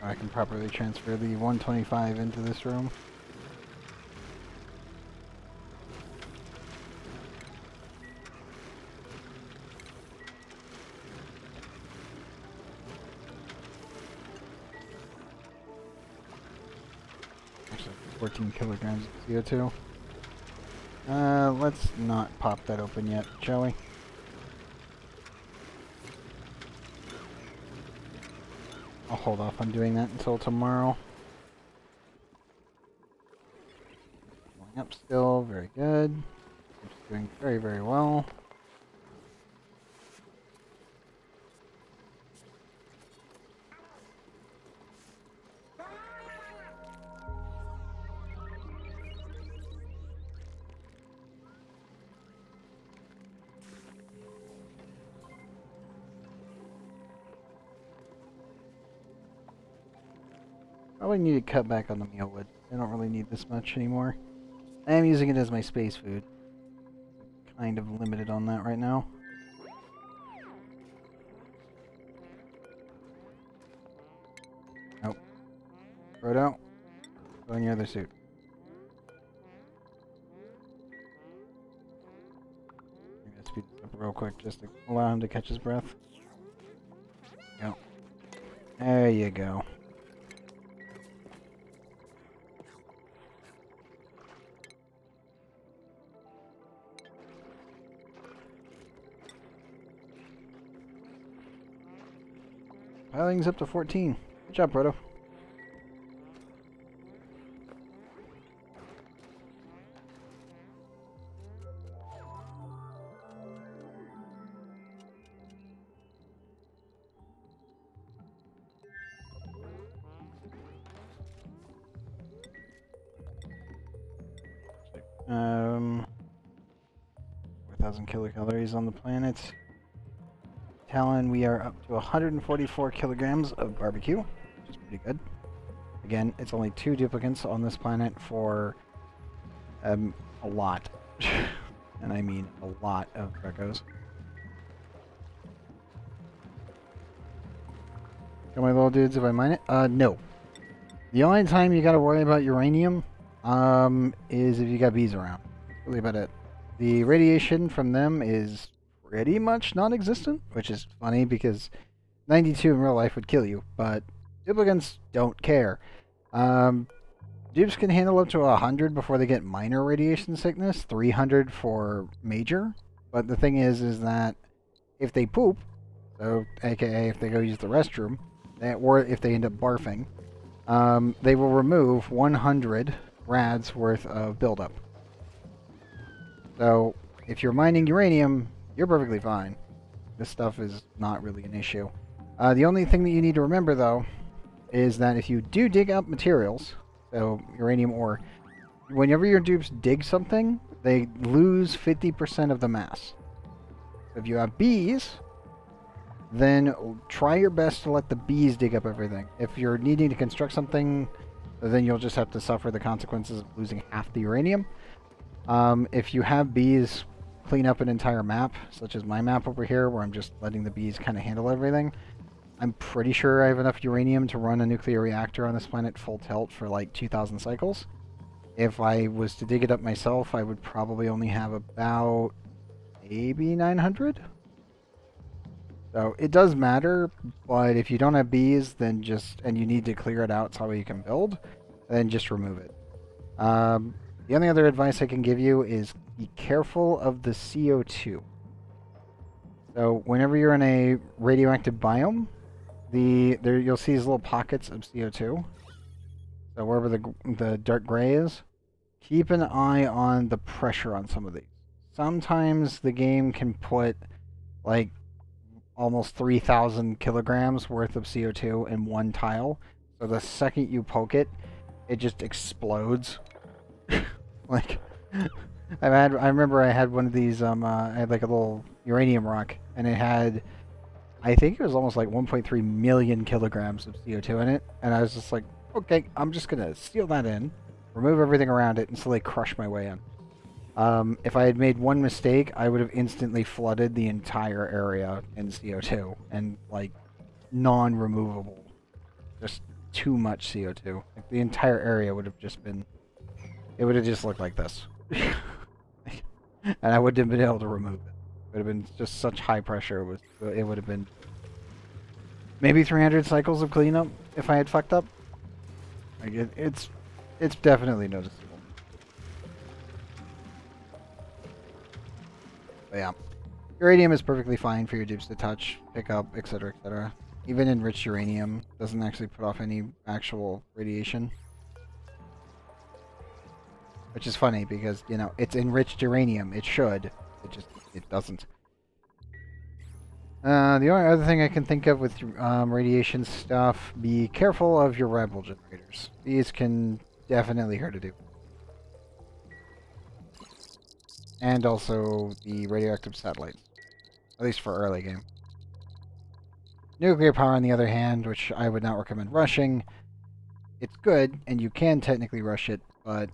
I can properly transfer the 125 into this room. 14 kilograms of CO2. Uh, let's not pop that open yet, shall we? I'll hold off on doing that until tomorrow. Going up still, very good. It's doing very, very well. Probably need to cut back on the Mealwood. I don't really need this much anymore. I am using it as my space food. Kind of limited on that right now. Nope. Throw it out. Go in your other suit. I'm gonna speed up real quick just to allow him to catch his breath. Go. There you go. Piling's up to 14. Good job, Proto. Um, 4,000 kilocalories on the planet. Talon, we are up to 144 kilograms of barbecue, which is pretty good. Again, it's only two duplicants on this planet for um, a lot. and I mean a lot of Dreckos. Got my little dudes if I mine it? Uh, no. The only time you gotta worry about uranium um, is if you got bees around. Really about it. The radiation from them is pretty much non-existent, which is funny because 92 in real life would kill you, but duplicants don't care. Um, dupes can handle up to 100 before they get minor radiation sickness, 300 for major. But the thing is, is that if they poop, so aka if they go use the restroom, or if they end up barfing, um, they will remove 100 rads worth of buildup. So if you're mining uranium, you're perfectly fine. This stuff is not really an issue. Uh, the only thing that you need to remember, though, is that if you do dig up materials, so uranium ore, whenever your dupes dig something, they lose 50% of the mass. If you have bees, then try your best to let the bees dig up everything. If you're needing to construct something, then you'll just have to suffer the consequences of losing half the uranium. Um, if you have bees clean up an entire map, such as my map over here, where I'm just letting the bees kind of handle everything, I'm pretty sure I have enough uranium to run a nuclear reactor on this planet full tilt for like 2,000 cycles. If I was to dig it up myself, I would probably only have about maybe 900. So it does matter, but if you don't have bees, then just, and you need to clear it out so you can build, then just remove it. Um, the only other advice I can give you is be careful of the CO2. So whenever you're in a radioactive biome, the there you'll see these little pockets of CO2. So wherever the the dark gray is, keep an eye on the pressure on some of these. Sometimes the game can put like almost 3,000 kilograms worth of CO2 in one tile. So the second you poke it, it just explodes. like I've had I remember I had one of these um uh, I had like a little uranium rock and it had I think it was almost like 1.3 million kilograms of CO2 in it and I was just like okay I'm just gonna seal that in remove everything around it and slowly crush my way in. Um, if I had made one mistake I would have instantly flooded the entire area in CO2 and like non-removable just too much CO2 like, the entire area would have just been it would have just looked like this and I wouldn't have been able to remove it. It would have been just such high pressure. It, was, uh, it would have been maybe 300 cycles of cleanup if I had fucked up. Like it, it's it's definitely noticeable. But yeah, uranium is perfectly fine for your dupes to touch, pick up, etc., etc. Even enriched uranium doesn't actually put off any actual radiation. Which is funny because, you know, it's enriched uranium. It should. It just, it doesn't. Uh, the only other thing I can think of with um, radiation stuff, be careful of your rad bolt generators. These can definitely hurt a dude. And also the radioactive satellites. At least for early game. Nuclear power, on the other hand, which I would not recommend rushing, it's good, and you can technically rush it, but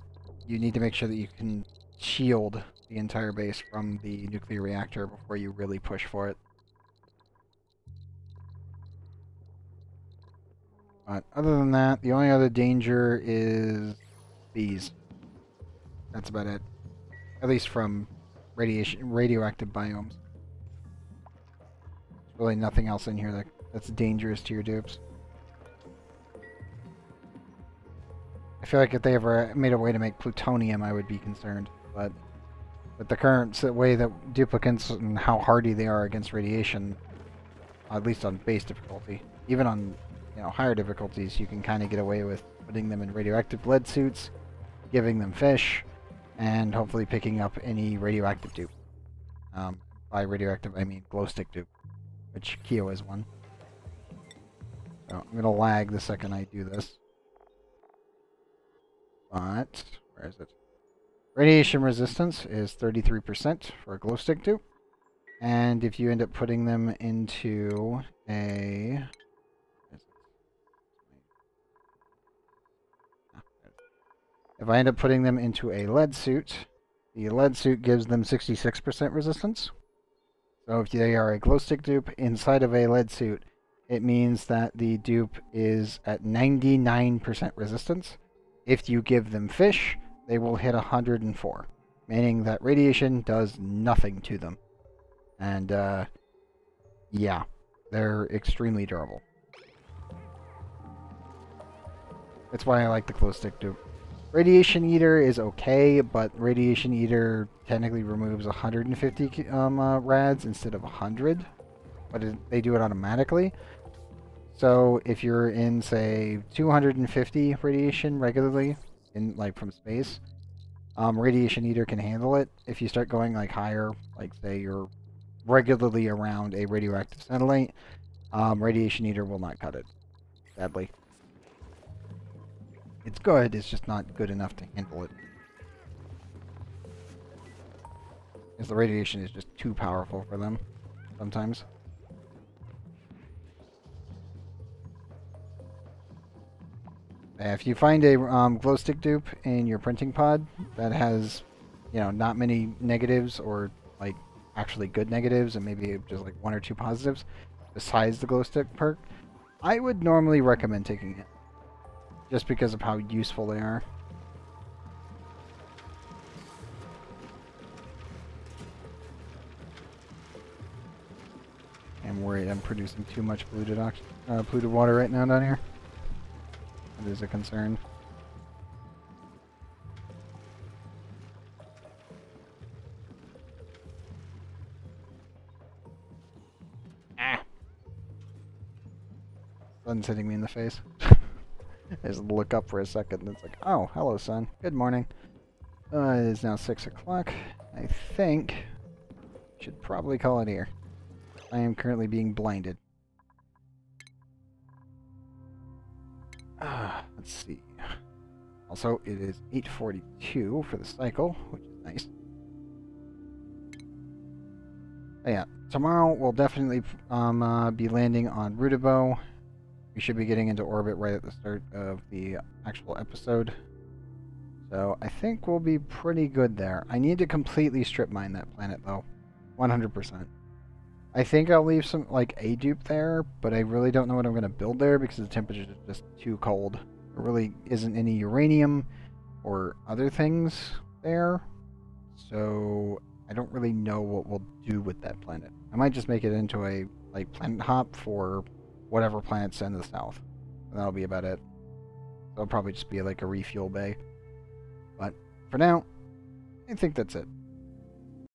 you need to make sure that you can shield the entire base from the nuclear reactor before you really push for it. But other than that, the only other danger is bees. That's about it. At least from radiation radioactive biomes. There's really nothing else in here that, that's dangerous to your dupes. I feel like if they ever made a way to make plutonium, I would be concerned. But with the current way that duplicants and how hardy they are against radiation, at least on base difficulty, even on you know higher difficulties, you can kind of get away with putting them in radioactive lead suits, giving them fish, and hopefully picking up any radioactive dupe. Um, by radioactive, I mean glow stick dupe, which Keo is one. So I'm gonna lag the second I do this. But where is it? Radiation resistance is 33% for a glow stick dupe. And if you end up putting them into a... Ah, if I end up putting them into a lead suit, the lead suit gives them 66% resistance. So if they are a glow stick dupe inside of a lead suit, it means that the dupe is at 99% resistance. If you give them fish, they will hit 104, meaning that radiation does nothing to them. And, uh, yeah, they're extremely durable. That's why I like the glow stick dupe. Radiation Eater is okay, but Radiation Eater technically removes 150 um, uh, rads instead of 100, but it, they do it automatically. So if you're in, say, 250 radiation regularly, in like from space, um, Radiation Eater can handle it. If you start going like higher, like say you're regularly around a radioactive satellite, um, Radiation Eater will not cut it, sadly. It's good, it's just not good enough to handle it. Because the radiation is just too powerful for them, sometimes. If you find a um, glow stick dupe in your printing pod that has, you know, not many negatives or like actually good negatives and maybe just like one or two positives besides the glow stick perk, I would normally recommend taking it just because of how useful they are. I'm worried I'm producing too much polluted, uh, polluted water right now down here. That is a concern. Ah. Sun's hitting me in the face. I just look up for a second and it's like, oh, hello, sun. Good morning. Uh, it is now 6 o'clock. I think should probably call it here. I am currently being blinded. Uh, let's see. Also, it is 8.42 for the cycle, which is nice. Oh, yeah, tomorrow we'll definitely um, uh, be landing on Rudabo we should be getting into orbit right at the start of the actual episode. So I think we'll be pretty good there. I need to completely strip mine that planet though. 100%. I think I'll leave some, like, a dupe there, but I really don't know what I'm going to build there because the temperature is just too cold. There really isn't any uranium or other things there. So I don't really know what we'll do with that planet. I might just make it into a, like, planet hop for whatever planets in the south. And that'll be about it. It'll probably just be like a refuel bay. But for now, I think that's it.